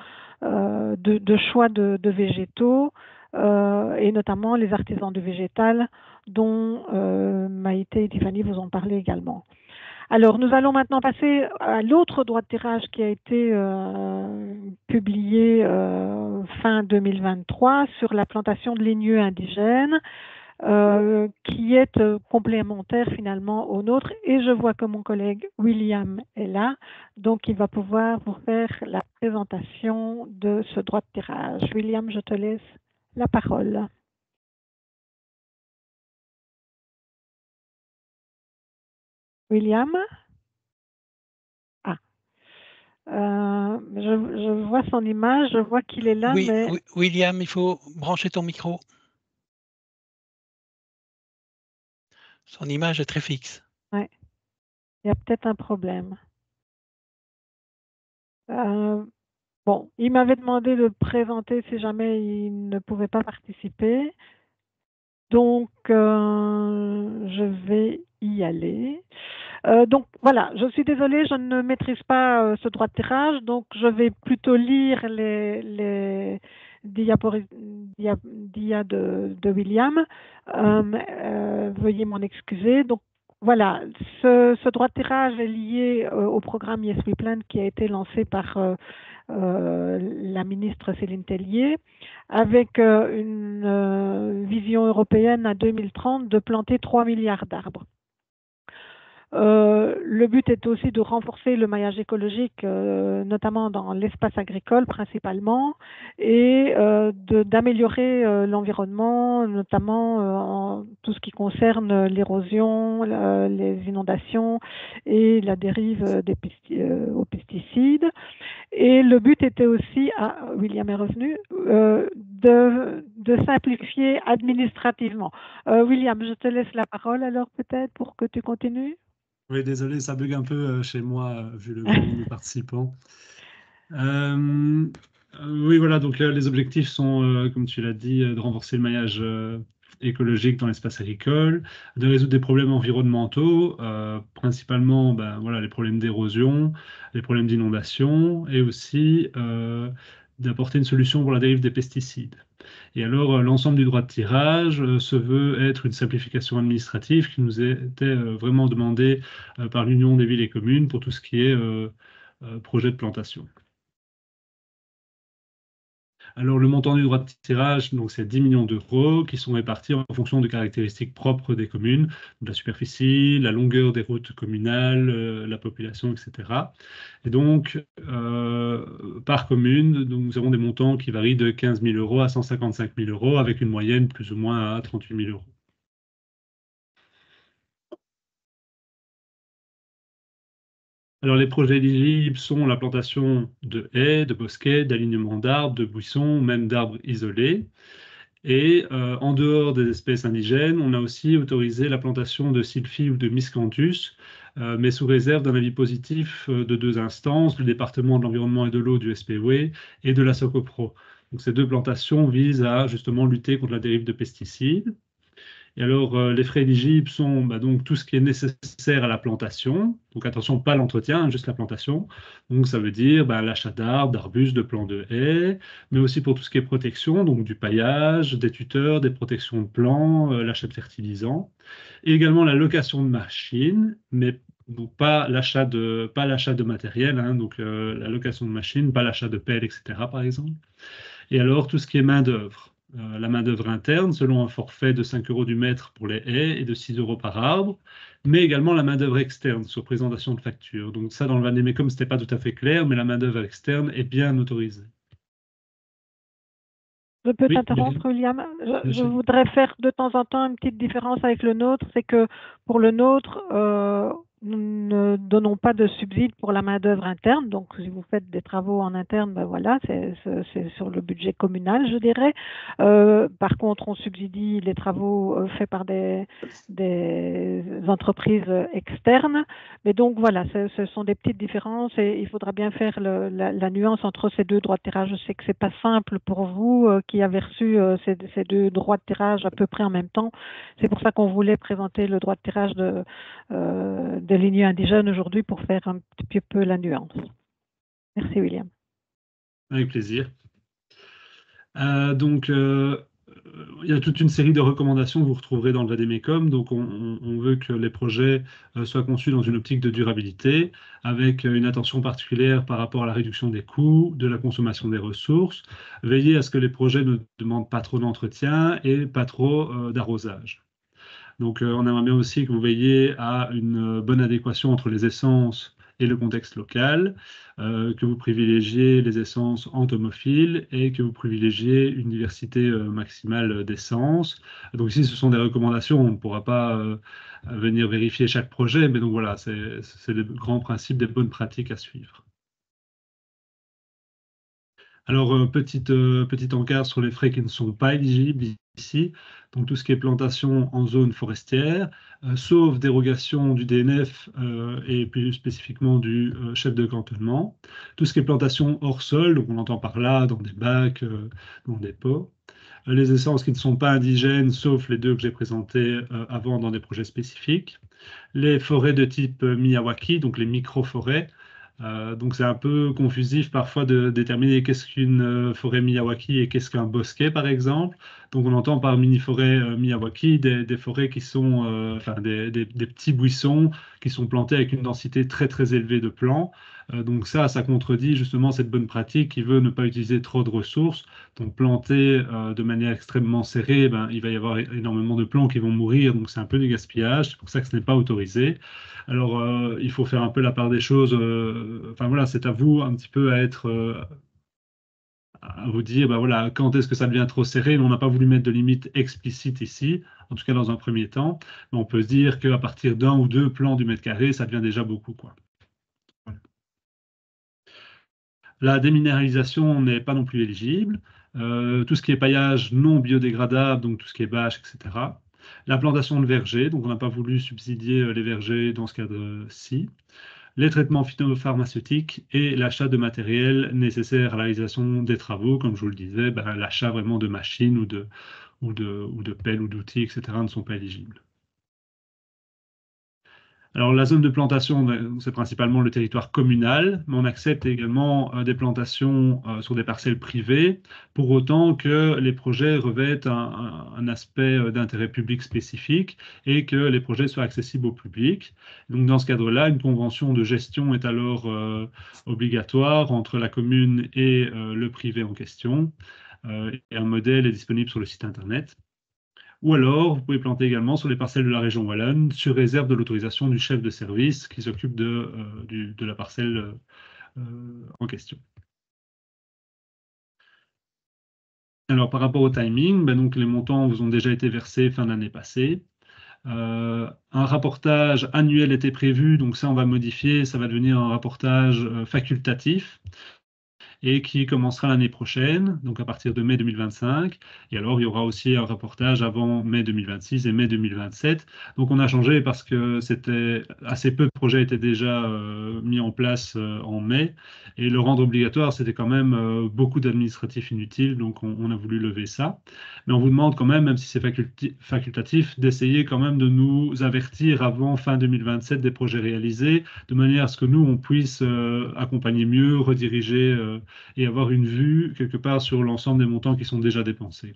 euh, de, choix de végétaux euh, et notamment les artisans du végétal dont euh, Maïté et Tiffany vous ont parlé également. Alors, nous allons maintenant passer à l'autre droit de tirage qui a été euh, publié fin 2023 sur la plantation de ligneux indigènes, qui est complémentaire finalement au nôtre. Et je vois que mon collègue William est là, donc il va pouvoir vous faire la présentation de ce droit de tirage. William, je te laisse la parole. William? Ah. Euh, je, je, vois son image, je vois qu'il est là. Oui, mais... William, il faut brancher ton micro. Son image est très fixe. Oui, il y a peut-être un problème. Euh, bon, il m'avait demandé de présenter si jamais il ne pouvait pas participer. Donc, euh, je vais y aller. Euh, donc voilà, je suis désolée, je ne maîtrise pas euh, ce droit de tirage, donc je vais plutôt lire les, les de, William. Veuillez m'en excuser. Donc voilà, ce, ce, droit de tirage est lié au programme Yes We Plan qui a été lancé par la ministre Céline Tellier, avec euh, une euh, vision européenne à 2030 de planter 3 milliards d'arbres. Euh, le but est aussi de renforcer le maillage écologique, euh, notamment dans l'espace agricole principalement, et euh, d'améliorer euh, l'environnement, notamment euh, en tout ce qui concerne l'érosion, les inondations et la dérive des aux pesticides. Et le but était aussi, à, William est revenu, de, de, simplifier administrativement. William, je te laisse la parole alors peut-être pour que tu continues. Oui, désolé, ça bug un peu euh, chez moi, euh, vu le nombre de participants. Euh, oui, voilà, donc les objectifs sont, comme tu l'as dit, de renforcer le maillage écologique dans l'espace agricole, de résoudre des problèmes environnementaux, euh, principalement ben, voilà, les problèmes d'érosion, les problèmes d'inondation, et aussi euh, d'apporter une solution pour la dérive des pesticides. Et alors, euh, l'ensemble du droit de tirage se veut être une simplification administrative qui nous était vraiment demandée par l'Union des villes et communes pour tout ce qui est projet de plantation. Alors, le montant du droit de tirage, donc, c'est 10 millions d'euros qui sont répartis en fonction de caractéristiques propres des communes, la superficie, la longueur des routes communales, euh, la population, etc. Et donc, euh, par commune, nous avons des montants qui varient de 15 000 euros à 155 000 euros, avec une moyenne plus ou moins à 38 000 euros. Alors, les projets éligibles sont la plantation de haies, de bosquets, d'alignements d'arbres, de buissons, même d'arbres isolés. Et euh, en dehors des espèces indigènes, on a aussi autorisé la plantation de sylphi ou de miscanthus, euh, mais sous réserve d'un avis positif euh, de deux instances, du département de l'environnement et de l'eau du SPW et de la SOCOPRO. Ces deux plantations visent à justement lutter contre la dérive de pesticides. Et alors, euh, les frais éligibles sont bah, donc tout ce qui est nécessaire à la plantation. Donc, attention, pas l'entretien, hein, juste la plantation. Donc, ça veut dire bah, l'achat d'arbres, d'arbustes, de plants de haies, mais aussi pour tout ce qui est protection, donc du paillage, des tuteurs, des protections de plants, euh, l'achat de fertilisants. Et également la location de machines, mais pas l'achat de, de matériel, hein, donc euh, la location de machines, pas l'achat de pelles, etc., par exemple. Et alors, tout ce qui est main-d'œuvre. Euh, la main-d'œuvre interne selon un forfait de 5 euros du mètre pour les haies et de 6 euros par arbre, mais également la main-d'œuvre externe sur présentation de facture. Donc, ça, dans le Vandémécum, ce n'était pas tout à fait clair, mais la main-d'œuvre externe est bien autorisée. Je peux Oui, t'interrompre, William? Je, voudrais faire de temps en temps une petite différence avec le nôtre. C'est que pour le nôtre, euh, nous ne donnons pas de subside pour la main-d'œuvre interne. Donc, si vous faites des travaux en interne, ben voilà, c'est sur le budget communal, je dirais. Euh, par contre, on subsidie les travaux euh, faits par des, des entreprises euh, externes. Mais donc, voilà, ce, sont des petites différences et il faudra bien faire le- la, la nuance entre ces deux droits de tirage. Je sais que c'est pas simple pour vous euh, qui avez reçu euh, ces, ces deux droits de tirage à peu près en même temps. C'est pour ça qu'on voulait présenter le droit de tirage de, des lignes indigènes aujourd'hui pour faire un petit peu la nuance. Merci, William. Avec plaisir. Euh, donc, euh, il y a toute une série de recommandations que vous retrouverez dans le VDMECOM. Donc, on, veut que les projets euh, soient conçus dans une optique de durabilité, avec une attention particulière par rapport à la réduction des coûts, de la consommation des ressources, veiller à ce que les projets ne demandent pas trop d'entretien et pas trop d'arrosage. Donc, euh, on aimerait bien aussi que vous veilliez à une euh, bonne adéquation entre les essences et le contexte local, euh, que vous privilégiez les essences entomophiles et que vous privilégiez une diversité maximale d'essences. Donc ici, ce sont des recommandations, on ne pourra pas venir vérifier chaque projet, mais donc voilà, c'est des grands principes, des bonnes pratiques à suivre. Alors, petite, petit encart sur les frais qui ne sont pas éligibles ici. Donc, tout ce qui est plantation en zone forestière, euh, sauf dérogation du DNF euh, et plus spécifiquement du euh, chef de cantonnement. Tout ce qui est plantation hors sol, donc on entend par là dans des bacs, dans des pots. Les essences qui ne sont pas indigènes, sauf les deux que j'ai présentés euh, avant dans des projets spécifiques. Les forêts de type Miyawaki, donc les micro-forêts, euh, donc c'est un peu confusif parfois de déterminer qu'est-ce qu'une euh, forêt Miyawaki et qu'est-ce qu'un bosquet par exemple. Donc on entend par mini-forêt euh, Miyawaki des, forêts qui sont, euh, des- des petits buissons qui sont plantés avec une densité très très élevée de plants. Euh, donc ça, ça contredit justement cette bonne pratique qui veut ne pas utiliser trop de ressources. Donc planter euh, de manière extrêmement serrée, ben, il va y avoir énormément de plants qui vont mourir, donc c'est un peu du gaspillage. C'est pour ça que ce n'est pas autorisé. Alors, euh, il faut faire un peu la part des choses. enfin voilà, c'est à vous un petit peu à être, à vous dire, bah voilà, quand est-ce que ça devient trop serré? On n'a pas voulu mettre de limite explicite ici, en tout cas dans un premier temps. Mais on peut se dire qu'à partir d'un ou deux plans du mètre carré, ça devient déjà beaucoup, quoi. Voilà. La déminéralisation n'est pas non plus éligible. Euh, tout ce qui est paillage non biodégradable, donc tout ce qui est bâche, etc. L'implantation de vergers, donc on n'a pas voulu subsidier euh, les vergers dans ce cadre-ci. Les traitements phytopharmaceutiques et l'achat de matériel nécessaire à la réalisation des travaux, comme je vous le disais, ben, l'achat vraiment de machines ou de, ou ou de pelles ou d'outils, etc. ne sont pas éligibles. Alors, la zone de plantation, ben, c'est principalement le territoire communal, mais on accepte également euh, des plantations euh, sur des parcelles privées, pour autant que les projets revêtent un, aspect euh, d'intérêt public spécifique et que les projets soient accessibles au public. Donc, dans ce cadre-là, une convention de gestion est alors obligatoire entre la commune et le privé en question. Et un modèle est disponible sur le site Internet. Ou alors, vous pouvez planter également sur les parcelles de la région Wallonne, sur réserve de l'autorisation du chef de service qui s'occupe de, euh, la parcelle euh, en question. Alors, par rapport au timing, ben donc, les montants vous ont déjà été versés fin d'année passée. Euh, un rapportage annuel était prévu, donc ça, on va modifier, ça va devenir un rapportage euh, facultatif et qui commencera l'année prochaine, donc à partir de mai 2025. Et alors, il y aura aussi un reportage avant mai 2026 et mai 2027. Donc, on a changé parce que c'était assez peu de projets étaient déjà euh, mis en place euh, en mai. Et le rendre obligatoire, c'était quand même euh, beaucoup d'administratifs inutiles. Donc, on, on a voulu lever ça. Mais on vous demande quand même, même si c'est facultatif, d'essayer quand même de nous avertir avant fin 2027 des projets réalisés, de manière à ce que nous, on puisse accompagner mieux, rediriger et avoir une vue quelque part sur l'ensemble des montants qui sont déjà dépensés.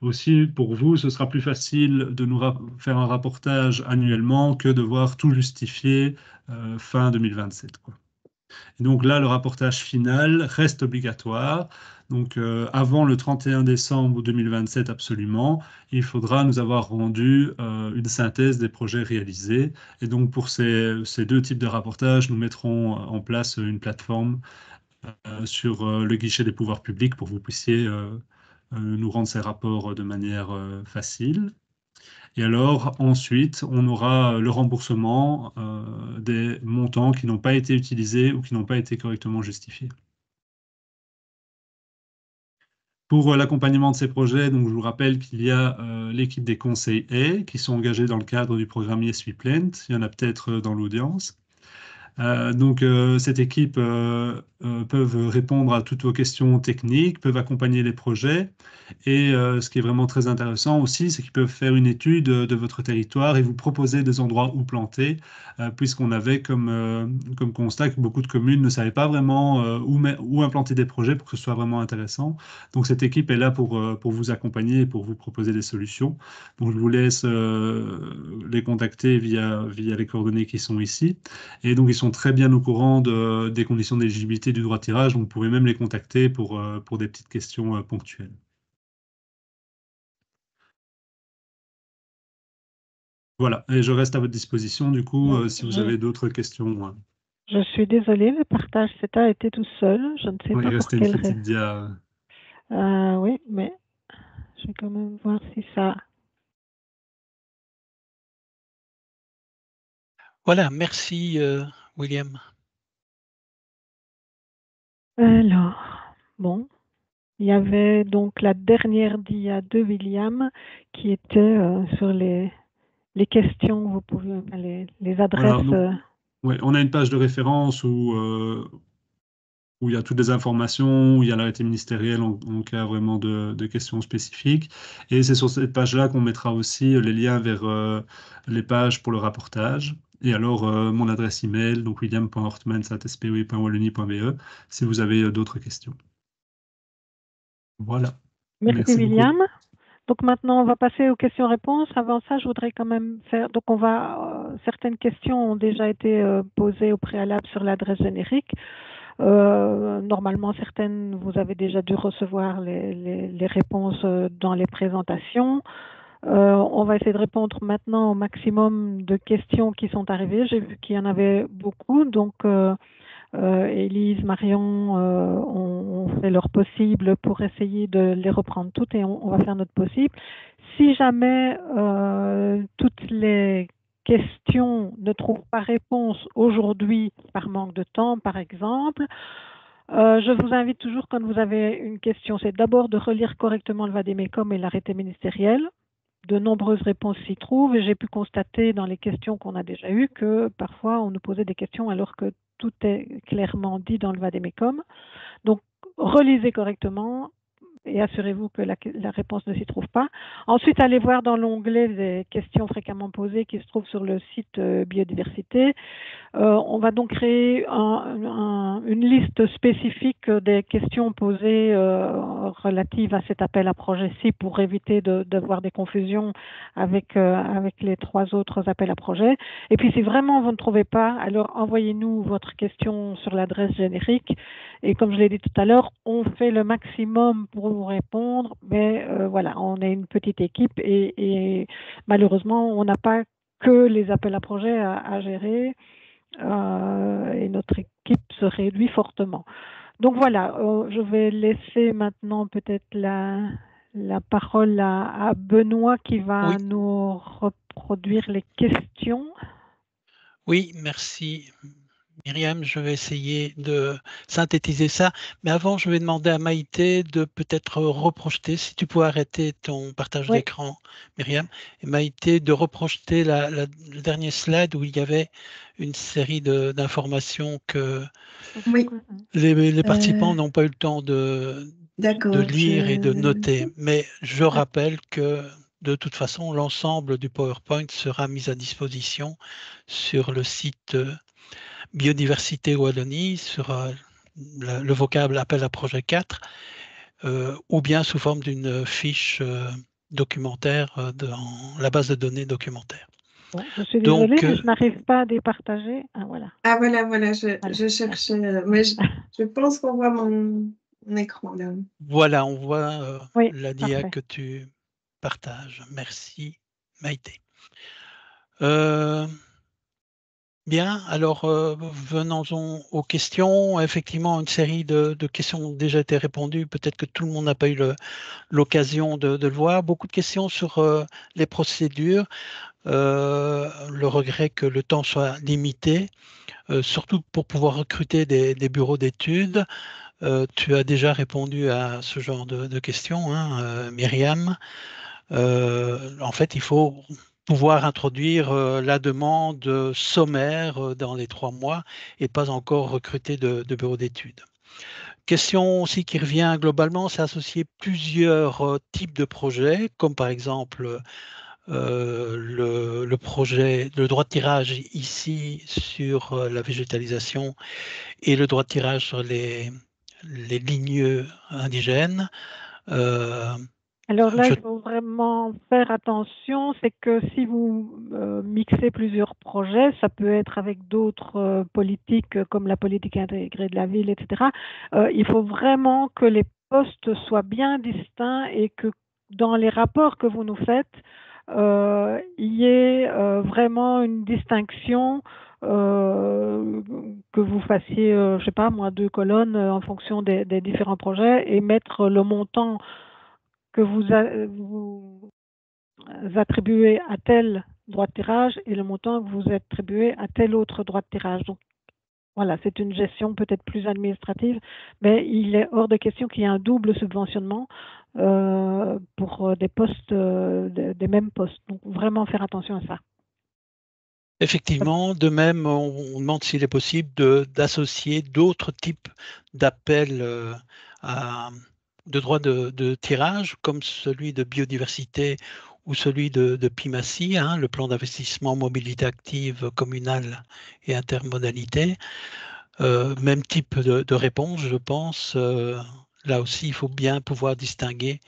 Aussi, pour vous, ce sera plus facile de nous faire un rapportage annuellement que de devoir tout justifier euh, fin 2027. quoi. Et donc là, le rapportage final reste obligatoire. Donc euh, avant le 31 décembre 2027 absolument, il faudra nous avoir rendu euh, une synthèse des projets réalisés. Et donc pour ces, deux types de rapportages, nous mettrons en place une plateforme sur le guichet des pouvoirs publics pour que vous puissiez nous rendre ces rapports de manière facile. Et alors, ensuite, on aura le remboursement des montants qui n'ont pas été utilisés ou qui n'ont pas été correctement justifiés. Pour euh, l'accompagnement de ces projets, donc, je vous rappelle qu'il y a euh, l'équipe des conseils qui sont engagés dans le cadre du programme Yes We Plant. Il y en a peut-être euh, dans l'audience. Donc, cette équipe peut répondre à toutes vos questions techniques, peuvent accompagner les projets et euh, ce qui est vraiment très intéressant aussi, c'est qu'ils peuvent faire une étude de votre territoire et vous proposer des endroits où planter, euh, puisqu'on avait comme, euh, comme constat que beaucoup de communes ne savaient pas vraiment où, où, implanter des projets pour que ce soit vraiment intéressant. Donc cette équipe est là pour, pour vous accompagner et pour vous proposer des solutions. Donc je vous laisse les contacter via, via les coordonnées qui sont ici. Et donc ils sont très bien au courant de, des conditions d'éligibilité du droit de tirage, donc vous pouvez même les contacter pour, pour des petites questions ponctuelles. Voilà, et je reste à votre disposition du coup euh, si vous avez d'autres questions. Je suis désolée, le partage CETA été tout seul. Je ne sais pas pour quelle petite dia. Euh, oui, mais je vais quand même voir si ça. Voilà, merci euh, William. Alors, bon, il y avait donc la dernière dia de William qui était sur les les questions, vous pouvez les, adresses. Euh. on a une page de référence où, euh, où il y a toutes les informations, où il y a l'arrêté ministériel en, cas vraiment de, questions spécifiques. Et c'est sur cette page-là qu'on mettra aussi les liens vers euh, les pages pour le rapportage. Et alors, mon adresse email, donc william.hortmans.spoe.wallonie.be, si vous avez d'autres questions. Voilà. Merci, William. Donc maintenant, on va passer aux questions-réponses. Avant ça, je voudrais quand même faire. Donc, on va. Euh, certaines questions ont déjà été euh, posées au préalable sur l'adresse générique. Euh, normalement, certaines, vous avez déjà dû recevoir les, réponses dans les présentations. On va essayer de répondre maintenant au maximum de questions qui sont arrivées. J'ai vu qu'il y en avait beaucoup, donc euh, Élise, Marion euh, ont, fait leur possible pour essayer de les reprendre toutes et on, va faire notre possible. Si jamais euh, toutes les questions ne trouvent pas réponse aujourd'hui par manque de temps, par exemple, je vous invite toujours, quand vous avez une question, c'est d'abord de relire correctement le VADEMECOM et l'arrêté ministériel. De nombreuses réponses s'y trouvent et j'ai pu constater dans les questions qu'on a déjà eues que parfois on nous posait des questions alors que tout est clairement dit dans le Vademecum. Donc, relisez correctement, et assurez-vous que la, réponse ne s'y trouve pas. Ensuite, allez voir dans l'onglet des questions fréquemment posées qui se trouve sur le site euh, biodiversité. Euh, on va donc créer une liste spécifique des questions posées euh, relatives à cet appel à projet-ci pour éviter d'avoir des confusions avec, avec les trois autres appels à projet. Et puis, si vraiment vous ne trouvez pas, alors envoyez-nous votre question sur l'adresse générique. Et comme je l'ai dit tout à l'heure, on fait le maximum pour répondre, mais euh, voilà, on est une petite équipe et, malheureusement, on n'a pas que les appels à projets à, gérer euh, et notre équipe se réduit fortement. Donc voilà, euh, je vais laisser maintenant peut-être la, la parole à, Benoît qui va nous reproduire les questions. Oui, merci Myriam, je vais essayer de synthétiser ça. Mais avant, je vais demander à Maïté de peut-être reprojeter, si tu peux arrêter ton partage d'écran, Myriam, et Maïté de reprojeter le dernier slide où il y avait une série d'informations que les, participants euh, n'ont pas eu le temps de, de lire et de noter. Mais je ah. rappelle que de toute façon, l'ensemble du PowerPoint sera mis à disposition sur le site euh, biodiversité Wallonie sur le, vocable appel à projet 4 euh, ou bien sous forme d'une fiche euh, documentaire euh, dans la base de données documentaire. je suis désolée, mais je n'arrive pas à départager. Ah voilà. Ah voilà, voilà, je, je cherche, mais je, pense qu'on voit mon, écran là. Voilà, on voit la dia que tu partages. Merci, Maïté. Bien, alors euh, venons-en aux questions. Effectivement, une série de, questions ont déjà été répondues. Peut-être que tout le monde n'a pas eu l'occasion de, le voir. Beaucoup de questions sur euh, les procédures. Euh, le regret que le temps soit limité, surtout pour pouvoir recruter des, bureaux d'études. tu as déjà répondu à ce genre de, questions, hein, Myriam. en fait, il faut pouvoir introduire euh, la demande sommaire euh, dans les trois mois et pas encore recruter de, bureaux d'études. Question aussi qui revient globalement, c'est associer plusieurs euh, types de projets, comme par exemple le, projet, le droit de tirage ici sur la végétalisation et le droit de tirage sur les, les lignes indigènes. Alors là, il faut vraiment faire attention, c'est que si vous euh, mixez plusieurs projets, ça peut être avec d'autres euh, politiques euh, comme la politique intégrée de la ville, etc. il faut vraiment que les postes soient bien distincts et que dans les rapports que vous nous faites, il y ait vraiment une distinction que vous fassiez, je sais pas moi, deux colonnes en fonction des, des différents projets et mettre le montant que vous, attribuez à tel droit de tirage et le montant que vous attribuez à tel autre droit de tirage. Donc, voilà, c'est une gestion peut-être plus administrative, mais il est hors de question qu'il y ait un double subventionnement euh, pour des postes, euh, des mêmes postes. Donc, vraiment faire attention à ça. Effectivement, de même, on, demande s'il est possible d'associer d'autres types d'appels euh, à, de droits de, tirage, comme celui de biodiversité ou celui de, PIMACI, hein, le plan d'investissement mobilité active communale et intermodalité. Euh, même type de, réponse, je pense. Euh, là aussi, il faut bien pouvoir distinguer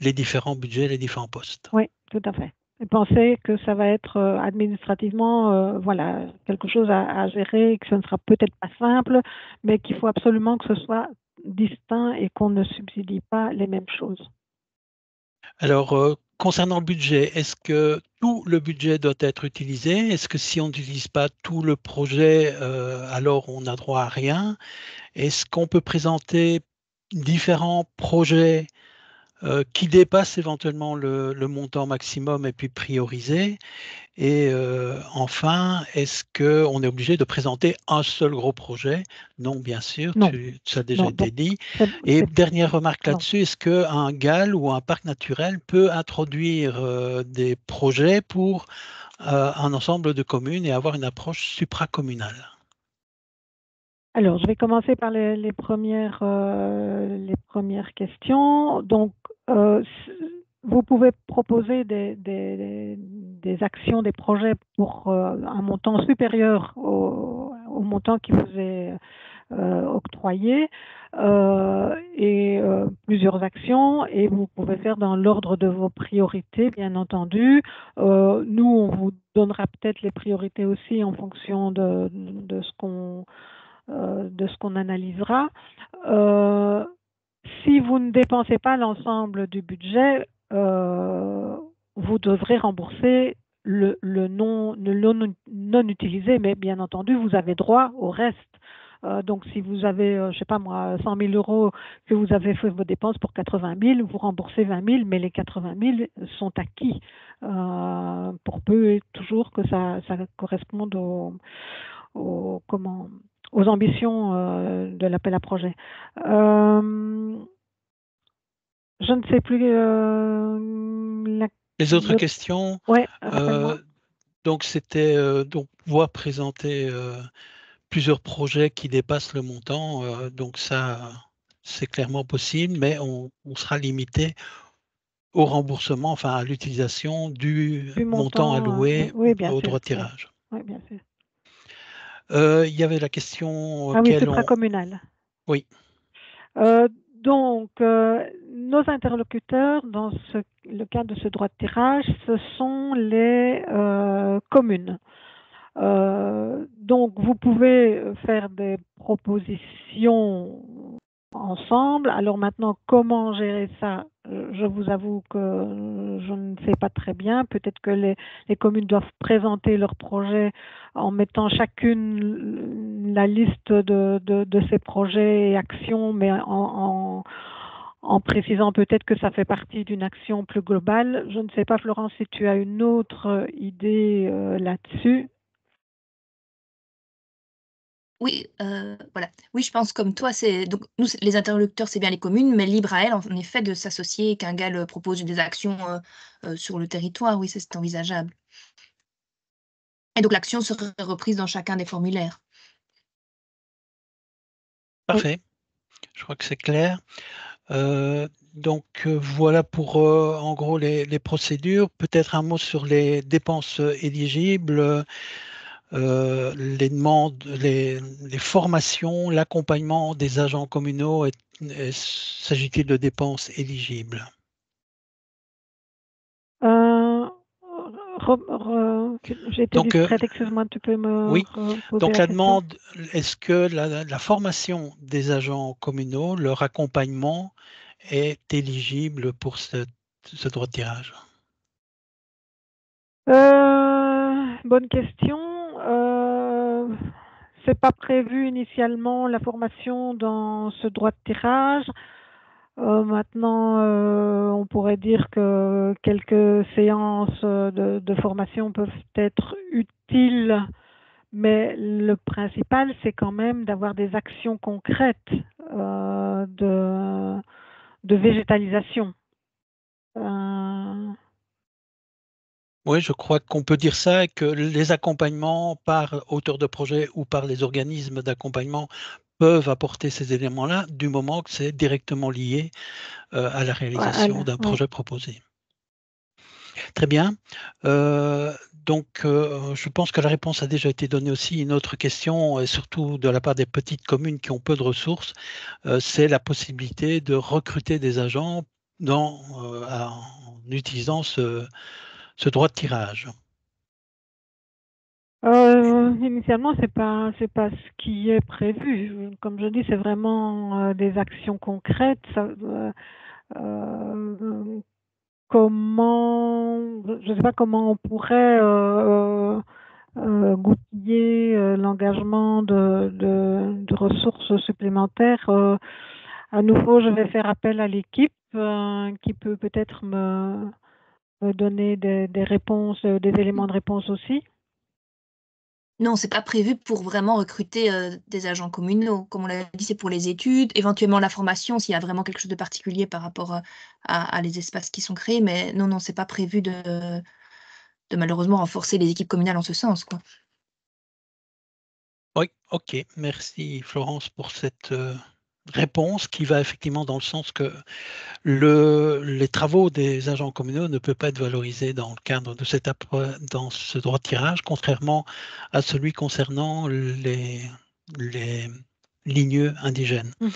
les différents budgets, les différents postes. Oui, tout à fait. Et penser que ça va être euh, administrativement voilà, quelque chose à, à gérer, que ce ne sera peut-être pas simple, mais qu'il faut absolument que ce soit distincts et qu'on ne subsidie pas les mêmes choses. Alors, euh, concernant le budget, est-ce que tout le budget doit être utilisé? Est-ce que si on n'utilise pas tout le projet, euh, alors on n'a droit à rien? Est-ce qu'on peut présenter différents projets euh, qui dépassent éventuellement le, montant maximum et puis prioriser Et euh, enfin, est-ce qu'on est obligé de présenter un seul gros projet? Non, bien sûr, Tu, ça a déjà été dit. Et dernière remarque là-dessus, est-ce qu'un GAL ou un parc naturel peut introduire euh, des projets pour un ensemble de communes et avoir une approche supracommunale? Alors, je vais commencer par les, premières, les premières questions. Donc, euh, vous pouvez proposer des, actions, des projets pour euh, un montant supérieur au, montant qui vous est euh, octroyé et plusieurs actions et vous pouvez faire dans l'ordre de vos priorités, bien entendu. nous, on vous donnera peut-être les priorités aussi en fonction de ce qu'on de ce qu'on analysera si vous ne dépensez pas l'ensemble du budget, euh, vous devrez rembourser le, non, non, utilisé, mais bien entendu, vous avez droit au reste. Euh, donc, si vous avez, je euh, je sais pas moi, 100 000 euros que vous avez fait vos dépenses pour 80 000, vous remboursez 20 000, mais les 80 000 sont acquis pour peu et toujours que ça, corresponde au comment, aux ambitions euh, de l'appel à projet. Euh, je ne sais plus. Euh, Les autres questions ouais, Donc, c'était donc pouvoir présenter plusieurs projets qui dépassent le montant. donc, ça, c'est clairement possible, mais on, sera limité au remboursement, enfin à l'utilisation du, montant, alloué au droit de tirage. Oui, bien sûr. Euh, il y avait la question. Ah oui, supracommunal. Oui. Euh, donc, euh, nos interlocuteurs dans le cadre de ce droit de tirage, ce sont les commune. donc, vous pouvez faire des propositions ensemble. Alors maintenant, comment gérer ça Je vous avoue que je ne sais pas très bien. Peut-être que les, communes doivent présenter leur projet en mettant chacune la liste de, ces projets et actions, mais en, en, précisant peut-être que ça fait partie d'une action plus globale. Je ne sais pas, Florence, si tu as une autre idée euh, là-dessus. Oui, euh, voilà. Oui, je pense comme toi, c'est donc nous, les interlocuteurs, c'est bien les communes, mais libre à elles, en effet, de s'associer, qu'un gars propose des actions euh, euh, sur le territoire. Oui, c'est envisageable. Et donc l'action serait reprise dans chacun des formulaires. Parfait. Je crois que c'est clair. donc voilà pour en gros les, les procédures. Peut-être un mot sur les dépenses éligibles. Euh, les demandes, les, formations, l'accompagnement des agents communaux, s'agit-il de dépenses éligibles? Euh, J'ai été donc, euh, excuse-moi, tu peux me. Oui, donc la, demande, est-ce que la, formation des agents communaux, leur accompagnement est éligible pour ce, ce droit de tirage? Bonne question. Euh, c'est pas prévu initialement la formation dans ce droit de tirage. Euh, maintenant, euh, on pourrait dire que quelques séances de, formation peuvent être utiles, mais le principal, c'est quand même d'avoir des actions concrètes de, de végétalisation. Oui, je crois qu'on peut dire ça et que les accompagnements par auteur de projet ou par les organismes d'accompagnement peuvent apporter ces éléments-là du moment que c'est directement lié euh, à la réalisation d'un projet proposé. Très bien. Euh, donc, euh, je pense que la réponse a déjà été donnée aussi. Une autre question, et surtout de la part des petites communes qui ont peu de ressources, c'est la possibilité de recruter des agents dans, en utilisant ce, ce droit de tirage? Euh, Initialement, c'est pas pas ce qui est prévu. Comme je dis, c'est vraiment euh, des actions concrètes. Euh, comment, je ne sais pas comment on pourrait goupiller l'engagement de, ressources supplémentaires. à nouveau, je vais faire appel à l'équipe qui peut peut-être me donner des, réponses, euh, des éléments de réponse aussi? Non, c'est pas prévu pour vraiment recruter euh, des agents communaux. Comme on l'a dit, c'est pour les études, éventuellement la formation s'il y a vraiment quelque chose de particulier par rapport euh, à, les espaces qui sont créés. Mais non, non, c'est pas prévu de, de malheureusement renforcer les équipes communales en ce sens. Quoi. Oui, ok. Merci Florence pour cette réponse qui va effectivement dans le sens que le, les travaux des agents communaux ne peuvent pas être valorisés dans le cadre de cette dans ce droit de tirage, contrairement à celui concernant les, les ligneux indigènes. Mmh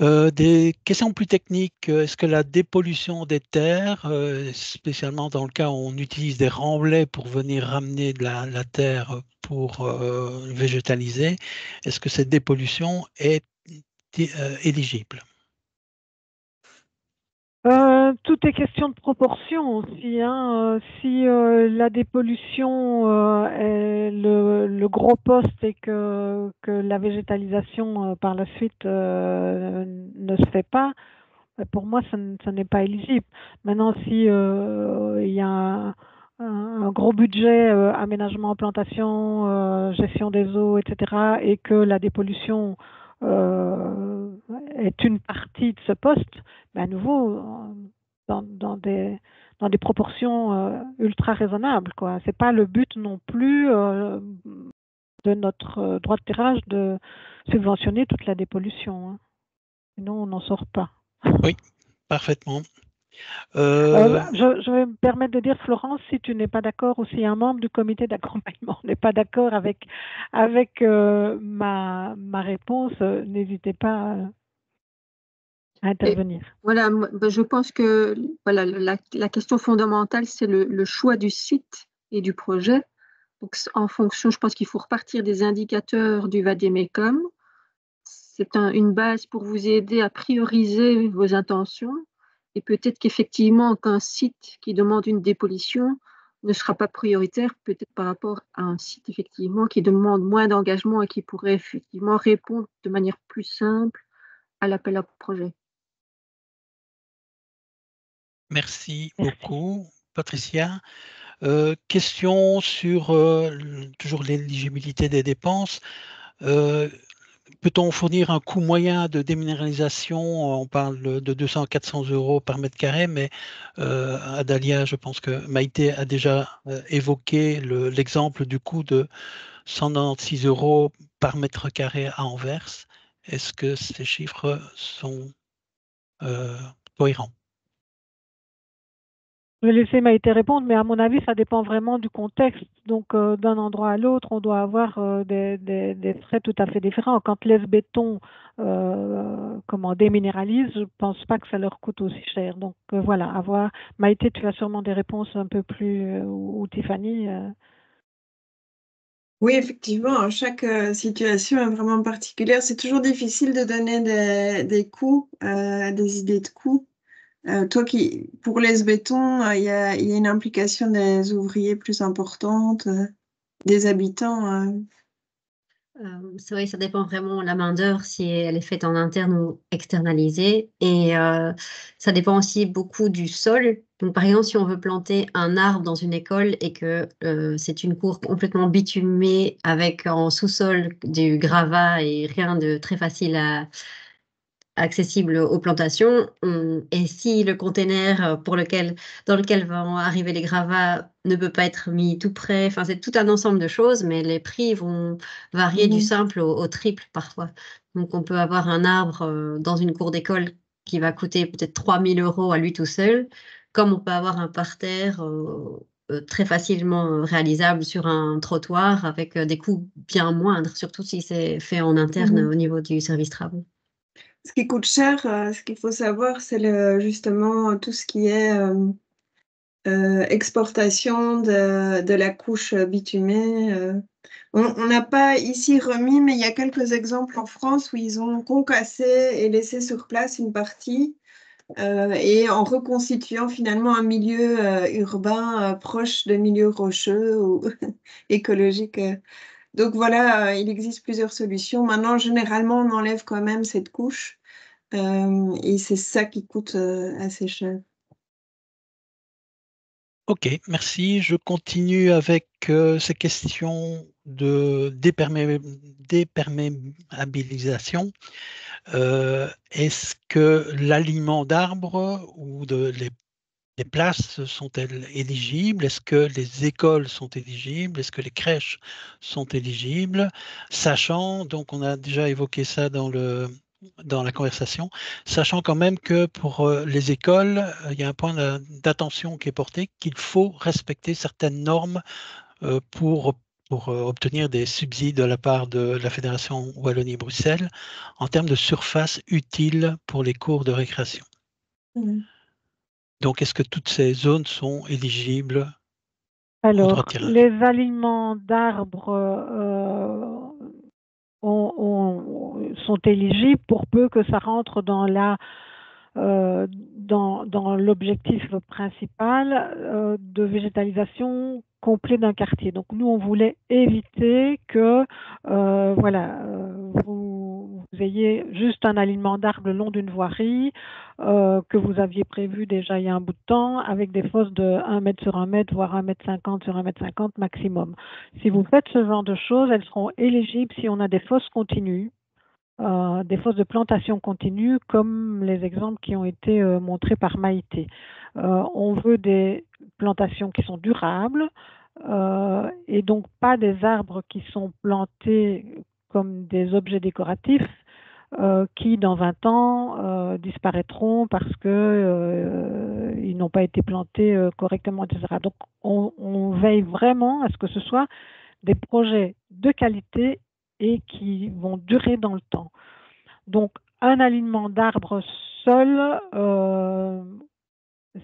euh, des questions plus techniques, est-ce que la dépollution des terres, euh, spécialement dans le cas où on utilise des remblais pour venir ramener de la, la terre pour euh, végétaliser, est-ce que cette dépollution est euh, éligible euh, tout est question de proportion aussi. Hein. Euh, si la dépollution est le, gros poste et que, que la végétalisation par la suite ne se fait pas, ben, pour moi, ça, n'est pas éligible. Maintenant, si il y a un, un, gros budget aménagement, plantation, gestion des eaux, etc., et que la dépollution euh, est une partie de ce poste, mais à nouveau, dans, dans des, dans des proportions euh, ultra raisonnables. Ce n'est pas le but non plus euh, de notre droit de tirage de subventionner toute la dépollution. Hein. Sinon, on n'en sort pas. Oui, parfaitement. Euh, je, vais me permettre de dire, Florence, si tu n'es pas d'accord, ou si un membre du comité d'accompagnement n'est pas d'accord avec, avec euh, ma, ma réponse, euh, n'hésitez pas à intervenir. voilà, ben, je pense que voilà, la, la question fondamentale, c'est le, le, choix du site et du projet. Donc, en fonction, je pense qu'il faut repartir des indicateurs du VADEMECOM. C'est une base pour vous aider à prioriser vos intentions. Et peut-être qu'effectivement, qu'un site qui demande une dépollution ne sera pas prioritaire, peut-être par rapport à un site effectivement qui demande moins d'engagement et qui pourrait effectivement répondre de manière plus simple à l'appel à projet. Merci beaucoup, Patricia. Euh, question sur euh, toujours l'éligibilité des dépenses. Euh, peut-on fournir un coût moyen de déminéralisation? On parle de 200 à 400 euros par mètre carré, mais Adalia, je pense que Maïté a déjà évoqué l'exemple du coût de 196 euros par mètre carré à Anvers. Est-ce que ces chiffres sont cohérents? Je vais laisser Maïté répondre, mais à mon avis, ça dépend vraiment du contexte. Donc, euh, d'un endroit à l'autre, on doit avoir euh, des, frais tout à fait différents. Quand les béton euh, comment, déminéralise, je ne pense pas que ça leur coûte aussi cher. Donc, voilà, à voir. Maïté, tu as sûrement des réponses un peu plus, ou, Tiffany oui, effectivement, chaque situation est vraiment particulière. C'est toujours difficile de donner des, des coûts, des idées de coûts. Euh, toi qui, pour les bétons, euh, il y, a, une implication des ouvriers plus importante, euh, des habitants. c'est vrai, ça dépend vraiment de la main-d'œuvre, si elle est faite en interne ou externalisée. Et ça dépend aussi beaucoup du sol. Donc, par exemple, si on veut planter un arbre dans une école et que c'est une cour complètement bitumée avec en sous-sol du gravat et rien de très facile à, accessible aux plantations. et si le container pour lequel, dans lequel vont arriver les gravats ne peut pas être mis tout près, enfin c'est tout un ensemble de choses, mais les prix vont varier du mmh simple au, triple parfois. Donc on peut avoir un arbre euh, dans une cour d'école qui va coûter peut-être 3000 euros à lui tout seul, comme on peut avoir un parterre euh, euh, très facilement réalisable sur un trottoir avec des coûts bien moindres, surtout si c'est fait en interne mmh au niveau du service travaux. Ce qui coûte cher, euh, ce qu'il faut savoir, c'est justement tout ce qui est euh, euh, exportation de, la couche bitumée. On n'a pas ici remis, mais il y a quelques exemples en France où ils ont concassé et laissé sur place une partie et en reconstituant finalement un milieu urbain proche de milieux rocheux ou écologiques. Donc voilà, euh, il existe plusieurs solutions. Maintenant, généralement, on enlève quand même cette couche euh, et c'est ça qui coûte euh, assez cher. Ok, merci. Je continue avec ces questions de déperméabilisation. Est-ce que l'aliment d'arbres ou de les les places sont-elles éligibles? Est-ce que les écoles sont éligibles? Est-ce que les crèches sont éligibles? Sachant, donc on a déjà évoqué ça dans, la conversation, sachant quand même que pour euh, les écoles, euh, il y a un point d'attention qui est porté, qu'il faut respecter certaines normes euh, pour, pour obtenir des subsides de la part de la Fédération Wallonie-Bruxelles en termes de surface utile pour les cours de récréation. Mmh. Donc, est-ce que toutes ces zones sont éligibles Alors, les aliments d'arbres euh, sont éligibles pour peu que ça rentre dans la euh, dans, dans l'objectif principal euh, de végétalisation complet d'un quartier. Donc nous, on voulait éviter que voilà, vous, vous, ayez juste un alignement d'arbres le long d'une voirie euh, que vous aviez prévu déjà il y a un bout de temps avec des fosses de 1 mètre sur 1 mètre, voire 1 mètre 50 sur 1 mètre 50 maximum. Si vous faites ce genre de choses, elles seront éligibles si on a des fosses continues, euh, des fosses de plantation continue, comme les exemples qui ont été euh, montrés par Maïté. on veut des plantations qui sont durables et donc pas des arbres qui sont plantés comme des objets décoratifs, euh, qui dans 20 ans euh, disparaîtront parce que euh, ils n'ont pas été plantés correctement, etc. Donc on, veille vraiment à ce que ce soit des projets de qualité et qui vont durer dans le temps. Donc un alignement d'arbres seul,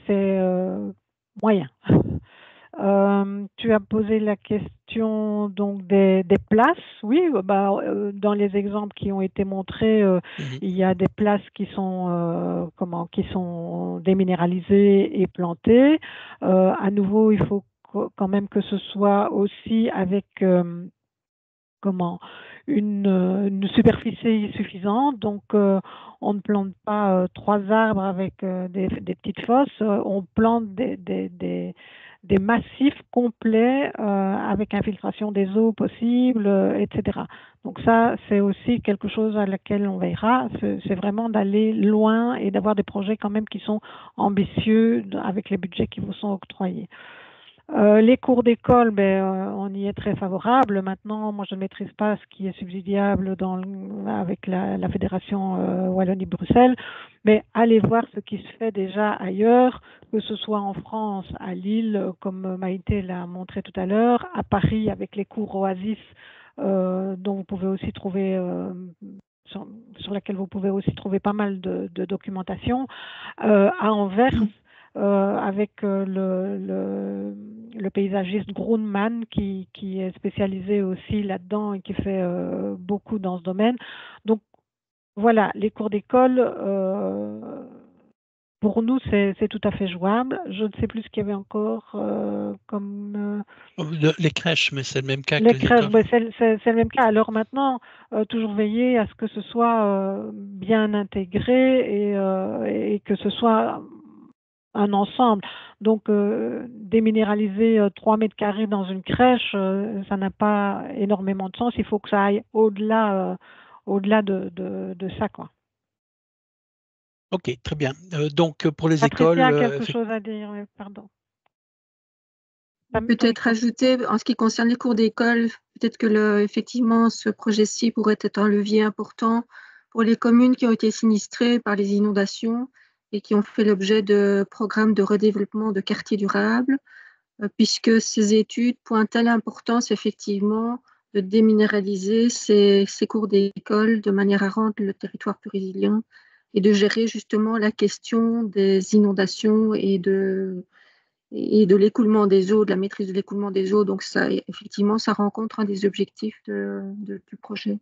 c'est moyen. Euh, tu as posé la question donc des, des places. Oui, bah, euh, dans les exemples qui ont été montrés, euh, Mhm. il y a des places qui sont comment qui sont déminéralisées et plantées. À nouveau, il faut qu- quand même que ce soit aussi avec comment une, euh, une superficie suffisante. Donc, euh, on ne plante pas euh, trois arbres avec des, petites fosses. on plante des, des, des, massifs complets avec infiltration des eaux possibles, etc. Donc ça, c'est aussi quelque chose à laquelle on veillera. C'est vraiment d'aller loin et d'avoir des projets quand même qui sont ambitieux avec les budgets qui vous sont octroyés. Euh, les cours d'école, ben, euh, on y est très favorable. Maintenant, moi, je ne maîtrise pas ce qui est subsidiable dans le- avec la, la Fédération euh, Wallonie-Bruxelles, mais allez voir ce qui se fait déjà ailleurs, que ce soit en France, à Lille, comme Maïté l'a montré tout à l'heure, à Paris avec les cours Oasis, euh, dont vous pouvez aussi trouver euh, sur, sur laquelle vous pouvez aussi trouver pas mal de, de documentation, euh, à Anvers avec euh, le, le, le paysagiste Grunman qui, qui est spécialisé aussi là-dedans et qui fait euh, beaucoup dans ce domaine. Donc voilà, les cours d'école, euh, pour nous, c'est tout à fait jouable. Je ne sais plus ce qu'il y avait encore euh, comme... euh, Le- les crèches, mais c'est le même cas les les crèches, ben, c'est le même cas. Alors maintenant, euh, toujours veiller à ce que ce soit euh, bien intégré et, euh, et que ce soit un ensemble. Donc, euh, déminéraliser euh, 3 mètres carrés dans une crèche, euh, ça n'a pas énormément de sens. Il faut que ça aille au-delà euh, au-delà de, de, de ça. Quoi. Ok, très bien. Euh, donc pour les Patricia écoles, a quelque chose à dire, pardon. Peut-être ajouter, en ce qui concerne les cours d'école, peut-être que le, effectivement, ce projet-ci pourrait être un levier important pour les communes qui ont été sinistrées par les inondations et qui ont fait l'objet de programmes de redéveloppement de quartiers durables, euh, puisque ces études pointent à l'importance, effectivement, de déminéraliser ces, cours d'école de manière à rendre le territoire plus résilient et de gérer justement la question des inondations et de, l'écoulement des eaux, de la maîtrise de l'écoulement des eaux. Donc, ça, effectivement, ça rencontre un des objectifs du projet.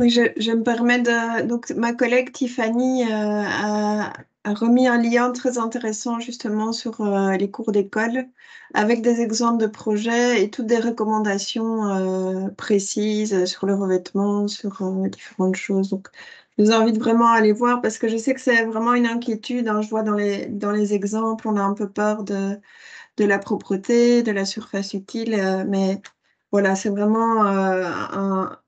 Oui, je, me permets de. Donc, ma collègue Tiffany euh, a, remis un lien très intéressant justement sur euh, les cours d'école avec des exemples de projets et toutes des recommandations euh, précises sur le revêtement, sur différentes choses. Donc, je vous invite vraiment à aller voir parce que je sais que c'est vraiment une inquiétude. hein. Je vois dans les, dans les exemples, on a un peu peur de, de la propreté, de la surface utile, mais voilà, c'est vraiment un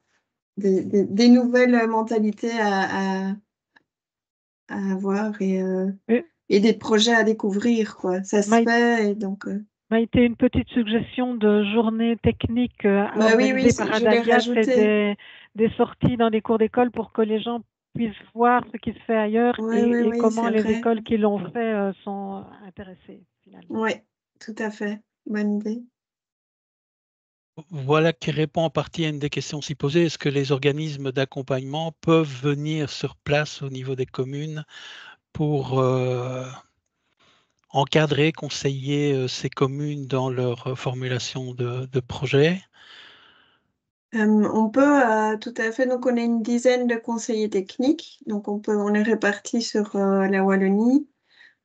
des, des- des nouvelles mentalités à, à, à avoir et, euh, Et- et des projets à découvrir, quoi. Ça se Maï- fait et donc. euh, Maïté, une petite suggestion de journée technique euh, Bah oui, oui, par des, des sorties dans des cours d'école pour que les gens puissent voir ce qui se fait ailleurs Oui, et, comment les vrai. écoles qui l'ont fait euh, sont intéressées finalement. Oui, tout à fait. Bonne idée. Voilà qui répond en partie à une des questions si posées. Est-ce que les organismes d'accompagnement peuvent venir sur place au niveau des communes pour euh, encadrer, conseiller euh, ces communes dans leur euh, formulation de, Euh, on peut tout à fait, donc on est une dizaine de conseillers techniques, donc on peut, on est répartis sur la Wallonie.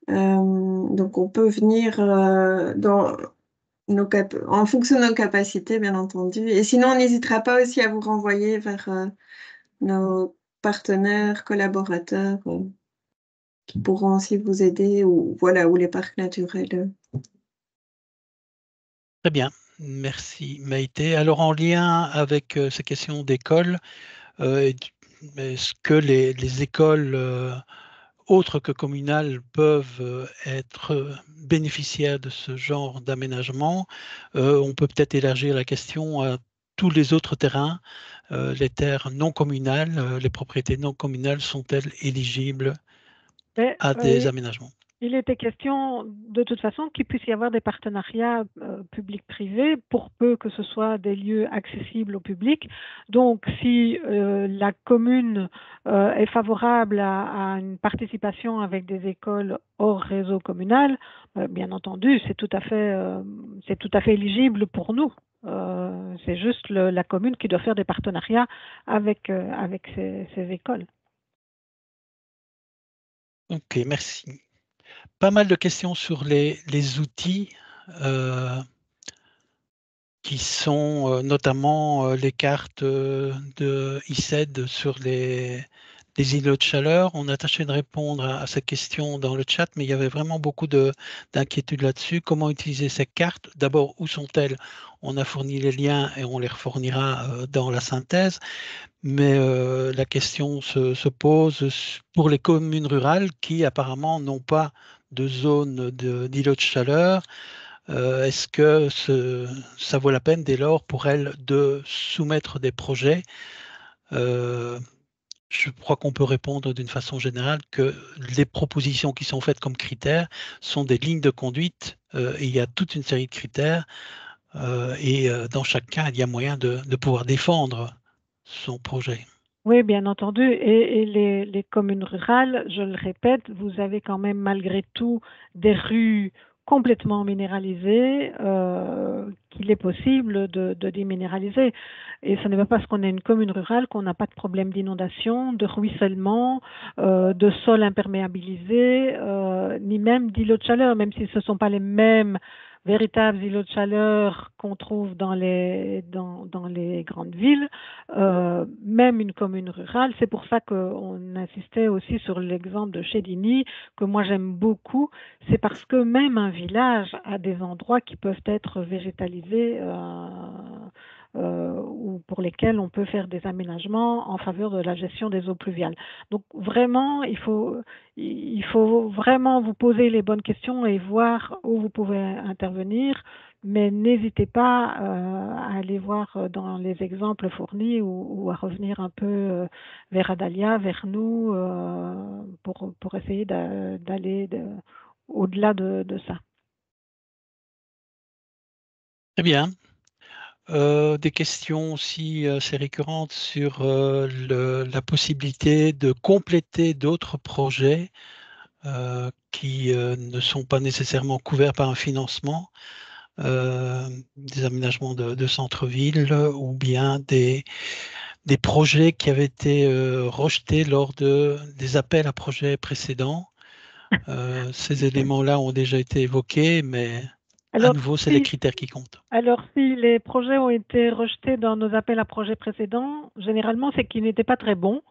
Donc on peut venir dans nos en fonction de nos capacités, bien entendu. Et sinon, on n'hésitera pas aussi à vous renvoyer vers euh, nos partenaires, collaborateurs euh, qui pourront aussi vous aider ou voilà, ou les parcs naturels. Très bien, merci Maïté. Alors en lien avec euh, ces questions d'école, est- est-ce que les, les écoles autres que communales peuvent euh, être euh, bénéficiaires de ce genre d'aménagement Euh, On peut peut-être élargir la question à tous les autres terrains. Euh, les terres non communales, euh, les propriétés non communales sont-elles éligibles Mais, à des aménagements? Il était question de toute façon qu'il puisse y avoir des partenariats euh, publics-privés pour peu que ce soit des lieux accessibles au public. Donc, si euh, la commune euh, est favorable à, une participation avec des écoles hors réseau communal, bien entendu, c'est tout à fait, c'est éligible pour nous. c'est juste la commune qui doit faire des partenariats avec, avec ces écoles. Ok, merci pas mal de questions sur les, outils euh, qui sont euh, notamment euh, les cartes de ICED sur les, îlots de chaleur. On a tâché de répondre à, cette question dans le chat, mais il y avait vraiment beaucoup d'inquiétudes là-dessus. Comment utiliser ces cartes? D'abord, où sont-elles? On a fourni les liens et on les refournira dans la synthèse mais la question se, pose pour les communes rurales qui apparemment n'ont pas de zone d'îlot de, chaleur. Est-ce que ça vaut la peine dès lors pour elles de soumettre des projets? Je crois qu'on peut répondre d'une façon générale que les propositions qui sont faites comme critères sont des lignes de conduite et il y a toute une série de critères et dans chaque cas, il y a moyen de pouvoir défendre son projet. Oui, bien entendu. Et, les, communes rurales, je le répète, vous avez quand même malgré tout des rues complètement minéralisées euh, qu'il est possible de, déminéraliser. Et ce n'est pas parce qu'on est une commune rurale qu'on n'a pas de problème d'inondation, de ruissellement, euh, de sol imperméabilisé, euh, ni même d'îlots de chaleur, même si ce ne sont pas les mêmes véritables îlots de chaleur qu'on trouve dans les, dans, dans les grandes villes, euh, même une commune rurale. C'est pour ça qu'on insistait aussi sur l'exemple de Chédigny, que moi j'aime beaucoup. C'est parce que même un village a des endroits qui peuvent être végétalisés. Euh, ou pour lesquels on peut faire des aménagements en faveur de la gestion des eaux pluviales. Donc vraiment, il faut, il faut vraiment vous poser les bonnes questions et voir où vous pouvez intervenir, mais n'hésitez pas euh, à aller voir dans les exemples fournis ou, à revenir un peu euh, vers Adalia, vers nous, pour, pour essayer d'aller au-delà de, de ça. Très bien. Euh, des questions aussi assez récurrentes sur euh, la possibilité de compléter d'autres projets euh, qui ne sont pas nécessairement couverts par un financement, des aménagements de, centre-ville ou bien des, des projets qui avaient été rejetés lors de, des appels à projets précédents. ces éléments-là ont déjà été évoqués, mais alors, à nouveau, c'est les critères qui comptent. Alors, si les projets ont été rejetés dans nos appels à projets précédents, généralement, c'est qu'ils n'étaient pas très bons,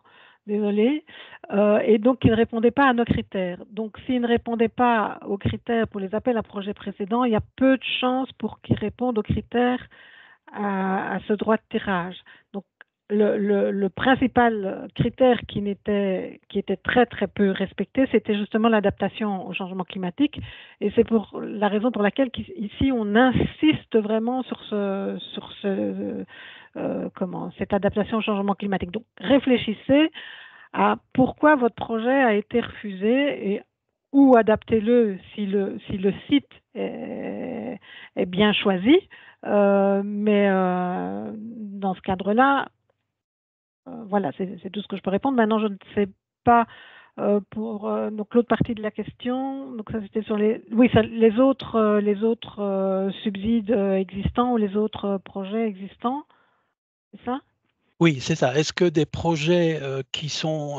désolé, euh, et donc qu'ils ne répondaient pas à nos critères. Donc, s'ils ne répondaient pas aux critères pour les appels à projets précédents, il y a peu de chances pour qu'ils répondent aux critères à, à ce droit de tirage. Donc, le, principal critère qui, était, qui était très très peu respecté, c'était justement l'adaptation au changement climatique. Et c'est pour la raison pour laquelle ici on insiste vraiment sur ce, sur ce, euh, comment, cette adaptation au changement climatique. Donc réfléchissez à pourquoi votre projet a été refusé et ou adaptez-le si le, si le site est, bien choisi. Euh, mais euh, dans ce cadre-là, voilà, c'est tout ce que je peux répondre. Maintenant, je ne sais pas euh, pour euh, l'autre partie de la question. Donc ça c'était sur les oui les autres subsides existants ou les autres projets existants. C'est ça? Oui, c'est ça. Est-ce que des projets qui sont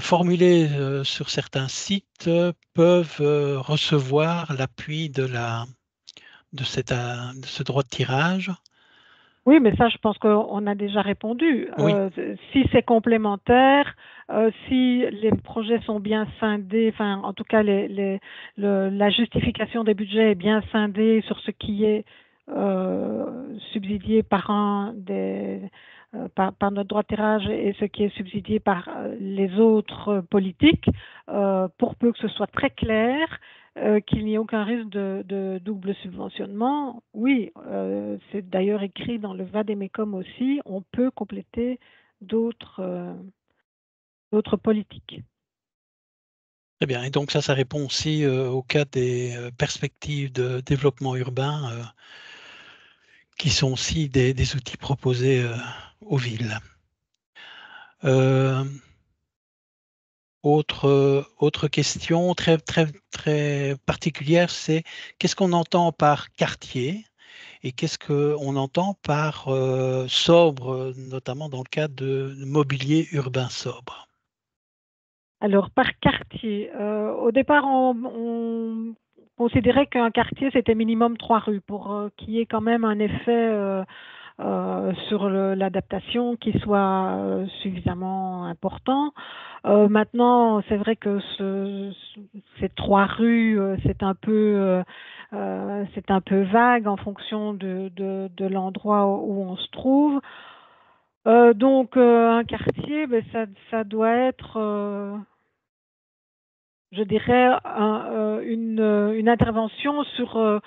formulés sur certains sites peuvent recevoir l'appui de ce droit de tirage? Oui, mais ça, je pense qu'on a déjà répondu. Euh, si c'est complémentaire, euh, si les projets sont bien scindés, enfin, en tout cas, les, la justification des budgets est bien scindée sur ce qui est euh, subsidié par un des par, par, notre droit de tirage et ce qui est subsidié par les autres politiques, pour peu que ce soit très clair, euh, qu'il n'y ait aucun risque de, double subventionnement. Oui, euh, c'est d'ailleurs écrit dans le VADEMECOM aussi, on peut compléter d'autres euh, politiques. Très bien. Et donc ça, ça répond aussi au cas des perspectives de développement urbain, qui sont aussi des outils proposés aux villes. Autre, autre question très, très, très particulière, c'est qu'est-ce qu'on entend par quartier et qu'est-ce qu'on entend par sobre, notamment dans le cadre de mobilier urbain sobre? Alors, par quartier, euh, au départ, on, considérait qu'un quartier, c'était minimum trois rues pour euh, qu'il y ait quand même un effet euh, sur l'adaptation qui soit suffisamment important. maintenant, c'est vrai que ces trois rues, c'est un peu... c'est un peu vague en fonction de, l'endroit où on se trouve. donc un quartier, ben, ça, doit être je dirais, euh, une, intervention sur, euh,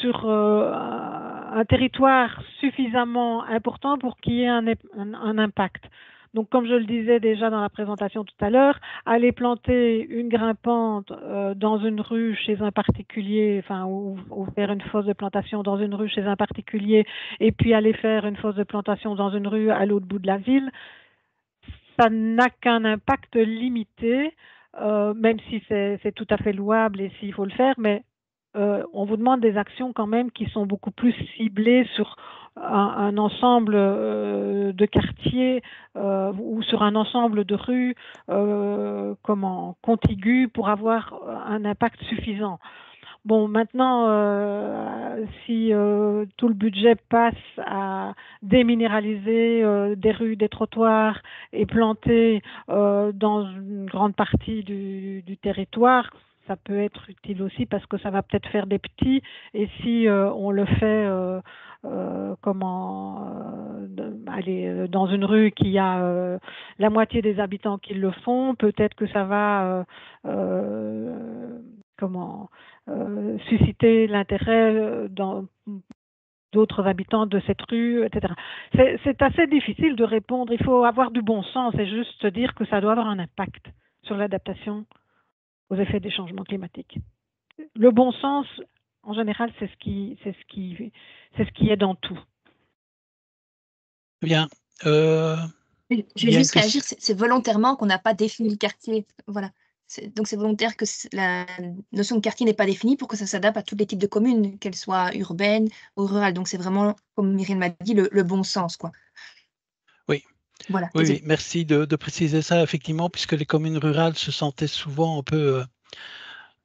sur euh, un territoire suffisamment important pour qu'il y ait un, impact. Donc, comme je le disais déjà dans la présentation tout à l'heure, aller planter une grimpante dans une rue chez un particulier, enfin, ou, ou, faire une fosse de plantation dans une rue chez un particulier, et puis aller faire une fosse de plantation dans une rue à l'autre bout de la ville, ça n'a qu'un impact limité. Euh, même si c'est tout à fait louable et s'il faut le faire, mais euh, on vous demande des actions quand même qui sont beaucoup plus ciblées sur un, ensemble euh, de quartiers ou sur un ensemble de rues comment contigus pour avoir un impact suffisant. Bon, maintenant, euh, si euh, tout le budget passe à déminéraliser euh, des rues, des trottoirs et planter dans une grande partie du, territoire, ça peut être utile aussi parce que ça va peut-être faire des petits. Et si on le fait comment aller dans une rue qui a la moitié des habitants qui le font, peut-être que ça va comment euh, susciter l'intérêt euh, d'autres habitants de cette rue, etc. C'est assez difficile de répondre. Il faut avoir du bon sens et juste dire que ça doit avoir un impact sur l'adaptation aux effets des changements climatiques. Le bon sens, en général, c'est ce qui, c'est ce qui, c'est ce qui est dans tout. Bien. Euh, je vais juste réagir. C'est volontairement qu'on n'a pas défini le quartier. Voilà. Donc c'est volontaire que la notion de quartier n'est pas définie pour que ça s'adapte à tous les types de communes, qu'elles soient urbaines ou rurales. Donc c'est vraiment, comme Myriam m'a dit, le, bon sens. Quoi. Oui. Voilà. Oui, merci de, préciser ça, effectivement, puisque les communes rurales se sentaient souvent un peu euh,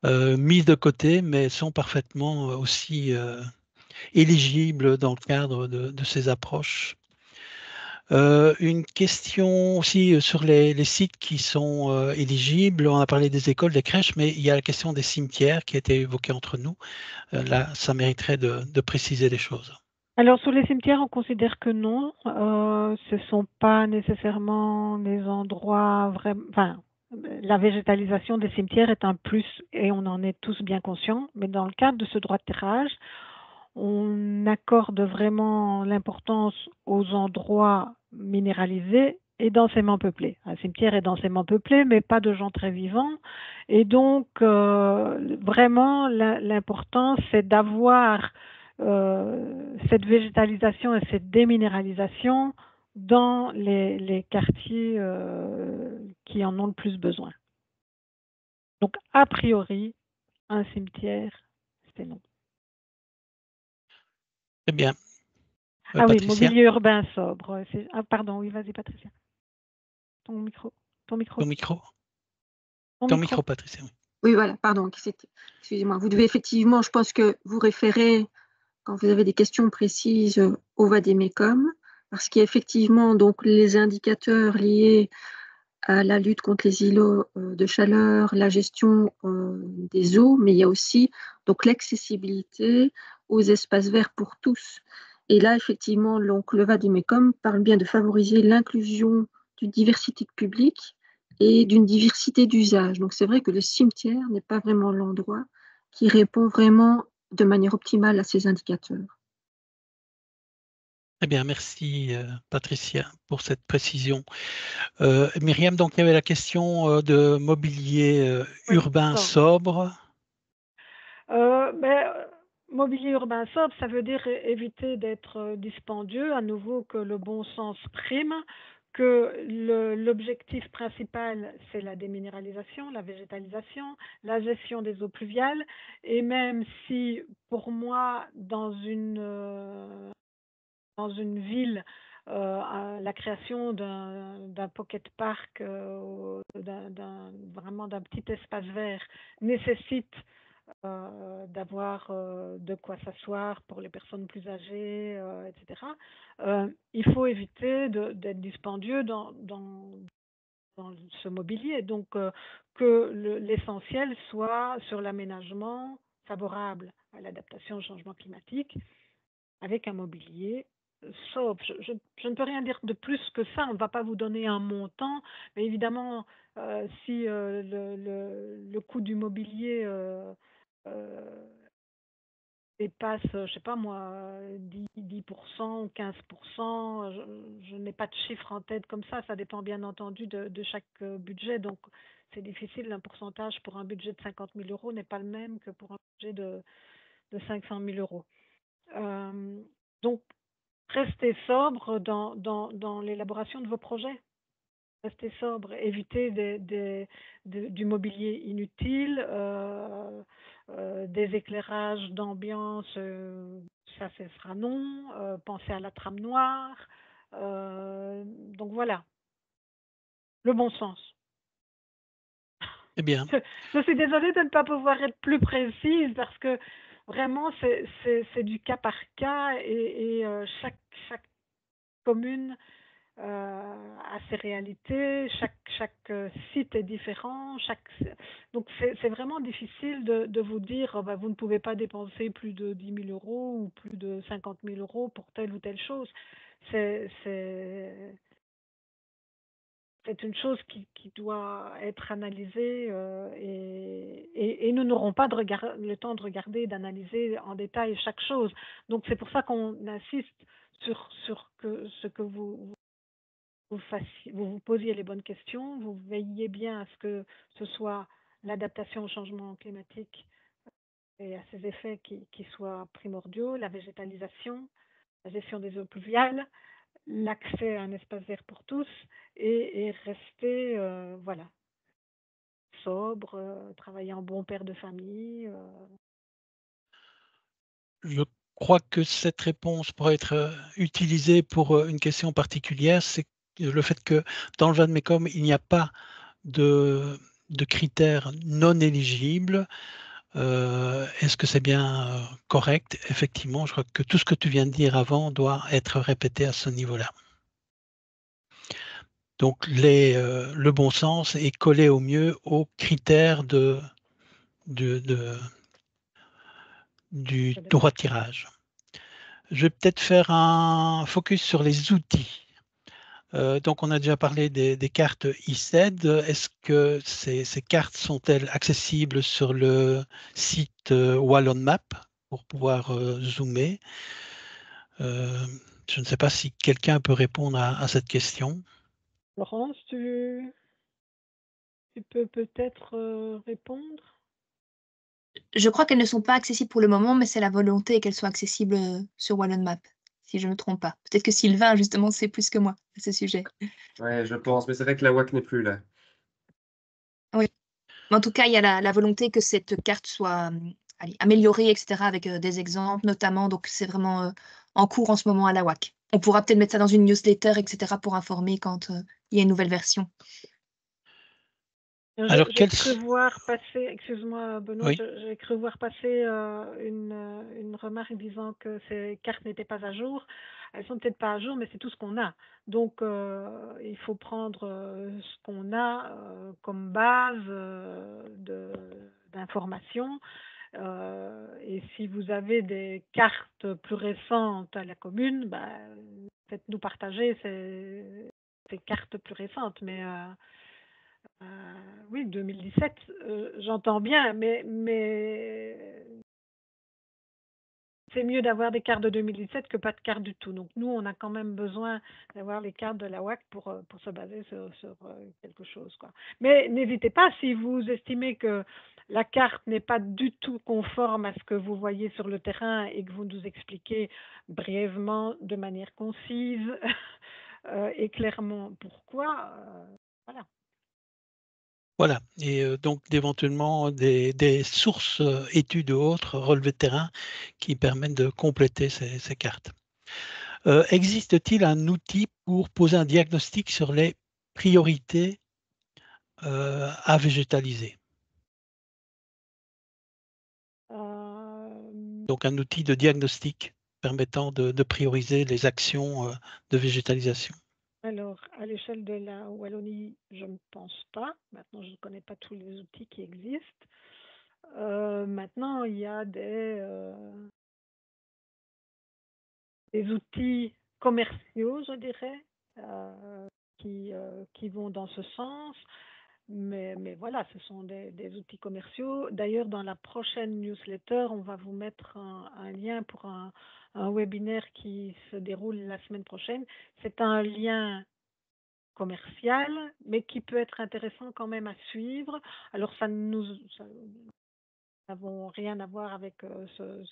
euh, mises de côté, mais sont parfaitement euh, aussi éligibles dans le cadre de ces approches. Euh, une question aussi euh, sur les, sites qui sont euh, éligibles. On a parlé des écoles, des crèches, mais il y a la question des cimetières qui a été évoquée entre nous. là, ça mériterait de, préciser les choses. Alors sur les cimetières, on considère que non. ce ne sont pas nécessairement les endroits vraiment. Enfin, la végétalisation des cimetières est un plus et on en est tous bien conscients. Mais dans le cadre de ce droit de tirage, on accorde vraiment l'importance aux endroits minéralisés et densément peuplés. Un cimetière est densément peuplé, mais pas de gens très vivants. Et donc, euh, vraiment, l'important, c'est d'avoir euh, cette végétalisation et cette déminéralisation dans les, quartiers euh, qui en ont le plus besoin. Donc, a priori, un cimetière, c'est non. Très bien. Euh, ah oui, mobilier urbain sobre. Ah, pardon, oui, vas-y, Patricia. Ton micro. Ton micro. Ton micro. Ton, micro. Patricia. Oui. oui, voilà, pardon. Excusez-moi. Vous devez effectivement, je pense que vous référez, quand vous avez des questions précises, au VADEMECOM, parce qu'il y a effectivement donc, les indicateurs liés à la lutte contre les îlots euh, de chaleur, la gestion euh, des eaux, mais il y a aussi donc l'accessibilité aux espaces verts pour tous. Et là, effectivement, donc, le VADIMECOM parle bien de favoriser l'inclusion d'une diversité de public et d'une diversité d'usages. Donc c'est vrai que le cimetière n'est pas vraiment l'endroit qui répond vraiment de manière optimale à ces indicateurs. Eh bien, merci Patricia pour cette précision. Myriam, donc il y avait la question de mobilier urbain sobre. Ben, mobilier urbain sobre, ça veut dire éviter d'être dispendieux, à nouveau que le bon sens prime, que l'objectif principal, c'est la déminéralisation, la végétalisation, la gestion des eaux pluviales, et même si pour moi, dans une, euh, dans une ville, euh, la création d'un pocket park, euh, vraiment d'un petit espace vert, nécessite euh, d'avoir euh, de quoi s'asseoir pour les personnes plus âgées, euh, etc. il faut éviter d'être dispendieux dans, ce mobilier. Donc, que l'essentiel soit sur l'aménagement favorable à l'adaptation au changement climatique avec un mobilier sobre. Je, ne peux rien dire de plus que ça. On ne va pas vous donner un montant, mais évidemment, si le, coût du mobilier euh, dépasse, je sais pas moi, 10, 10% ou 15%. Je, je n'ai pas de chiffre en tête comme ça. Ça dépend bien entendu de, chaque euh, budget. Donc, c'est difficile. Un pourcentage pour un budget de 50 000 euros n'est pas le même que pour un budget de, de 500 000 euros. Euh, donc, restez sobre dans, dans, dans l'élaboration de vos projets restez sobre, des, des, du mobilier inutile, euh, euh, des éclairages d'ambiance, euh, ça ce sera non, pensez à la trame noire. donc voilà, le bon sens. Eh bien. Je, suis désolée de ne pas pouvoir être plus précise parce que vraiment c'est du cas par cas et, et chaque, chaque commune euh, à ses réalités, chaque, chaque euh, site est différent, chaque... donc c'est vraiment difficile de, de, vous dire oh, bah, vous ne pouvez pas dépenser plus de 10 000 euros ou plus de 50 000 euros pour telle ou telle chose. C'est une chose qui, qui, doit être analysée euh, et, et, et, nous n'aurons pas de regard, le temps de regarder, d'analyser en détail chaque chose. Donc c'est pour ça qu'on insiste sur, sur que, ce que vous, vous, posiez les bonnes questions, vous veilliez bien à ce que ce soit l'adaptation au changement climatique et à ses effets qui, qui, soient primordiaux, la végétalisation, la gestion des eaux pluviales, l'accès à un espace vert pour tous et, rester euh, voilà, sobre, euh, travailler en bon père de famille. Euh. Je crois que cette réponse pourrait être utilisée pour une question particulière, c'est le fait que dans le VADMECOM, il n'y a pas de, de critères non éligibles. Euh, est-ce que c'est bien euh, correct? Effectivement, je crois que tout ce que tu viens de dire avant doit être répété à ce niveau-là. Donc, les, euh, le bon sens est collé au mieux aux critères de, de, de du droit de tirage. Je vais peut-être faire un focus sur les outils. Euh, donc, on a déjà parlé des, cartes ICED. Est-ce que ces, cartes sont-elles accessibles sur le site euh, Wallon Map pour pouvoir euh, zoomer? Je ne sais pas si quelqu'un peut répondre à, cette question. Laurence, tu, tu peux peut-être répondre? Je crois qu'elles ne sont pas accessibles pour le moment, mais c'est la volonté qu'elles soient accessibles sur Wallon Map si je ne me trompe pas. Peut-être que Sylvain, justement, sait plus que moi à ce sujet. Oui, je pense, mais c'est vrai que la WAC n'est plus là. Oui. en tout cas, il y a la, volonté que cette carte soit améliorée, etc., avec euh, des exemples notamment. Donc, c'est vraiment euh, en cours en ce moment à la WAC. On pourra peut-être mettre ça dans une newsletter, etc., pour informer quand euh, il y a une nouvelle version. Alors, j'ai cru voir passer, excuse-moi Benoît, j'ai cru voir passer euh, une, euh, une, remarque disant que ces cartes n'étaient pas à jour. Elles sont peut-être pas à jour, mais c'est tout ce qu'on a. Donc, euh, il faut prendre ce qu'on a comme base d'information. et si vous avez des cartes plus récentes à la commune, bah, faites-nous partager ces, ces, cartes plus récentes. Mais oui, 2017, euh, j'entends bien, mais, c'est mieux d'avoir des cartes de 2017 que pas de cartes du tout. Donc nous, on a quand même besoin d'avoir les cartes de la WAC pour, euh, pour se baser sur, euh, quelque chose. Quoi. Mais n'hésitez pas, si vous estimez que la carte n'est pas du tout conforme à ce que vous voyez sur le terrain et que vous nous expliquez brièvement, de manière concise euh, et clairement pourquoi, voilà. Voilà, et donc éventuellement des, sources, études ou autres, relevés de terrain, qui permettent de compléter ces, cartes. Existe-t-il un outil pour poser un diagnostic sur les priorités à végétaliser? Donc un outil de diagnostic permettant de prioriser les actions de végétalisation. Alors, à l'échelle de la Wallonie, je ne pense pas. Maintenant, je ne connais pas tous les outils qui existent. Euh, maintenant, il y a des, euh, outils commerciaux, je dirais, euh, qui vont dans ce sens. Mais, voilà, ce sont des, outils commerciaux. D'ailleurs, dans la prochaine newsletter, on va vous mettre un, lien pour un, un webinaire qui se déroule la semaine prochaine. C'est un lien commercial, mais qui peut être intéressant quand même à suivre. Alors, ça nous n'avons rien à voir avec euh,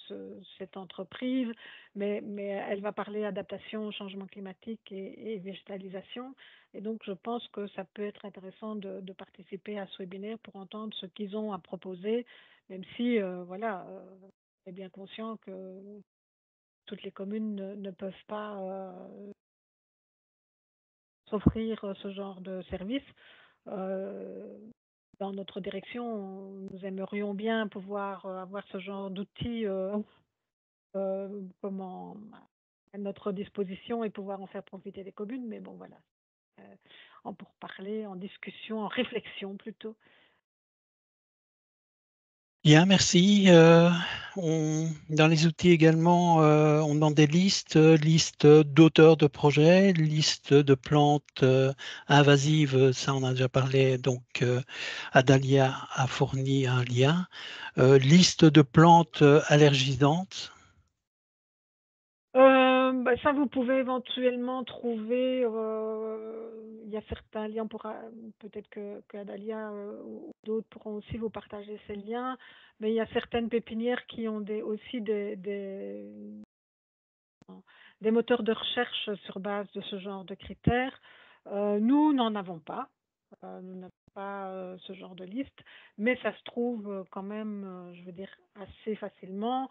cette entreprise, mais, elle va parler adaptation changement climatique et, végétalisation. Et donc, je pense que ça peut être intéressant de, participer à ce webinaire pour entendre ce qu'ils ont à proposer, même si, euh, voilà, euh, on est bien conscient que toutes les communes ne, peuvent pas s'offrir ce genre de service. Euh, dans notre direction, nous aimerions bien pouvoir avoir ce genre d'outils euh, comment, à notre disposition et pouvoir en faire profiter les communes, mais bon voilà, en pour parler, en discussion, en réflexion plutôt. Bien, merci. Euh, dans les outils également, euh, on demande des listes, listes d'auteurs de projets, listes de plantes euh, invasives, ça on a déjà parlé, donc Adalia a fourni un lien. liste de plantes allergisantes. Bah, ça, vous pouvez éventuellement trouver il y a certains liens, pourra peut-être que, Adalia euh, ou d'autres pourront aussi vous partager ces liens, mais il y a certaines pépinières qui ont des, aussi des, des, moteurs de recherche sur base de ce genre de critères. Euh, nous n'en avons pas. Euh, pas ce genre de liste, mais ça se trouve quand même, je veux dire, assez facilement.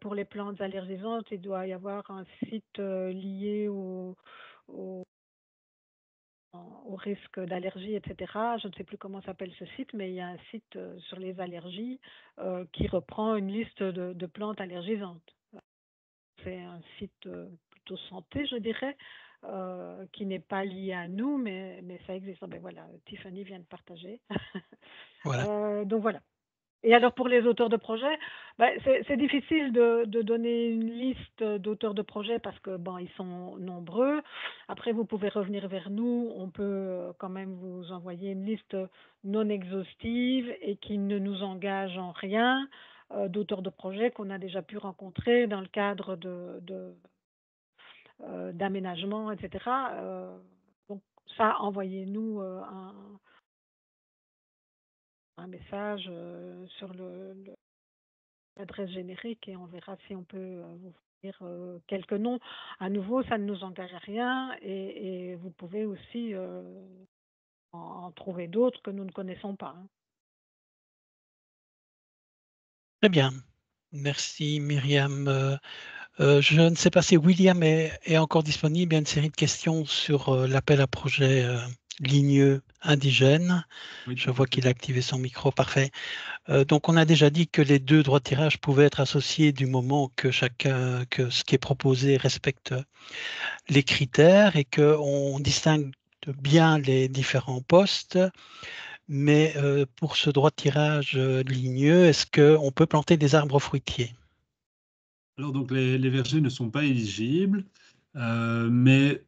pour les plantes allergisantes, il doit y avoir un site lié au, au risque d'allergie, etc. Je ne sais plus comment s'appelle ce site, mais il y a un site sur les allergies qui reprend une liste de, plantes allergisantes. C'est un site plutôt santé, je dirais, qui n'est pas lié à nous, mais, mais ça existe. Ben voilà, Tiffany vient de partager. voilà. donc voilà. Et alors pour les auteurs de projets, bah, c'est difficile de, donner une liste d'auteurs de projets parce que bon, ils sont nombreux. Après, vous pouvez revenir vers nous. On peut euh, quand même vous envoyer une liste non exhaustive et qui ne nous engage en rien euh, d'auteurs de projets qu'on a déjà pu rencontrer dans le cadre de, euh, d'aménagement, etc. donc ça, envoyez-nous un un message euh, sur l'adresse générique et on verra si on peut euh, vous dire euh, quelques noms. À nouveau, ça ne nous engage à rien et, vous pouvez aussi en, trouver d'autres que nous ne connaissons pas. Hein. Très bien. Merci Myriam. Je ne sais pas si William est, encore disponible. Il y a une série de questions sur l'appel à projet ligneux indigène. Je vois qu'il a activé son micro, parfait. Euh, donc on a déjà dit que les deux droits de tirage pouvaient être associés du moment que chacun, que ce qui est proposé respecte les critères et qu'on distingue bien les différents postes. Mais euh, pour ce droit de tirage euh, ligneux, est-ce qu'on peut planter des arbres fruitiers? Alors donc les, les, vergers ne sont pas éligibles, mais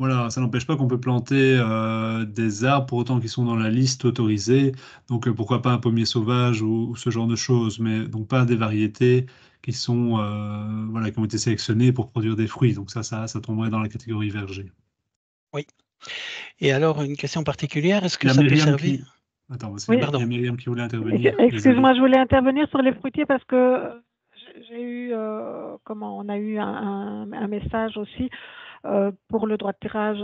voilà, ça n'empêche pas qu'on peut planter euh, des arbres pour autant qu'ils sont dans la liste autorisée. Donc euh, pourquoi pas un pommier sauvage ou, ce genre de choses, mais donc pas des variétés qui sont voilà qui ont été sélectionnés pour produire des fruits. Donc ça, ça, ça tomberait dans la catégorie verger. Oui. Et alors une question particulière, est-ce que ça peut servir Attends, il y a Myriam qui voulait intervenir. Excuse-moi, je voulais intervenir sur les fruitiers parce que j'ai eu, comment, on a eu un, message aussi pour le droit de tirage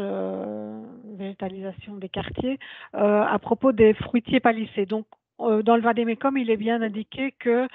végétalisation des quartiers à propos des fruitiers palissés. Donc, dans le Vadémécum, il est bien indiqué que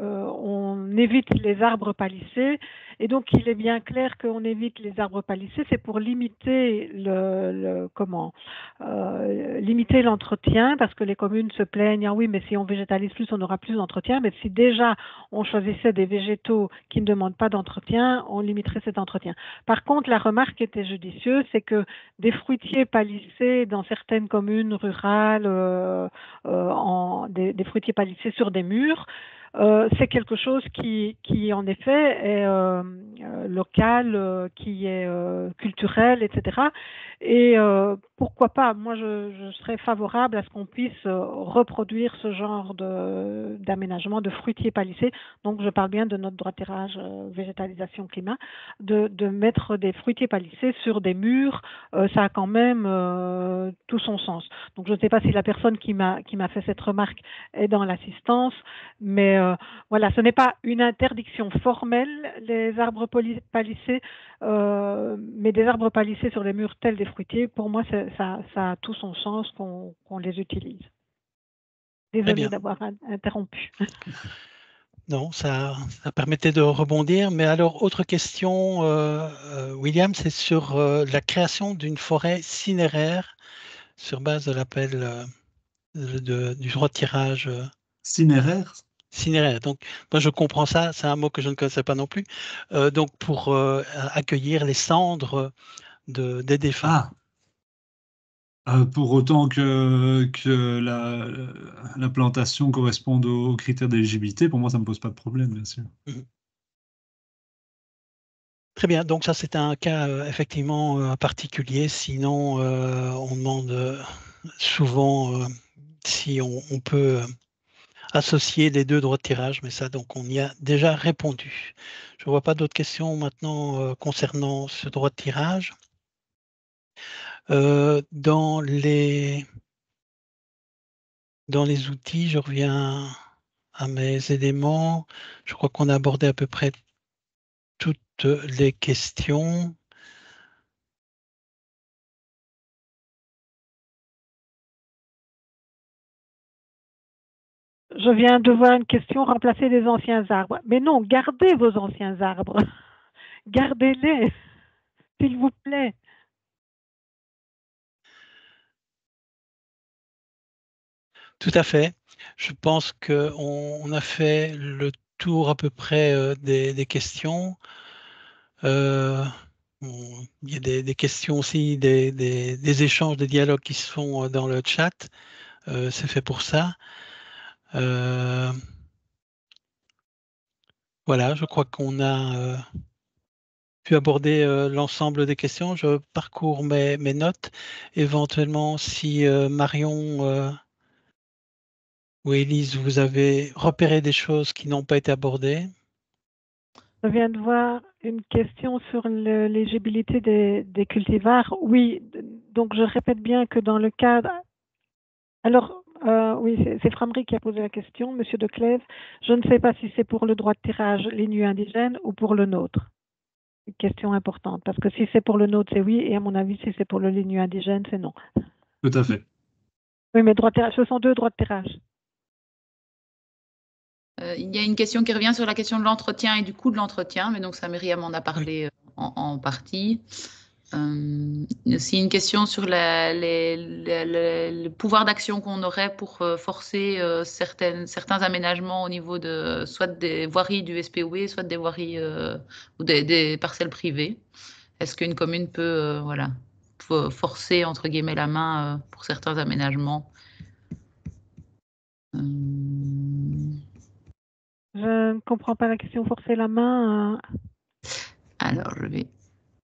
on évite les arbres palissés et donc, il est bien clair qu'on évite les arbres palissés, c'est pour limiter le, comment euh, limiter l'entretien, parce que les communes se plaignent, ah oui, mais si on végétalise plus, on aura plus d'entretien. Mais si déjà on choisissait des végétaux qui ne demandent pas d'entretien, on limiterait cet entretien. Par contre, la remarque était judicieuse, c'est que des fruitiers palissés dans certaines communes rurales, euh, euh, des, des fruitiers palissés sur des murs, euh, c'est quelque chose qui, qui, en effet, est euh, euh, local, qui est culturel, etc. Et pourquoi pas? Moi, je, serais favorable à ce qu'on puisse reproduire ce genre d'aménagement de, fruitiers palissés. Donc, je parle bien de notre droit tirage végétalisation climat, de, de, mettre des fruitiers palissés sur des murs. ça a quand même tout son sens. Donc, je ne sais pas si la personne qui m'a fait cette remarque est dans l'assistance, mais euh, voilà, ce n'est pas une interdiction formelle, les arbres palissés, euh, mais des arbres palissés sur les murs tels des fruitiers, pour moi, ça, a tout son sens qu'on les utilise. Désolée d'avoir interrompu. Non, ça, permettait de rebondir. Mais alors, autre question, euh, William, c'est sur la création d'une forêt cinéraire sur base de l'appel du droit de tirage. Cinéraire? Cinéraire. Donc, moi, je comprends ça. C'est un mot que je ne connaissais pas non plus. Euh, donc, pour euh, accueillir les cendres de, des défunts. Ah. Euh, pour autant que, que la, la, plantation corresponde aux critères d'éligibilité, pour moi, ça ne me pose pas de problème, bien sûr. Mmh Très bien. Donc, ça, c'est un cas effectivement particulier. Sinon, on demande souvent si on, on peut associer les deux droits de tirage, mais ça, donc, on y a déjà répondu. Je ne vois pas d'autres questions maintenant euh, concernant ce droit de tirage. Euh, dans, les, dans les outils, je reviens à mes éléments. Je crois qu'on a abordé à peu près toutes les questions. Je viens de voir une question, remplacer les anciens arbres. Mais non, gardez vos anciens arbres. Gardez-les, s'il vous plaît. Tout à fait. Je pense qu'on a fait le tour à peu près euh, des, questions. Euh, il y a des, questions aussi, des, échanges, des dialogues qui se font euh, dans le chat. C'est fait pour ça. Euh, voilà, je crois qu'on a euh, pu aborder euh, l'ensemble des questions. Je parcours mes, notes. Éventuellement, si Marion ou Élise, vous avez repéré des choses qui n'ont pas été abordées. Je viens de voir une question sur l'éligibilité des, des, cultivars. Oui, donc je répète bien que dans le cadre. Alors, euh, oui, c'est Framry qui a posé la question, Monsieur de Clèves. Je ne sais pas si c'est pour le droit de tirage l'INU indigène ou pour le nôtre. Une question importante, parce que si c'est pour le nôtre, c'est oui, et à mon avis, si c'est pour le l'INU indigène, c'est non. Tout à fait. Oui, mais droit de tirage, ce sont deux droits de tirage. Euh, il y a une question qui revient sur la question de l'entretien et du coût de l'entretien, mais donc ça, Myriam en a parlé euh, en, partie. Euh, aussi une question sur le pouvoir d'action qu'on aurait pour euh, forcer euh, certaines, certains aménagements au niveau de soit des voiries du SPOE, soit des voiries ou des, parcelles privées. Est-ce qu'une commune peut voilà, forcer entre guillemets la main pour certains aménagements? Je ne comprends pas la question forcer la main. Alors, je vais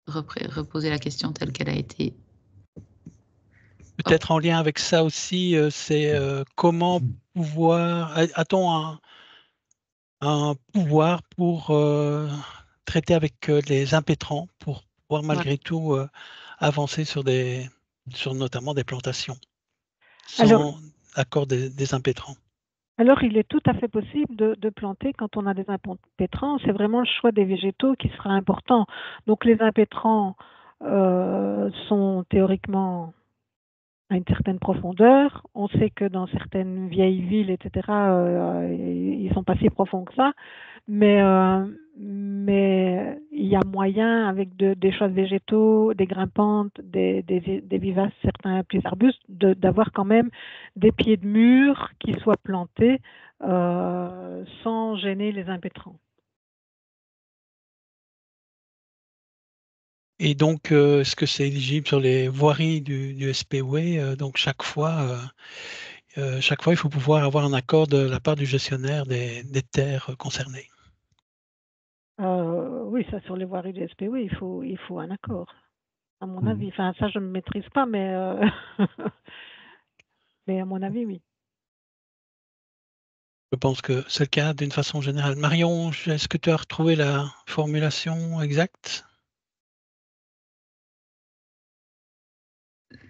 reposer la question telle qu'elle a été. Peut-être en lien avec ça aussi, euh, c'est euh, comment pouvoir. A-t-on un pouvoir pour traiter avec les impétrants, pour pouvoir malgré tout avancer sur des, sur notamment des plantations, sans accord des, impétrants? Alors, il est tout à fait possible de, planter quand on a des impétrants. C'est vraiment le choix des végétaux qui sera important. Donc, les impétrants euh, sont théoriquement à une certaine profondeur. On sait que dans certaines vieilles villes, etc., euh, ils sont pas si profonds que ça. Mais, euh, mais il y a moyen, avec des choses végétaux, des grimpantes, des, vivaces, certains petits arbustes, d'avoir quand même des pieds de mur qui soient plantés euh, sans gêner les impétrants. Et donc, euh, est-ce que c'est éligible sur les voiries du, du SPW Donc, chaque fois, chaque fois, il faut pouvoir avoir un accord de la part du gestionnaire des terres concernées? Euh, oui, ça sur les voiries du SP, oui, il faut, il faut un accord, à mon mmh. avis. Enfin, ça, je ne maîtrise pas, mais, euh, mais à mon avis, oui. Je pense que c'est le cas d'une façon générale. Marion, est-ce que tu as retrouvé la formulation exacte?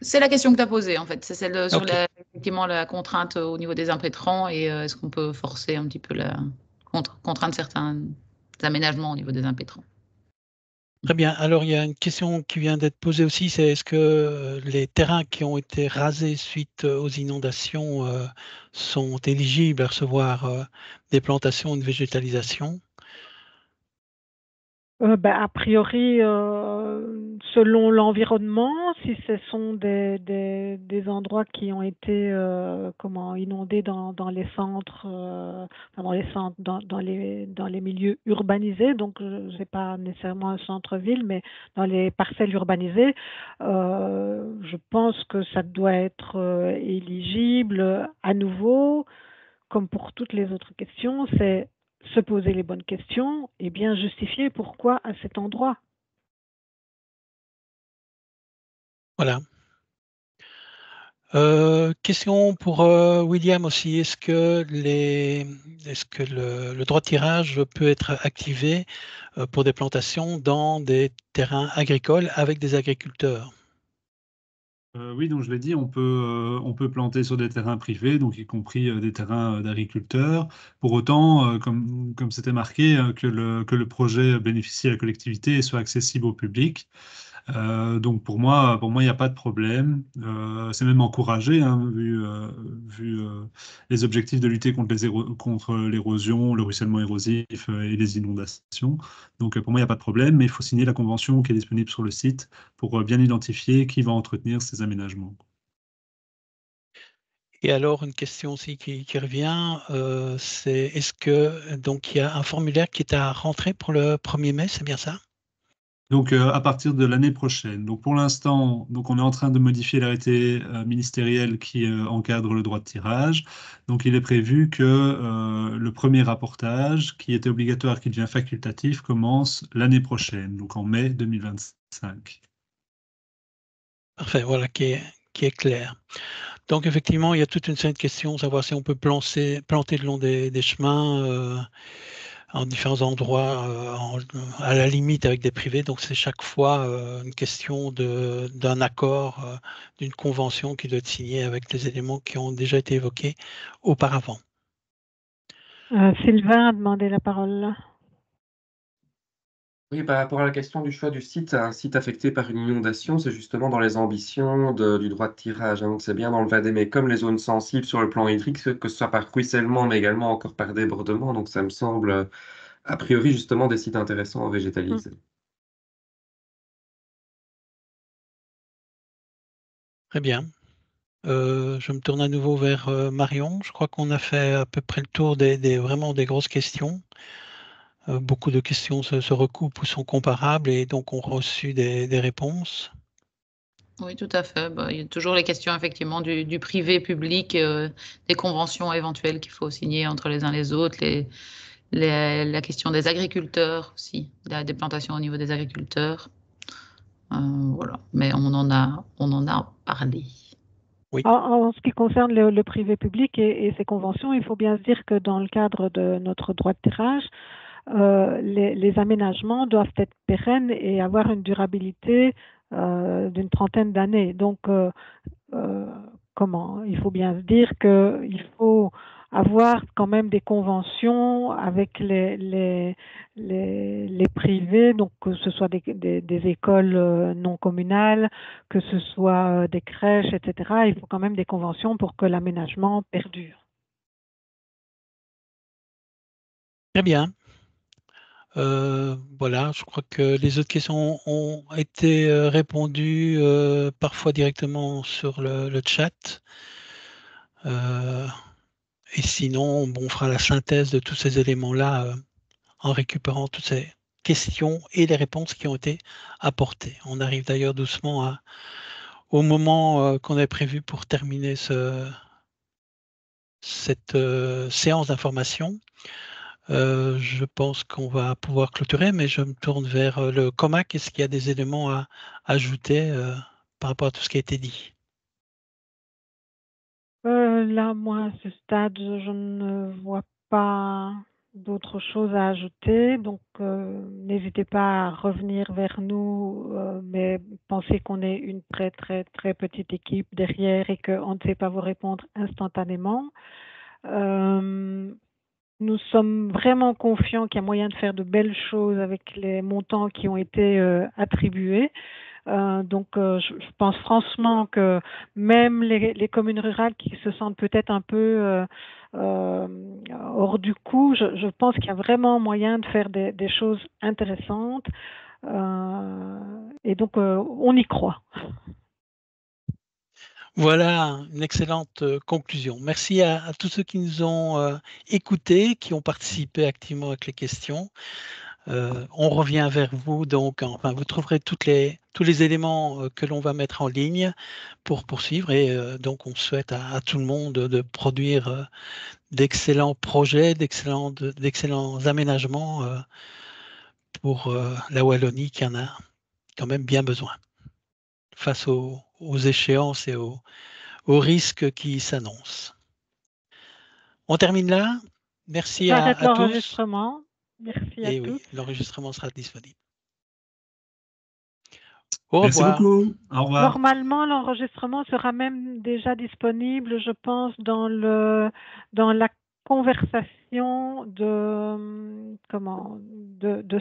C'est la question que tu as posée, en fait. C'est celle sur la, effectivement la contrainte au niveau des impétrants et euh, est-ce qu'on peut forcer un petit peu la contre, contrainte certains aménagements au niveau des impétrants. Très bien. Alors, il y a une question qui vient d'être posée aussi, c'est est-ce que euh, les terrains qui ont été rasés suite euh, aux inondations euh, sont éligibles à recevoir des plantations, une végétalisation? Euh, ben, a priori, euh, selon l'environnement, si ce sont des, des, endroits qui ont été euh, comment inondés dans, dans les centres, dans les centres, dans, dans, les dans les milieux urbanisés, donc c'est pas nécessairement un centre-ville, mais dans les parcelles urbanisées, je pense que ça doit être éligible à nouveau, comme pour toutes les autres questions, c'est se poser les bonnes questions et bien justifier pourquoi à cet endroit. Voilà. Euh, question pour euh, William aussi. Est-ce que, le, droit de tirage peut être activé euh, pour des plantations dans des terrains agricoles avec des agriculteurs? Euh, oui, donc je l'ai dit, on peut, euh, on peut planter sur des terrains privés, donc y compris euh, des terrains d'agriculteurs. Pour autant, comme, c'était marqué, que le projet bénéficie à la collectivité et soit accessible au public. Euh, donc pour moi, pour moi, il n'y a pas de problème. Euh, c'est même encouragé, hein, vu, euh, les objectifs de lutter contre l'érosion, le ruissellement érosif et les inondations. Donc pour moi, il n'y a pas de problème, mais il faut signer la convention qui est disponible sur le site pour bien identifier qui va entretenir ces aménagements. Et alors, une question aussi qui, qui revient, c'est est-ce que donc il y a un formulaire qui est à rentrer pour le 1er mai, c'est bien ça? Donc, euh, à partir de l'année prochaine. Donc, pour l'instant, donc on est en train de modifier l'arrêté euh, ministériel qui euh, encadre le droit de tirage. Donc, il est prévu que le premier rapportage, qui était obligatoire, qui devient facultatif, commence l'année prochaine, donc en mai 2025. Parfait, voilà qui est, qui est clair. Donc, effectivement, il y a toute une série de questions, savoir si on peut planter, planter le long des chemins en différents endroits, euh, à la limite avec des privés. Donc c'est chaque fois euh, une question d'un accord, euh, d'une convention qui doit être signée avec les éléments qui ont déjà été évoqués auparavant. Sylvain a demandé la parole. Oui, par rapport à la question du choix du site, un site affecté par une inondation, c'est justement dans les ambitions du droit de tirage. Hein. Donc c'est bien dans le VADEME comme les zones sensibles sur le plan hydrique, que ce soit par ruissellement, mais également encore par débordement. Donc ça me semble a priori justement des sites intéressants à végétaliser. Très bien. Euh, je me tourne à nouveau vers euh, Marion. Je crois qu'on a fait à peu près le tour des, vraiment des grosses questions. Euh, beaucoup de questions se, recoupent ou sont comparables et donc ont reçu des, réponses. Oui, tout à fait. Bah, il y a toujours les questions effectivement du, privé public, des conventions éventuelles qu'il faut signer entre les uns les autres, la question des agriculteurs aussi, des plantations au niveau des agriculteurs. voilà, mais on en a, on en a parlé. Oui. En, en ce qui concerne le, le privé public et, et, ses conventions, il faut bien se dire que dans le cadre de notre droit de tirage, euh, les, aménagements doivent être pérennes et avoir une durabilité euh, d'une trentaine d'années. Donc, euh, comment? Il faut bien se dire qu'il faut avoir quand même des conventions avec les, les, les, privés, donc que ce soit des, des, des écoles non communales, que ce soit des crèches, etc. Il faut quand même des conventions pour que l'aménagement perdure. Très bien. Euh, voilà, je crois que les autres questions ont été euh, répondues euh, parfois directement sur le, chat. Et sinon, bon, on fera la synthèse de tous ces éléments-là en récupérant toutes ces questions et les réponses qui ont été apportées. On arrive d'ailleurs doucement au moment qu'on avait prévu pour terminer ce, cette séance d'information. Euh, je pense qu'on va pouvoir clôturer, mais je me tourne vers euh, le COMAC. Est-ce qu'il y a des éléments à ajouter euh, par rapport à tout ce qui a été dit? Là, moi, à ce stade, je ne vois pas d'autres choses à ajouter. Donc, n'hésitez pas à revenir vers nous, mais pensez qu'on est une très, très, très petite équipe derrière et qu'on ne sait pas vous répondre instantanément. Nous sommes vraiment confiants qu'il y a moyen de faire de belles choses avec les montants qui ont été euh, attribués. Euh, donc, euh, je, pense franchement que même les, communes rurales qui se sentent peut-être un peu hors du coup, je, pense qu'il y a vraiment moyen de faire des, choses intéressantes. Et donc, on y croit. Voilà une excellente euh, conclusion. Merci à, tous ceux qui nous ont euh, écoutés, qui ont participé activement avec les questions. Euh, on revient vers vous, donc enfin, vous trouverez les, tous les éléments que l'on va mettre en ligne pour poursuivre et donc on souhaite à, à, tout le monde de produire d'excellents projets, d'excellents aménagements pour la Wallonie qui en a quand même bien besoin face aux, aux échéances et aux, aux risques qui s'annoncent. On termine là. Merci à, à tous. Merci à et tous. oui, l'enregistrement sera disponible. Au Merci revoir. beaucoup. Au revoir. Normalement, l'enregistrement sera même déjà disponible, je pense, dans le dans la conversation de comment de, de